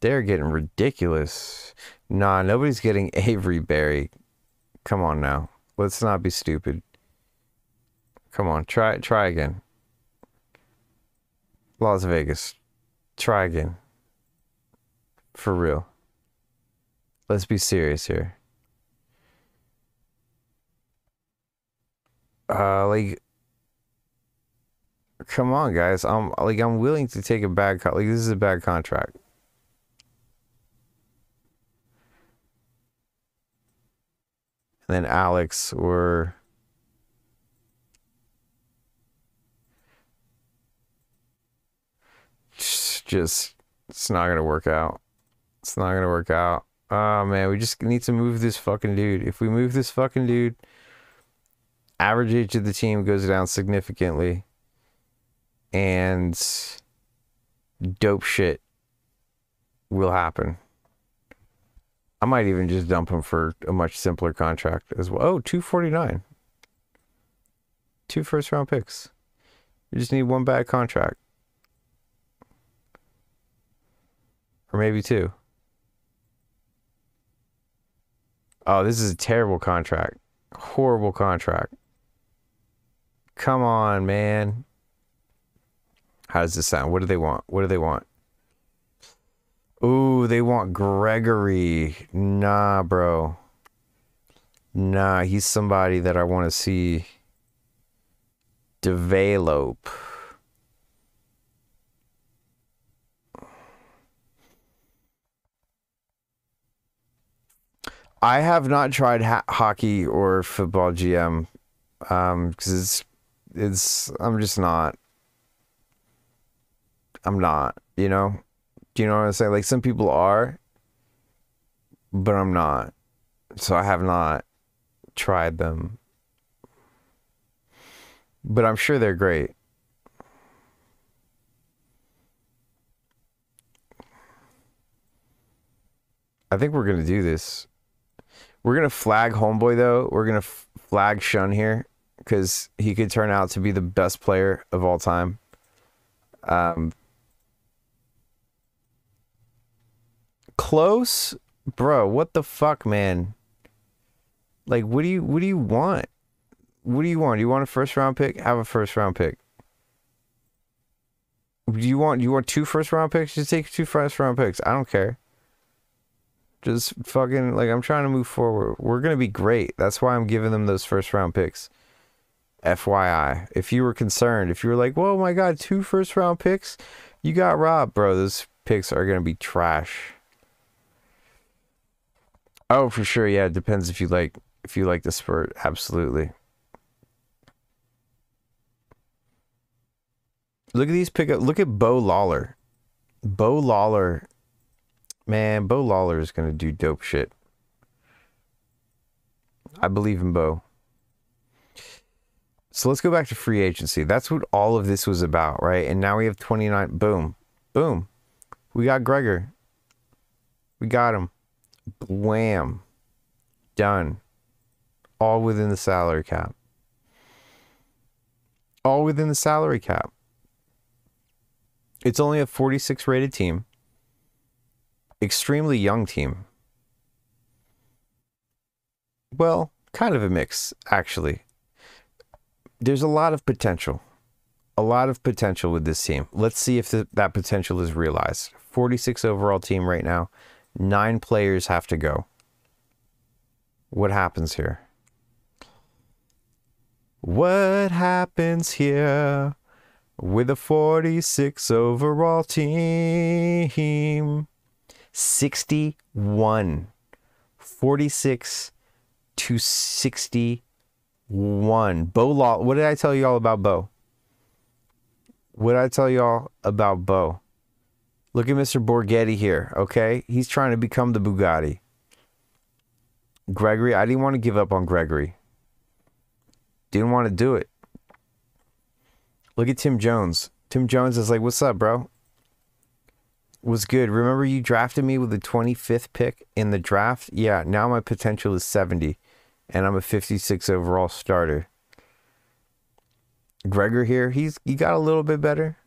they're getting ridiculous. Nah, nobody's getting Avery Berry. Come on now. Let's not be stupid. Come on, try try again. Las Vegas. Try again. For real. Let's be serious here. Uh like come on guys. I'm like I'm willing to take a bad cut. Like this is a bad contract. And then Alex or just it's not gonna work out. It's not gonna work out. Oh man, we just need to move this fucking dude. If we move this fucking dude, average age of the team goes down significantly. And dope shit will happen. I might even just dump him for a much simpler contract as well. Oh, 249. Two first round picks. We just need one bad contract. Or maybe two. Oh, this is a terrible contract. Horrible contract. Come on, man. How does this sound? What do they want? What do they want? Ooh, they want Gregory. Nah, bro. Nah, he's somebody that I want to see develop. I have not tried ha- hockey or football GM um cuz it's it's I'm just not I'm not, you know? Do you know what I'm saying? Like some people are but I'm not. So I have not tried them. But I'm sure they're great. I think we're going to do this. We're gonna flag homeboy though. We're gonna f- flag Shun here because he could turn out to be the best player of all time. Um, close, bro. What the fuck, man? Like, what do you what do you want? What do you want? Do you want a first round pick? Have a first round pick. Do you want you want two first round picks? Just take two first round picks. I don't care. Just fucking like I'm trying to move forward. We're gonna be great. That's why I'm giving them those first round picks. FYI, if you were concerned, if you were like, "Whoa, my God, two first round picks," you got robbed, bro. Those picks are gonna be trash. Oh, for sure. Yeah, it depends if you like if you like the spurt. Absolutely. Look at these pickup. Look at Bo Lawler. Bo Lawler Man, Bo Lawler is to do dope shit. I believe in Bo. So let's go back to free agency. That's what all of this was about, right? And now we have 29. Boom. Boom. We got Gregor. We got him. Wham. Done. All within the salary cap. All within the salary cap. It's only a 46 rated team extremely young team. Well, kind of a mix, actually. There's a lot of potential. A lot of potential with this team. Let's see if the, that potential is realized. 46 overall team right now. Nine players have to go. What happens here? What happens here with a 46 overall team? 61. 46 to 61. Bo Law. What did I tell y'all about Bo? What did I tell y'all about Bo? Look at Mr. Borghetti here, okay? He's trying to become the Bugatti. Gregory, I didn't want to give up on Gregory. Didn't want to do it. Look at Tim Jones. Tim Jones is like, What's up, bro? was good. Remember you drafted me with the 25th pick in the draft? Yeah, now my potential is 70 and I'm a 56 overall starter. Gregor here, he's he got a little bit better.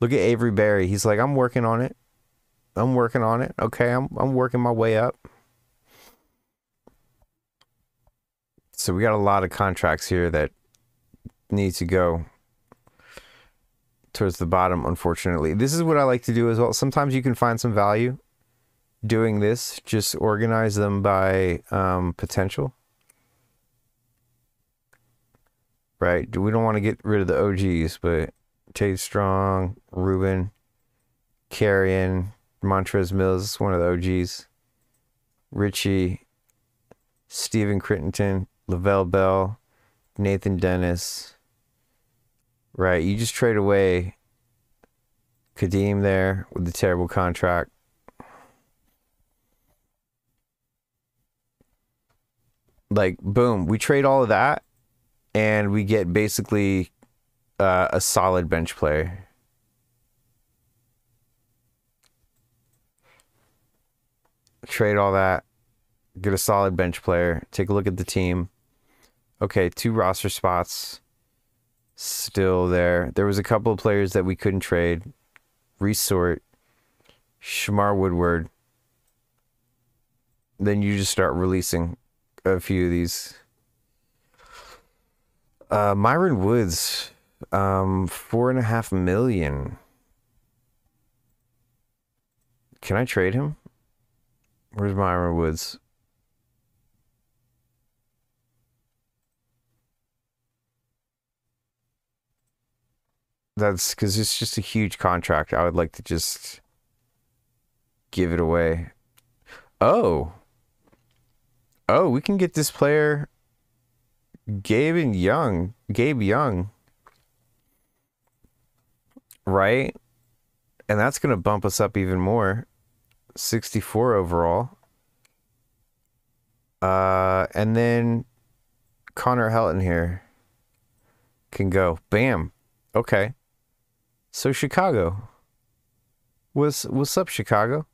Look at Avery Berry. He's like, I'm working on it. I'm working on it. Okay, I'm I'm working my way up. So we got a lot of contracts here that need to go towards the bottom, unfortunately. This is what I like to do as well. Sometimes you can find some value doing this. Just organize them by um, potential. Right? Do we don't want to get rid of the OGs, but Tate Strong, Ruben, Carrion, Montrez Mills, one of the OGs. Richie, Stephen Crittenden, LeVelle Bell, Nathan Dennis. Right, you just trade away Kadeem there with the terrible contract. Like, boom, we trade all of that and we get basically uh, a solid bench player. Trade all that, get a solid bench player, take a look at the team. Okay, two roster spots still there. There was a couple of players that we couldn't trade. Resort, Shamar Woodward. Then you just start releasing a few of these. Uh, Myron Woods, um, four and a half million. Can I trade him? Where's Myra Woods? That's because it's just a huge contract. I would like to just give it away. Oh. Oh, we can get this player Gabe and Young. Gabe Young. Right? And that's going to bump us up even more. 64 overall. Uh, and then Connor Helton here can go. Bam. Okay. So Chicago. What's what's up, Chicago?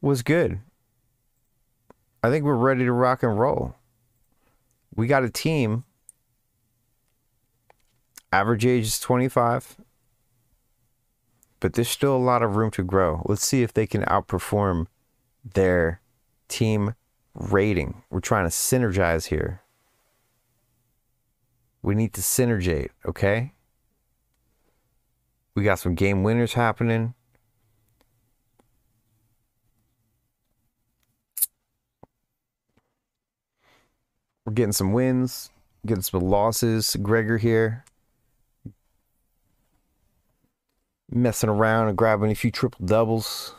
Was good. I think we're ready to rock and roll. We got a team. Average age is 25. But there's still a lot of room to grow. Let's see if they can outperform their team rating. We're trying to synergize here. We need to synergate, okay? We got some game winners happening. We're getting some wins, getting some losses. Gregor here. Messing around and grabbing a few triple doubles.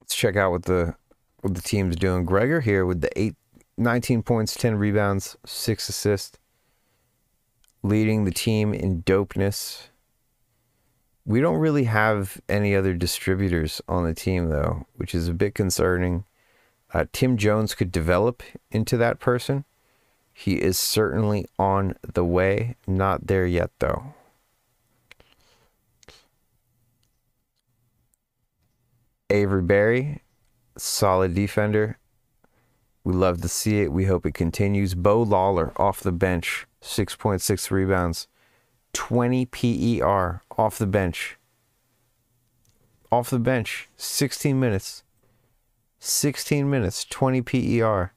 Let's check out what the what the team's doing. Gregor here with the eight 19 points, 10 rebounds, 6 assists. Leading the team in dopeness. We don't really have any other distributors on the team, though, which is a bit concerning. Uh, Tim Jones could develop into that person. He is certainly on the way. Not there yet, though. Avery Berry, solid defender, we love to see it. We hope it continues. Bo Lawler off the bench, 6.6 rebounds, 20 PER off the bench. Off the bench, 16 minutes. 16 minutes, 20 PER.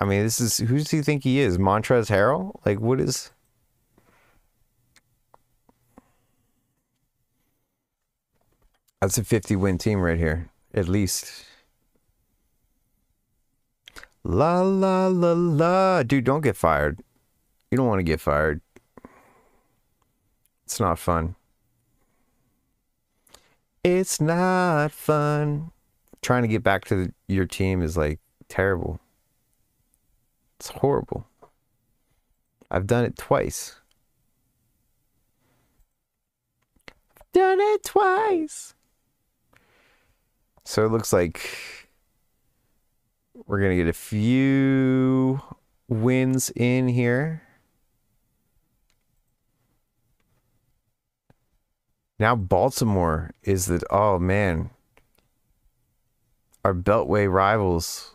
I mean, this is who does he think he is? Montrezl Harrell? Like, what is. That's a 50 win team right here, at least. La la la la. Dude, don't get fired. You don't want to get fired. It's not fun. It's not fun. Trying to get back to the, your team is like terrible. It's horrible. I've done it twice. Done it twice. So it looks like we're going to get a few wins in here. Now Baltimore is the oh man. Our Beltway rivals.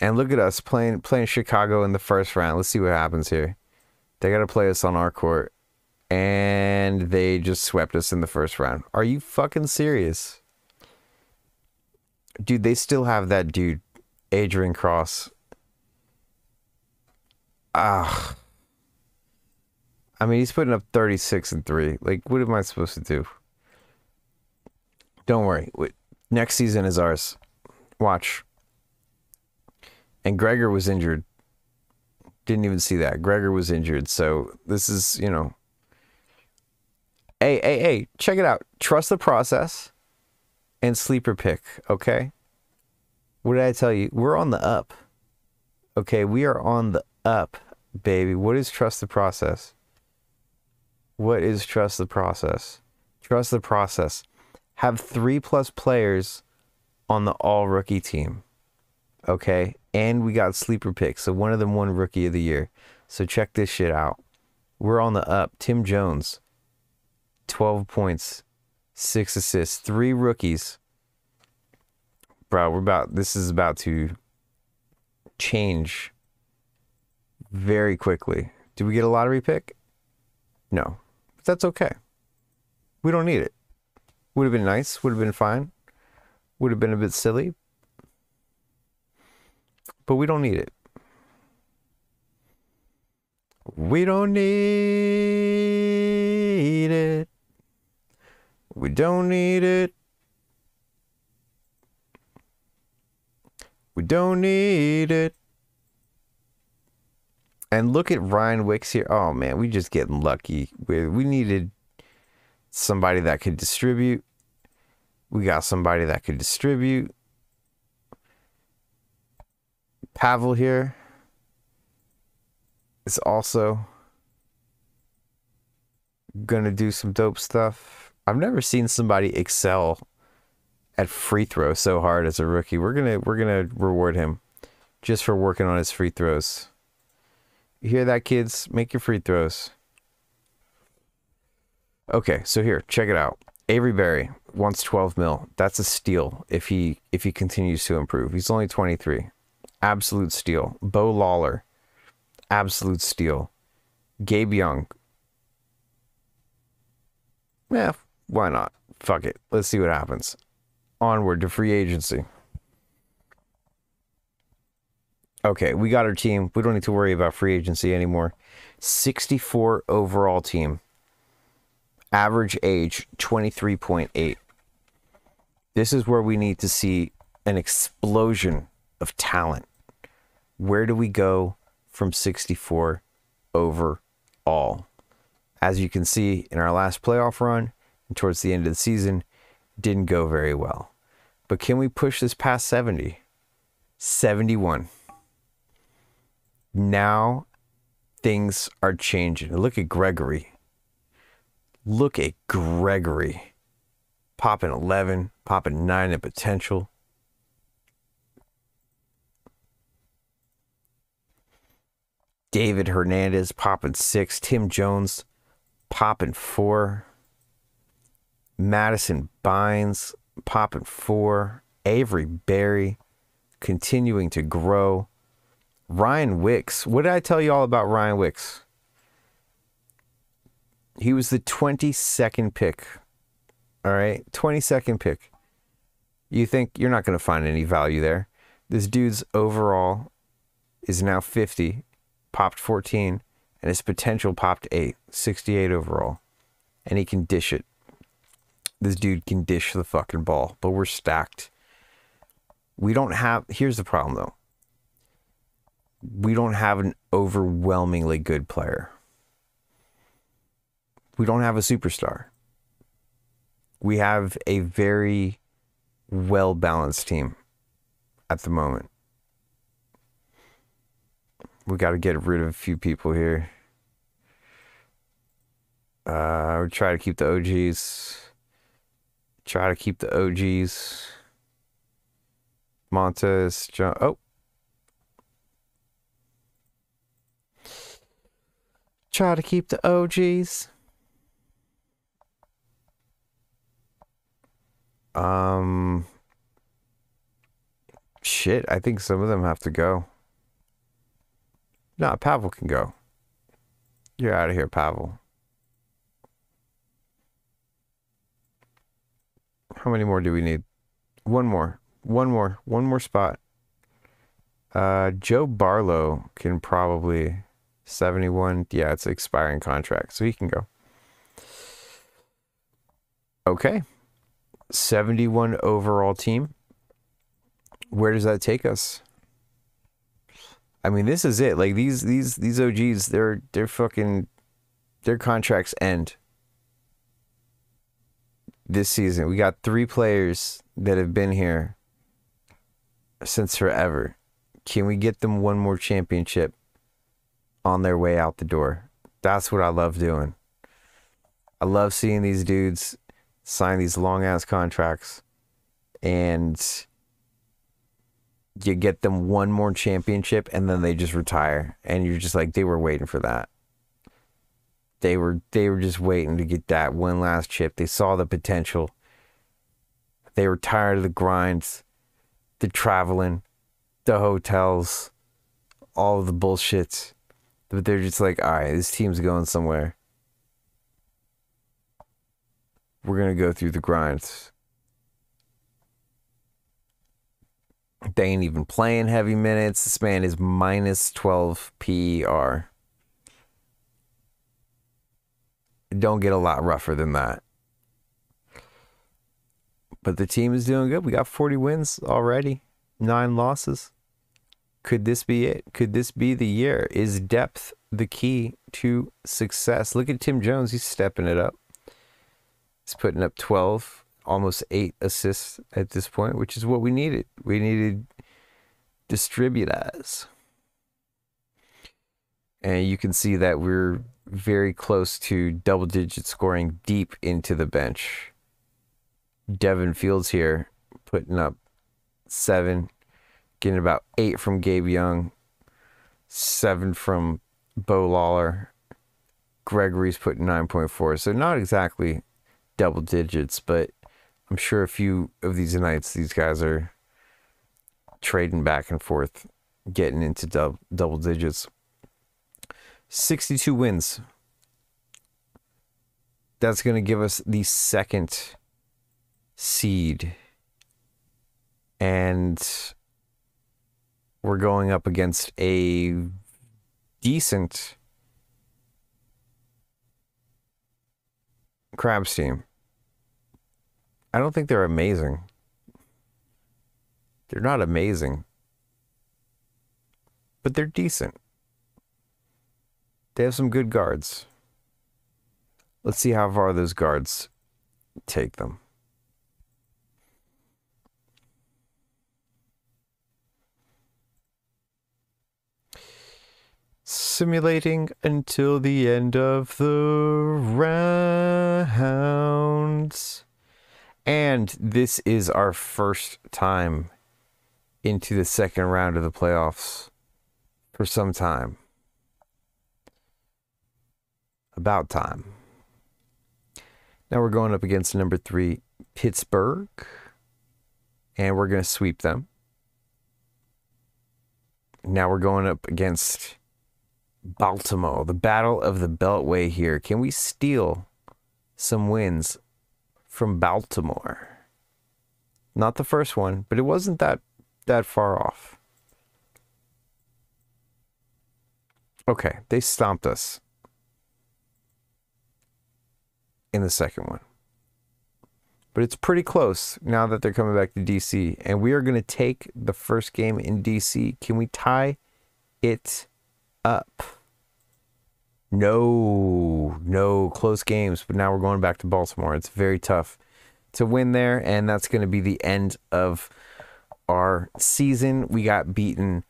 And look at us playing playing Chicago in the first round. Let's see what happens here. They got to play us on our court, and they just swept us in the first round. Are you fucking serious? Dude, they still have that dude, Adrian Cross. Ah. I mean, he's putting up 36 and 3. Like, what am I supposed to do? Don't worry. Next season is ours. Watch. And Gregor was injured. Didn't even see that. Gregor was injured. So this is, you know. Hey, hey, hey, check it out. Trust the process and sleeper pick, okay? What did I tell you? We're on the up. Okay, we are on the up, baby. What is trust the process? What is trust the process? Trust the process. Have three plus players on the all rookie team. Okay. And we got sleeper picks. So one of them won rookie of the year. So check this shit out. We're on the up. Tim Jones, 12 points, six assists, three rookies. Bro, we're about, this is about to change very quickly. Did we get a lottery pick? No. But that's okay. We don't need it. Would have been nice, would have been fine. Would have been a bit silly. But we don't need it. We don't need it. We don't need it. We don't need it. And look at Ryan Wicks here. Oh man, we just getting lucky. We, we needed somebody that could distribute. We got somebody that could distribute. Pavel here is also gonna do some dope stuff. I've never seen somebody excel at free throw so hard as a rookie. We're gonna we're gonna reward him just for working on his free throws. You hear that, kids? Make your free throws. Okay, so here, check it out. Avery Berry wants 12 mil. That's a steal if he if he continues to improve. He's only 23. Absolute steal. Bo Lawler. Absolute steal. Gabe Young. Yeah, why not? Fuck it. Let's see what happens. Onward to free agency. Okay, we got our team. We don't need to worry about free agency anymore. 64 overall team. Average age 23.8. This is where we need to see an explosion of talent. Where do we go from 64 overall? As you can see in our last playoff run and towards the end of the season, didn't go very well. But can we push this past 70? 71 now things are changing. Look at Gregory. Look at Gregory. Popping 11, popping 9 in potential. David Hernandez popping 6. Tim Jones popping 4. Madison Bynes popping 4. Avery Berry continuing to grow. Ryan Wicks. What did I tell you all about Ryan Wicks? He was the 22nd pick. All right, 22nd pick. You think you're not going to find any value there. This dude's overall is now 50, popped 14, and his potential popped 8, 68 overall. And he can dish it. This dude can dish the fucking ball, but we're stacked. We don't have. Here's the problem though we don't have an overwhelmingly good player. We don't have a superstar. We have a very well balanced team at the moment. We got to get rid of a few people here. Uh, we try to keep the OGs. Try to keep the OGs. Montez, John. Oh, Try to keep the OGs. Um, shit, I think some of them have to go. Nah, Pavel can go. You're out of here, Pavel. How many more do we need? One more. One more. One more spot. Uh, Joe Barlow can probably 71. Yeah, it's expiring contract, so he can go. Okay. 71 overall team. Where does that take us? I mean, this is it. Like these these these OGs, they're they're fucking their contracts end this season. We got three players that have been here since forever. Can we get them one more championship on their way out the door? That's what I love doing. I love seeing these dudes sign these long ass contracts and you get them one more championship and then they just retire and you're just like they were waiting for that. They were they were just waiting to get that one last chip. They saw the potential. They were tired of the grinds the traveling the hotels all the bullshit but they're just like all right this team's going somewhere we're going to go through the grinds. They ain't even playing heavy minutes. This man is minus 12 PER. Don't get a lot rougher than that. But the team is doing good. We got 40 wins already, nine losses. Could this be it? Could this be the year? Is depth the key to success? Look at Tim Jones. He's stepping it up. He's putting up 12, almost eight assists at this point, which is what we needed. We needed distribute distributors. And you can see that we're very close to double digit scoring deep into the bench. Devin Fields here putting up seven, getting about eight from Gabe Young, seven from Bo Lawler. Gregory's putting 9.4. So not exactly double digits, but I'm sure a few of these nights these guys are trading back and forth, getting into dub- double digits. 62 wins. That's going to give us the second seed. And we're going up against a decent Crabs team. I don't think they're amazing. They're not amazing, but they're decent. They have some good guards. Let's see how far those guards take them. Simulating until the end of the rounds. And this is our first time into the second round of the playoffs for some time. About time. Now we're going up against number three, Pittsburgh, and we're going to sweep them. Now we're going up against Baltimore, the battle of the Beltway here. Can we steal some wins from Baltimore. Not the first one, but it wasn't that that far off. Okay, they stomped us in the second one. But it's pretty close now that they're coming back to DC. And we are going to take the first game in DC. Can we tie it up? No, no close games, but now we're going back to Baltimore. It's very tough to win there, and that's going to be the end of our season. We got beaten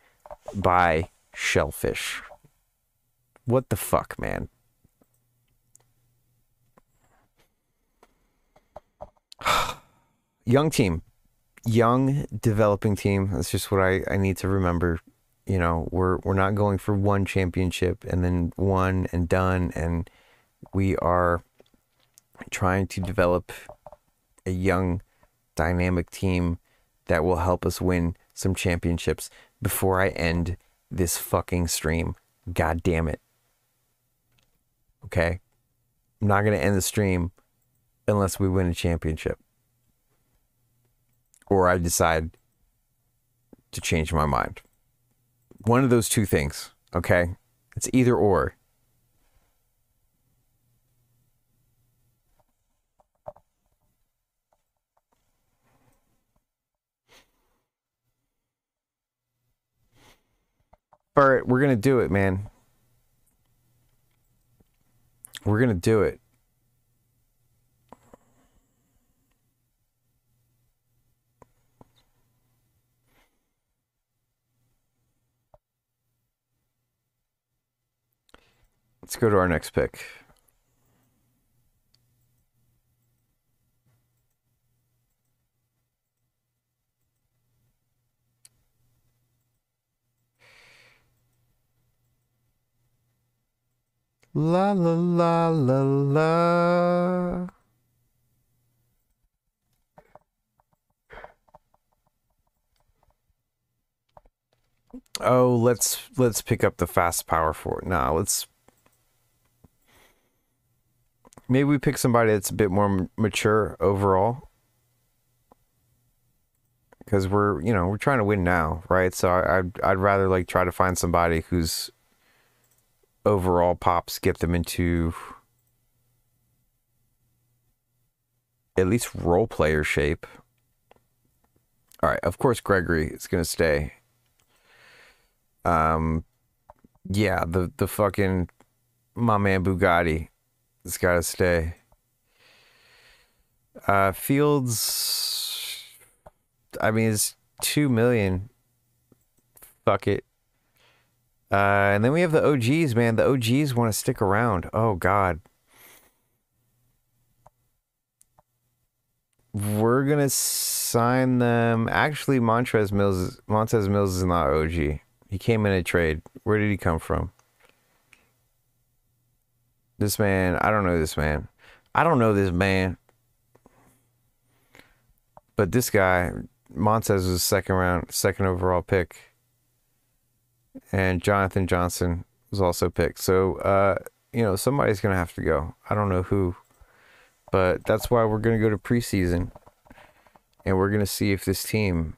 by Shellfish. What the fuck, man? Young team. Young developing team. That's just what I, I need to remember you know we're we're not going for one championship and then one and done and we are trying to develop a young dynamic team that will help us win some championships before I end this fucking stream. God damn it. Okay? I'm not going to end the stream unless we win a championship. Or I decide to change my mind. One of those two things, okay? It's either or. Bert, we're gonna do it, man. We're gonna do it. Let's go to our next pick. La la la la la. Oh, let's let's pick up the fast power forward. Nah, let's maybe we pick somebody that's a bit more mature overall. Because we're you know we're trying to win now right? So I, I'd, I'd rather like try to find somebody who's overall pops get them into at least role player shape. All right of course gregory is to stay. Um yeah the the fucking my man bugatti it's got to stay. Uh, Fields, I mean, it's two million. Fuck it. Uh, and then we have the OGs, man. The OGs want to stick around. Oh God. We're gonna sign them. Actually, Montrez Mills. Montez Mills is not OG. He came in a trade. Where did he come from? This man, I don't know this man. I don't know this man. But this guy, Montez was second round, second overall pick. And Jonathan Johnson was also picked. So, uh, you know, somebody's going to have to go. I don't know who. But that's why we're going to go to preseason. And we're going to see if this team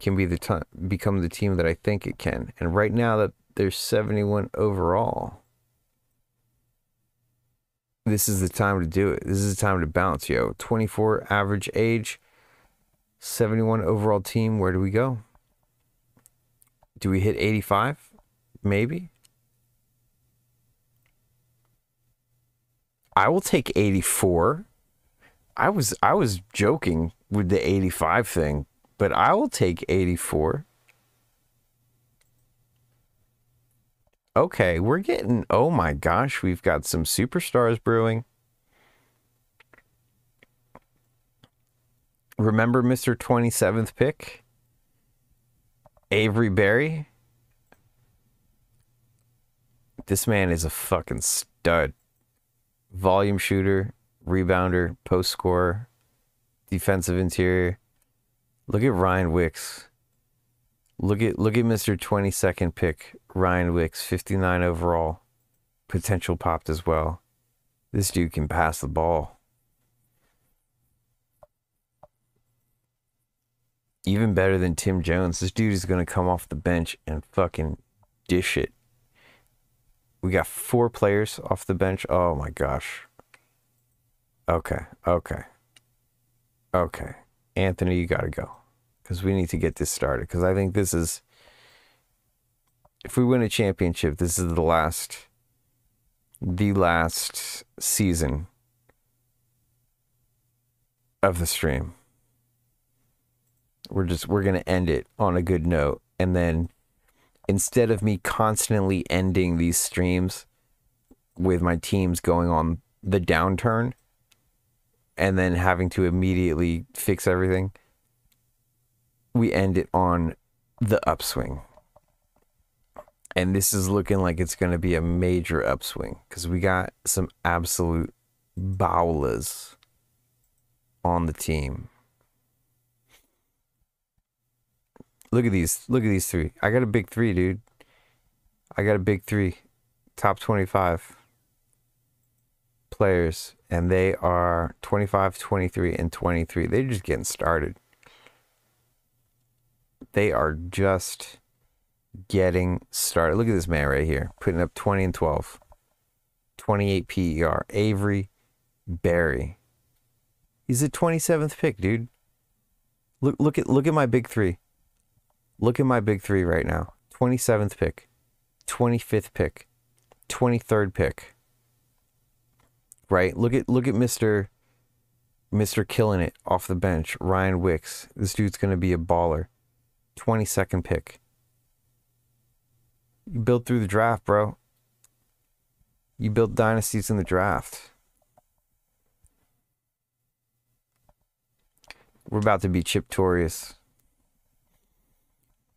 can be the t- become the team that I think it can. And right now that there's 71 overall this is the time to do it. This is the time to bounce, yo. 24 average age, 71 overall team. Where do we go? Do we hit 85? Maybe. I will take 84. I was I was joking with the 85 thing, but I will take 84. Okay, we're getting, oh my gosh, we've got some superstars brewing. Remember Mr. 27th pick? Avery Berry? This man is a fucking stud. Volume shooter, rebounder, post scorer, defensive interior. Look at Ryan Wicks. Look at look at Mr. 22nd pick, Ryan Wicks, 59 overall. Potential popped as well. This dude can pass the ball. Even better than Tim Jones. This dude is going to come off the bench and fucking dish it. We got four players off the bench. Oh my gosh. Okay. Okay. Okay. Anthony, you got to go because we need to get this started. Because I think this is, if we win a championship, this is the last, the last season of the stream. We're just, we're going to end it on a good note. And then instead of me constantly ending these streams with my teams going on the downturn and then having to immediately fix everything we end it on the upswing. And this is looking like it's going to be a major upswing because we got some absolute bowlers on the team. Look at these. Look at these three. I got a big three, dude. I got a big three. Top 25 players. And they are 25, 23, and 23. They're just getting started. They are just getting started. Look at this man right here, putting up 20 and 12. 28 PER. Avery Berry. He's the 27th pick, dude. Look look at look at my big 3. Look at my big 3 right now. 27th pick. 25th pick. 23rd pick. Right? Look at look at Mr. Mr. Killing It off the bench, Ryan Wicks. This dude's going to be a baller. 22nd pick. You build through the draft, bro. You build dynasties in the draft. We're about to be Chip Chiptorious.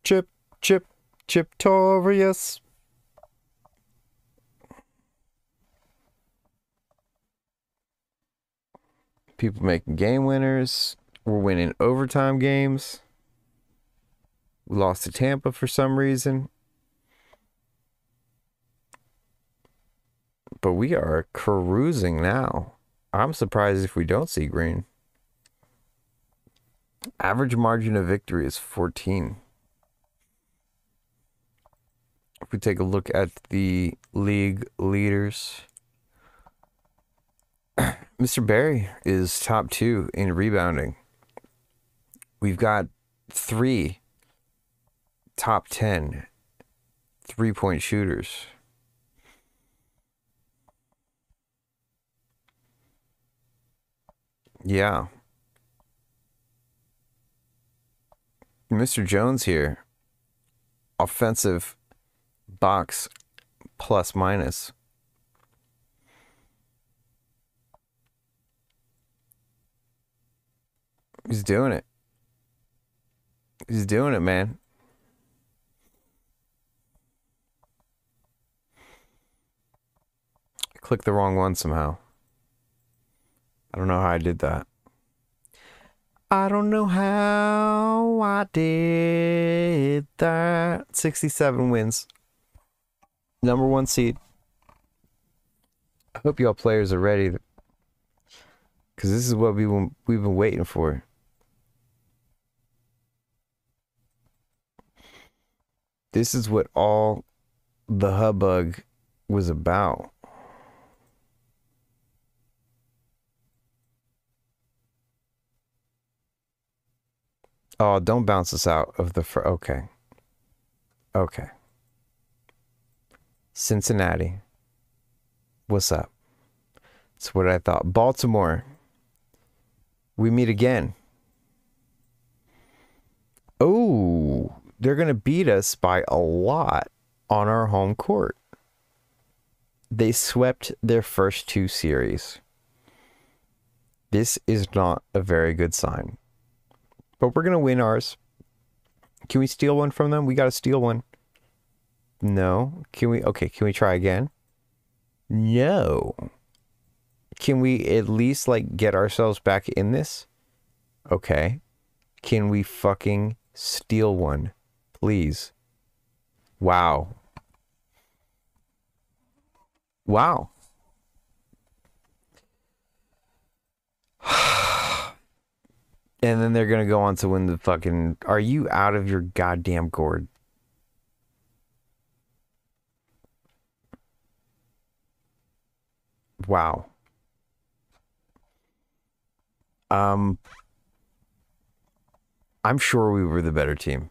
Chip, chip, Chip Chiptorious. People making game winners. We're winning overtime games. We lost to Tampa for some reason. But we are cruising now. I'm surprised if we don't see green. Average margin of victory is 14. If we take a look at the league leaders, Mr. Berry is top two in rebounding. We've got three top 10 three point shooters. Yeah. Mr. Jones here. Offensive box plus minus. He's doing it. He's doing it, man. Clicked the wrong one somehow. I don't know how I did that. I don't know how I did that. 67 wins. Number one seed. I hope y'all players are ready. Because this is what we, we've been waiting for. This is what all the hubbub was about. Oh, don't bounce us out of the. Fr- okay. Okay. Cincinnati. What's up? That's what I thought. Baltimore. We meet again. Oh, they're going to beat us by a lot on our home court. They swept their first two series. This is not a very good sign. But we're going to win ours. Can we steal one from them? We got to steal one. No. Can we? Okay, can we try again? No. Can we at least like get ourselves back in this? Okay. Can we fucking steal one? Please. Wow. Wow. And then they're gonna go on to win the fucking. Are you out of your goddamn gourd? Wow. Um, I'm sure we were the better team.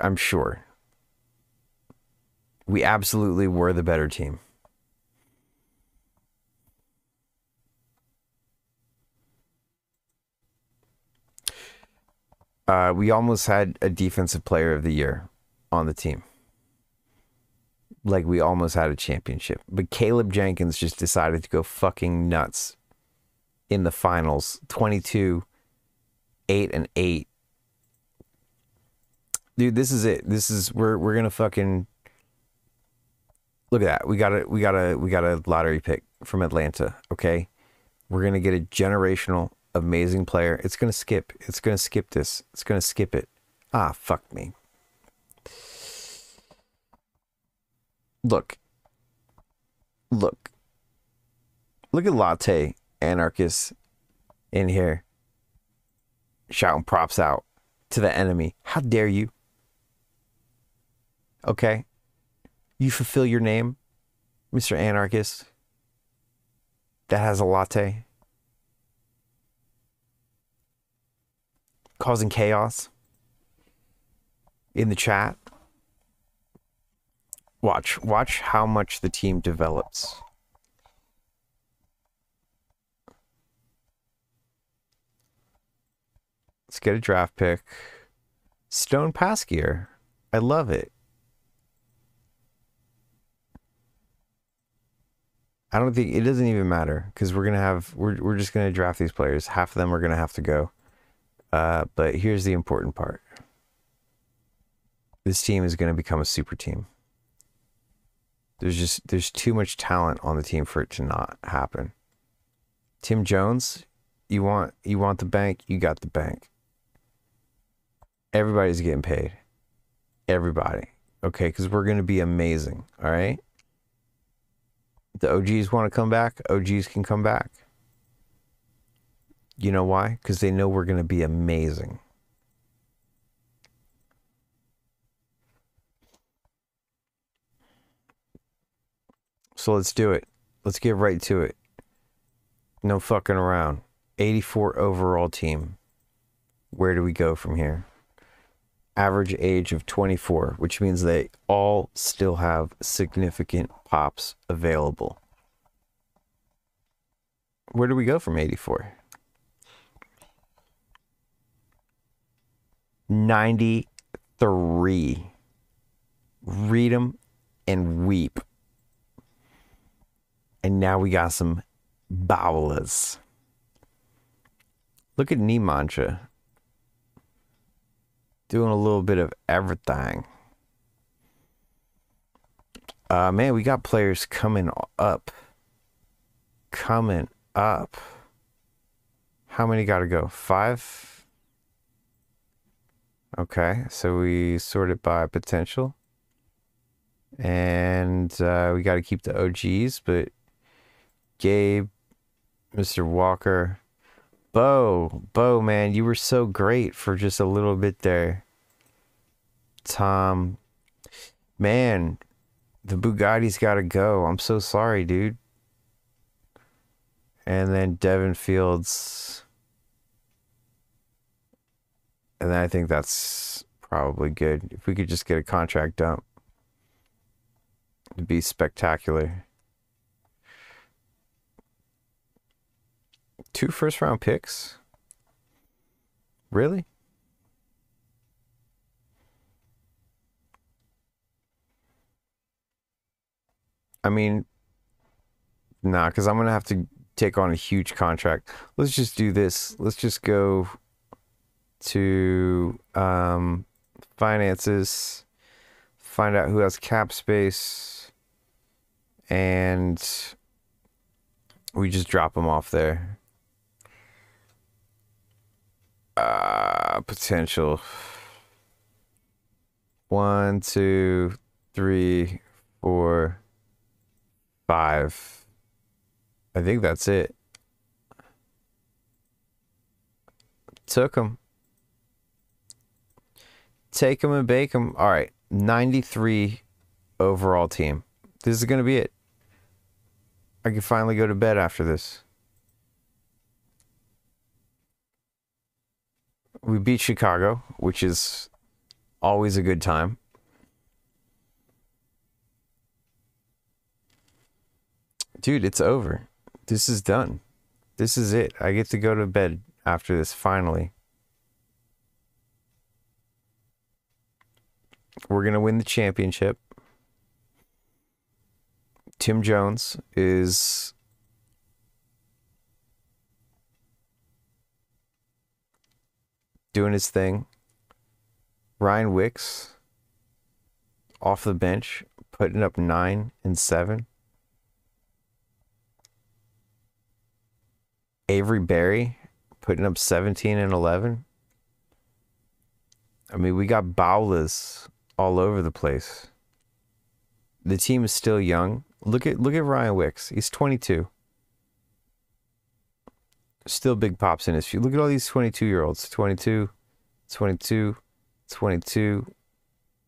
I'm sure. We absolutely were the better team. Uh, we almost had a defensive player of the year on the team. Like we almost had a championship. But Caleb Jenkins just decided to go fucking nuts in the finals. 22, 8 and 8. Dude, this is it. This is we're we're gonna fucking look at that. We got a we got a we got a lottery pick from Atlanta. Okay, we're gonna get a generational amazing player. It's gonna skip. It's gonna skip this. It's gonna skip it. Ah, fuck me. Look. Look. Look at Latte Anarchist in here shouting props out to the enemy. How dare you? Okay. You fulfill your name, Mr. Anarchist. That has a latte. Causing chaos in the chat. Watch, watch how much the team develops. Let's get a draft pick. Stone pass gear. I love it. I don't think it doesn't even matter because we're gonna have we're we're just gonna draft these players. Half of them are gonna have to go. Uh, but here's the important part. This team is gonna become a super team. There's just there's too much talent on the team for it to not happen. Tim Jones, you want you want the bank, you got the bank everybody's getting paid. Everybody. Okay, because we're going to be amazing. All right. The OGs want to come back. OGs can come back. You know why? Because they know we're going to be amazing. So let's do it. Let's get right to it. No fucking around. 84 overall team. Where do we go from here? average age of 24, which means they all still have significant pops available. Where do we go from 84? 93. Read them and weep. And now we got some bowlers. Look at Nimancha doing a little bit of everything. Uh, man, we got players coming up. Coming up. How many got to go? Five? Okay, so we sort it by potential. And uh, we got to keep the OGs, but Gabe, Mr. Walker, Bo, Bo, man, you were so great for just a little bit there. Tom, man, the Bugatti's got to go. I'm so sorry, dude. And then Devin Fields. And then I think that's probably good. If we could just get a contract dump, it'd be spectacular. Two first round picks? Really? I mean, nah, because I'm gonna have to take on a huge contract. Let's just do this. Let's just go to um, finances, find out who has cap space, and we just drop them off there. Uh, potential. One, two, three, four, five. I think that's it. Took him. Take them and bake them. All right. 93 overall team. This is going to be it. I can finally go to bed after this. we beat Chicago, which is always a good time. Dude, it's over. This is done. This is it. I get to go to bed after this finally. We're going to win the championship. Tim Jones is doing his thing. Ryan Wicks off the bench, putting up nine and seven. Avery Berry putting up 17 and 11. I mean, we got Bowlas all over the place. The team is still young. Look at look at Ryan Wicks. He's 22. Still big pops in his feet. Look at all these 22 year olds. 22, 22, 22.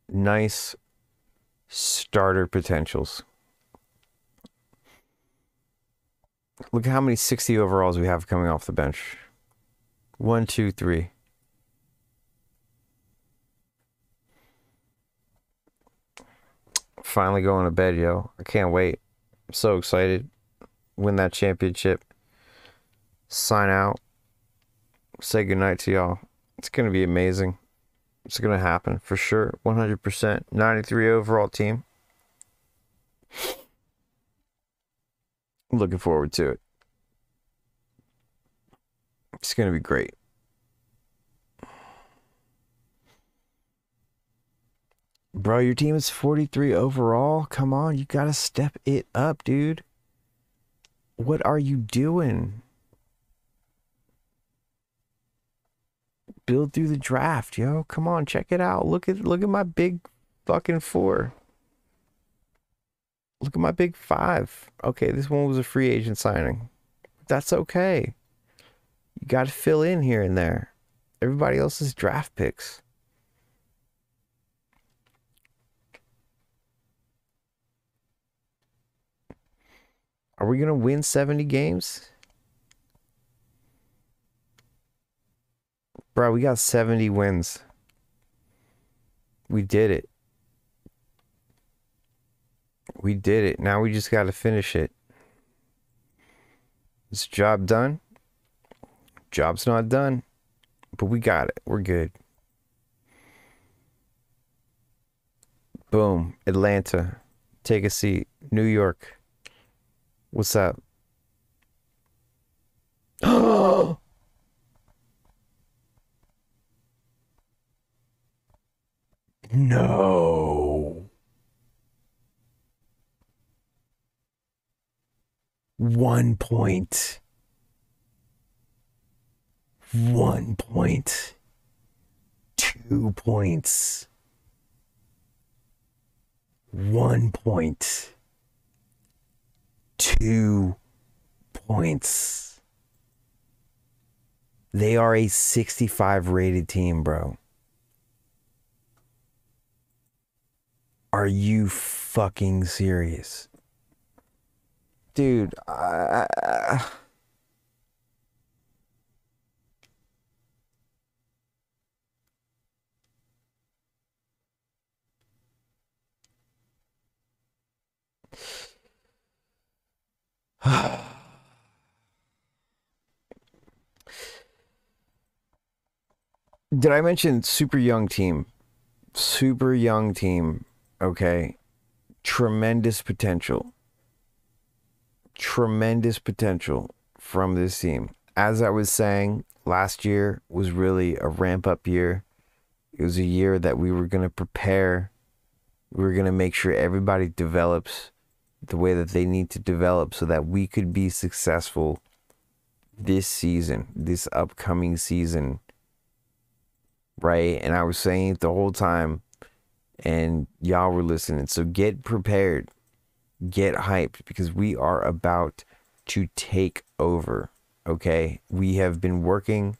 Nice starter potentials. Look at how many 60 overalls we have coming off the bench. One, two, three. Finally going to bed, yo. I can't wait. I'm so excited. Win that championship. Sign out. Say goodnight to y'all. It's going to be amazing. It's going to happen for sure. 100%. 93 overall team. looking forward to it. It's going to be great. Bro, your team is 43 overall. Come on, you got to step it up, dude. What are you doing? Build through the draft, yo. Come on, check it out. Look at look at my big fucking 4. Look at my big 5. Okay, this one was a free agent signing. That's okay. You got to fill in here and there. Everybody else's draft picks. Are we going to win 70 games? Bro, we got 70 wins. We did it. We did it. Now we just got to finish it. Is job done? Job's not done, but we got it. We're good. Boom. Atlanta. Take a seat. New York. What's up? no. One point. One point. Two points. One point two points. They are a 65 rated team, bro. Are you fucking serious? Dude, I, Did I mention super young team? Super young team. Okay. Tremendous potential. Tremendous potential from this team. As I was saying, last year was really a ramp up year. It was a year that we were going to prepare. We were going to make sure everybody develops the way that they need to develop so that we could be successful this season, this upcoming season. Right. And I was saying it the whole time, and y'all were listening. So get prepared, get hyped because we are about to take over. Okay. We have been working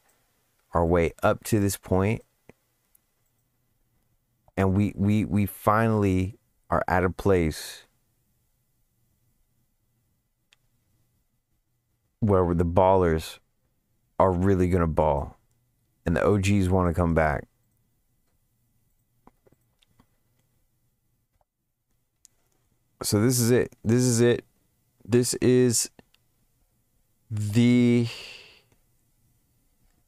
our way up to this point and we we we finally are at a place where the ballers are really going to ball and the OGs want to come back. So this is it. This is it. This is the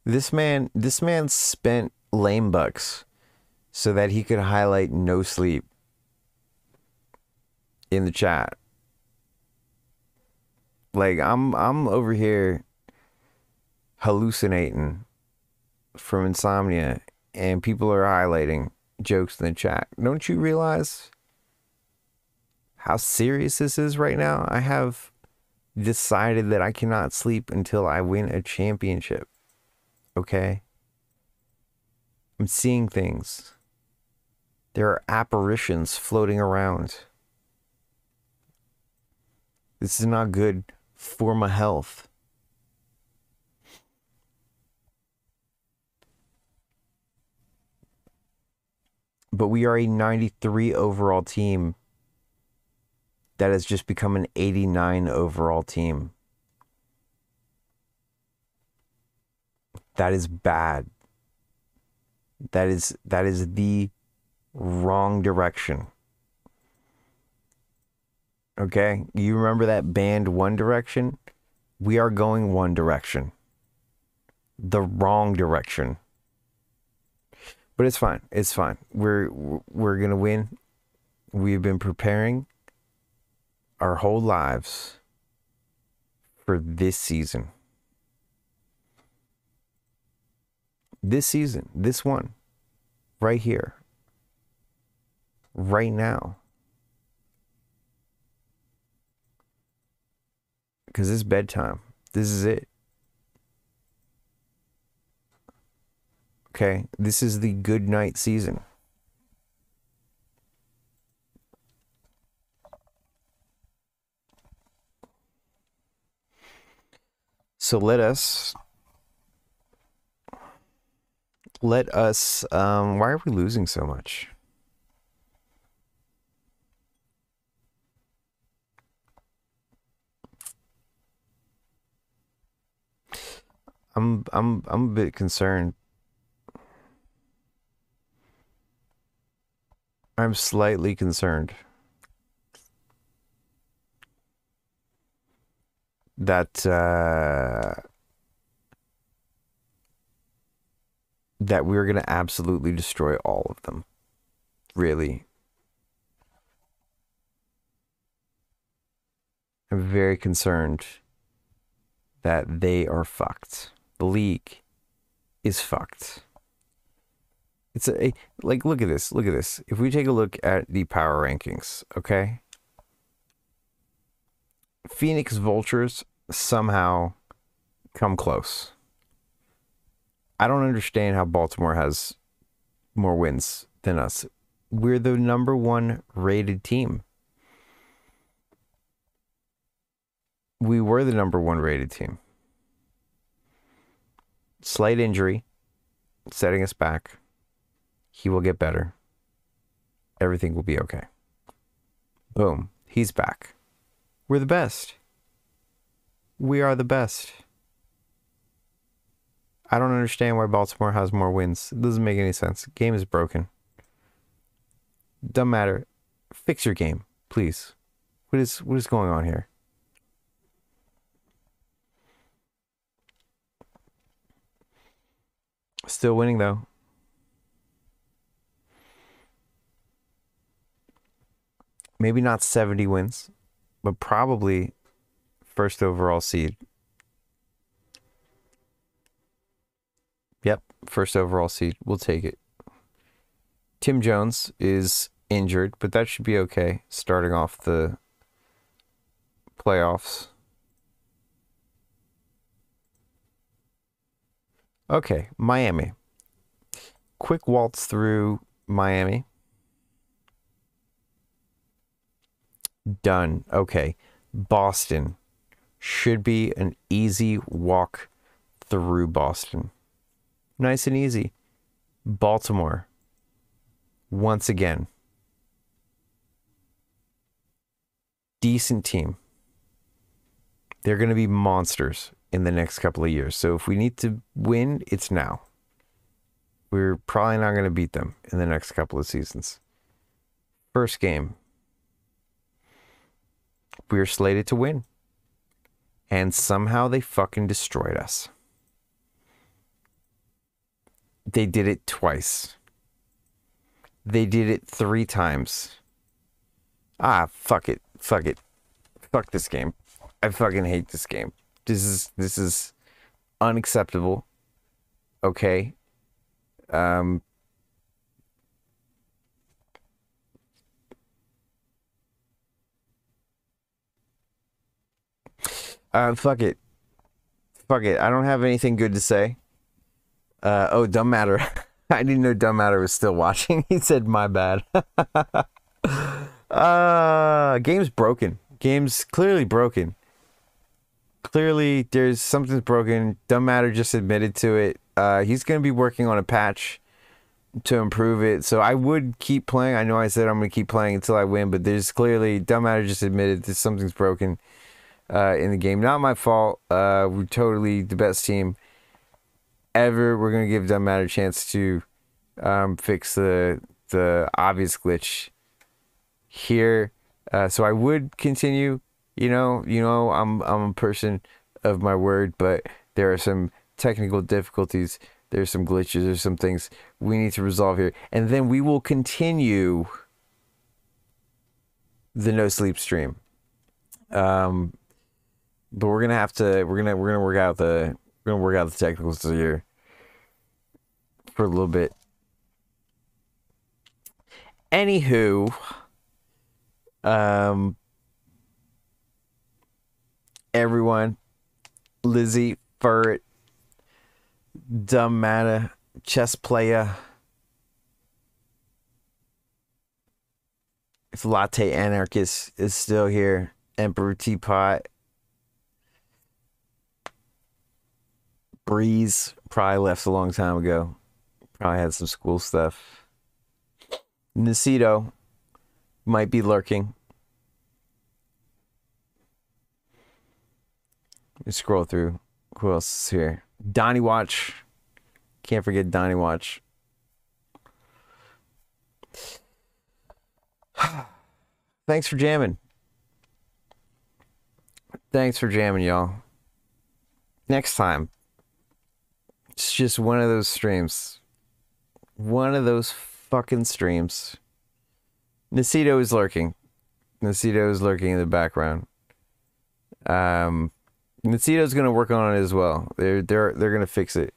this man this man spent lame bucks so that he could highlight no sleep in the chat. Like I'm I'm over here hallucinating from insomnia and people are highlighting jokes in the chat. Don't you realize how serious this is right now? I have decided that I cannot sleep until I win a championship. okay? I'm seeing things. There are apparitions floating around. This is not good for my health. But we are a 93 overall team that has just become an 89 overall team. That is bad. That is that is the wrong direction. Okay? You remember that band One Direction? We are going one direction. The wrong direction. But it's fine. It's fine. We're we're going to win. We've been preparing our whole lives for this season. This season, this one, right here, right now. Because it's bedtime. This is it. Okay, this is the good night season. So let us let us um why are we losing so much? I'm I'm I'm a bit concerned. I'm slightly concerned. that uh, that we're going to absolutely destroy all of them. Really. I'm very concerned that they are fucked. The league is fucked. It's a, like look at this, look at this. If we take a look at the power rankings, okay? Phoenix Vultures somehow come close. I don't understand how Baltimore has more wins than us. We're the number one rated team. We were the number one rated team. Slight injury, setting us back. He will get better. Everything will be okay. Boom. He's back. We're the best. We are the best. I don't understand why Baltimore has more wins. It doesn't make any sense. Game is broken. Doesn't matter. Fix your game, please. What is what is going on here? Still winning though. Maybe not 70 wins, but probably first overall seed. Yep, first overall seed. We'll take it. Tim Jones is injured, but that should be okay starting off the playoffs. Okay, Miami. Quick waltz through Miami. Done. Okay. Boston should be an easy walk through Boston. Nice and easy. Baltimore. Once again. Decent team. They're going to be monsters in the next couple of years. So if we need to win, it's now. We're probably not going to beat them in the next couple of seasons. First game. We're slated to win. And somehow they fucking destroyed us. They did it twice. They did it three times. Ah, fuck it. Fuck it. Fuck this game. I fucking hate this game. This is this is unacceptable. Okay. Um Uh, fuck it. Fuck it. I don't have anything good to say. Uh, oh, dumb matter. I didn't know dumb matter was still watching. he said my bad. uh, game's broken. Game's clearly broken. Clearly, there's something's broken. Dumb matter just admitted to it. Uh, he's gonna be working on a patch to improve it. So I would keep playing. I know I said I'm gonna keep playing until I win, but there's clearly dumb matter just admitted that something's broken uh, in the game. Not my fault. Uh, we're totally the best team ever. We're gonna give dumb matter a chance to um, fix the the obvious glitch here. Uh, so I would continue. You know, you know, I'm I'm a person of my word, but there are some technical difficulties. There's some glitches. There's some things we need to resolve here, and then we will continue the no sleep stream. Um, but we're gonna have to. We're gonna we're gonna work out the we're gonna work out the technicals here for a little bit. Anywho, um, everyone, Lizzie, Furret, Dumb Matter, Chess Player, if Latte Anarchist is still here, Emperor Teapot, Breeze probably left a long time ago. Probably had some school stuff. Nacito might be lurking. Let me scroll through. Who else is here? Donnie Watch. Can't forget Donnie Watch. Thanks for jamming. Thanks for jamming, y'all. Next time, it's just one of those streams. One of those fucking streams. Nacito is lurking. Nacito is lurking in the background. Um, Nacito's gonna work on it as well. They're they're they're gonna fix it.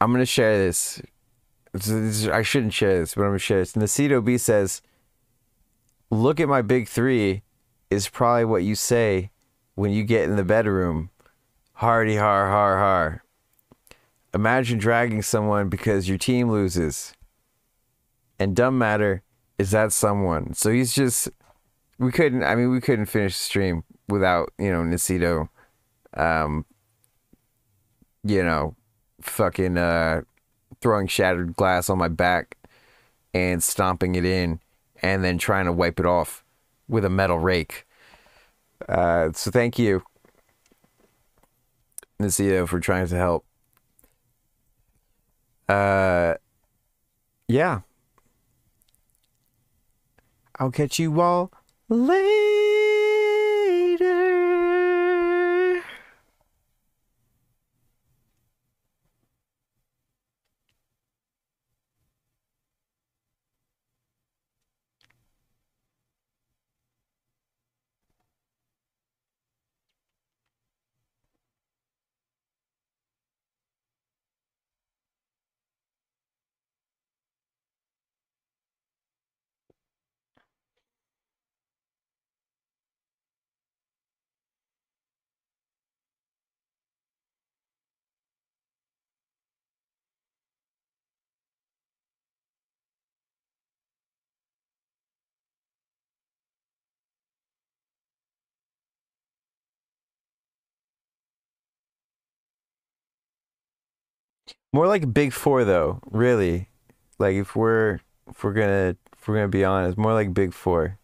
I'm gonna share this. I shouldn't share this, but I'm gonna share this. Nacito B says, "Look at my big three is probably what you say when you get in the bedroom. Hardy har har har. Imagine dragging someone because your team loses. And dumb matter is that someone. So he's just we couldn't I mean we couldn't finish the stream without, you know, Nacito um you know, fucking uh throwing shattered glass on my back and stomping it in and then trying to wipe it off with a metal rake. Uh, so thank you, Nacito, for trying to help. Uh, yeah. I'll catch you all later. More like Big Four, though. Really, like if we're if we're gonna if we're gonna be honest, more like Big Four.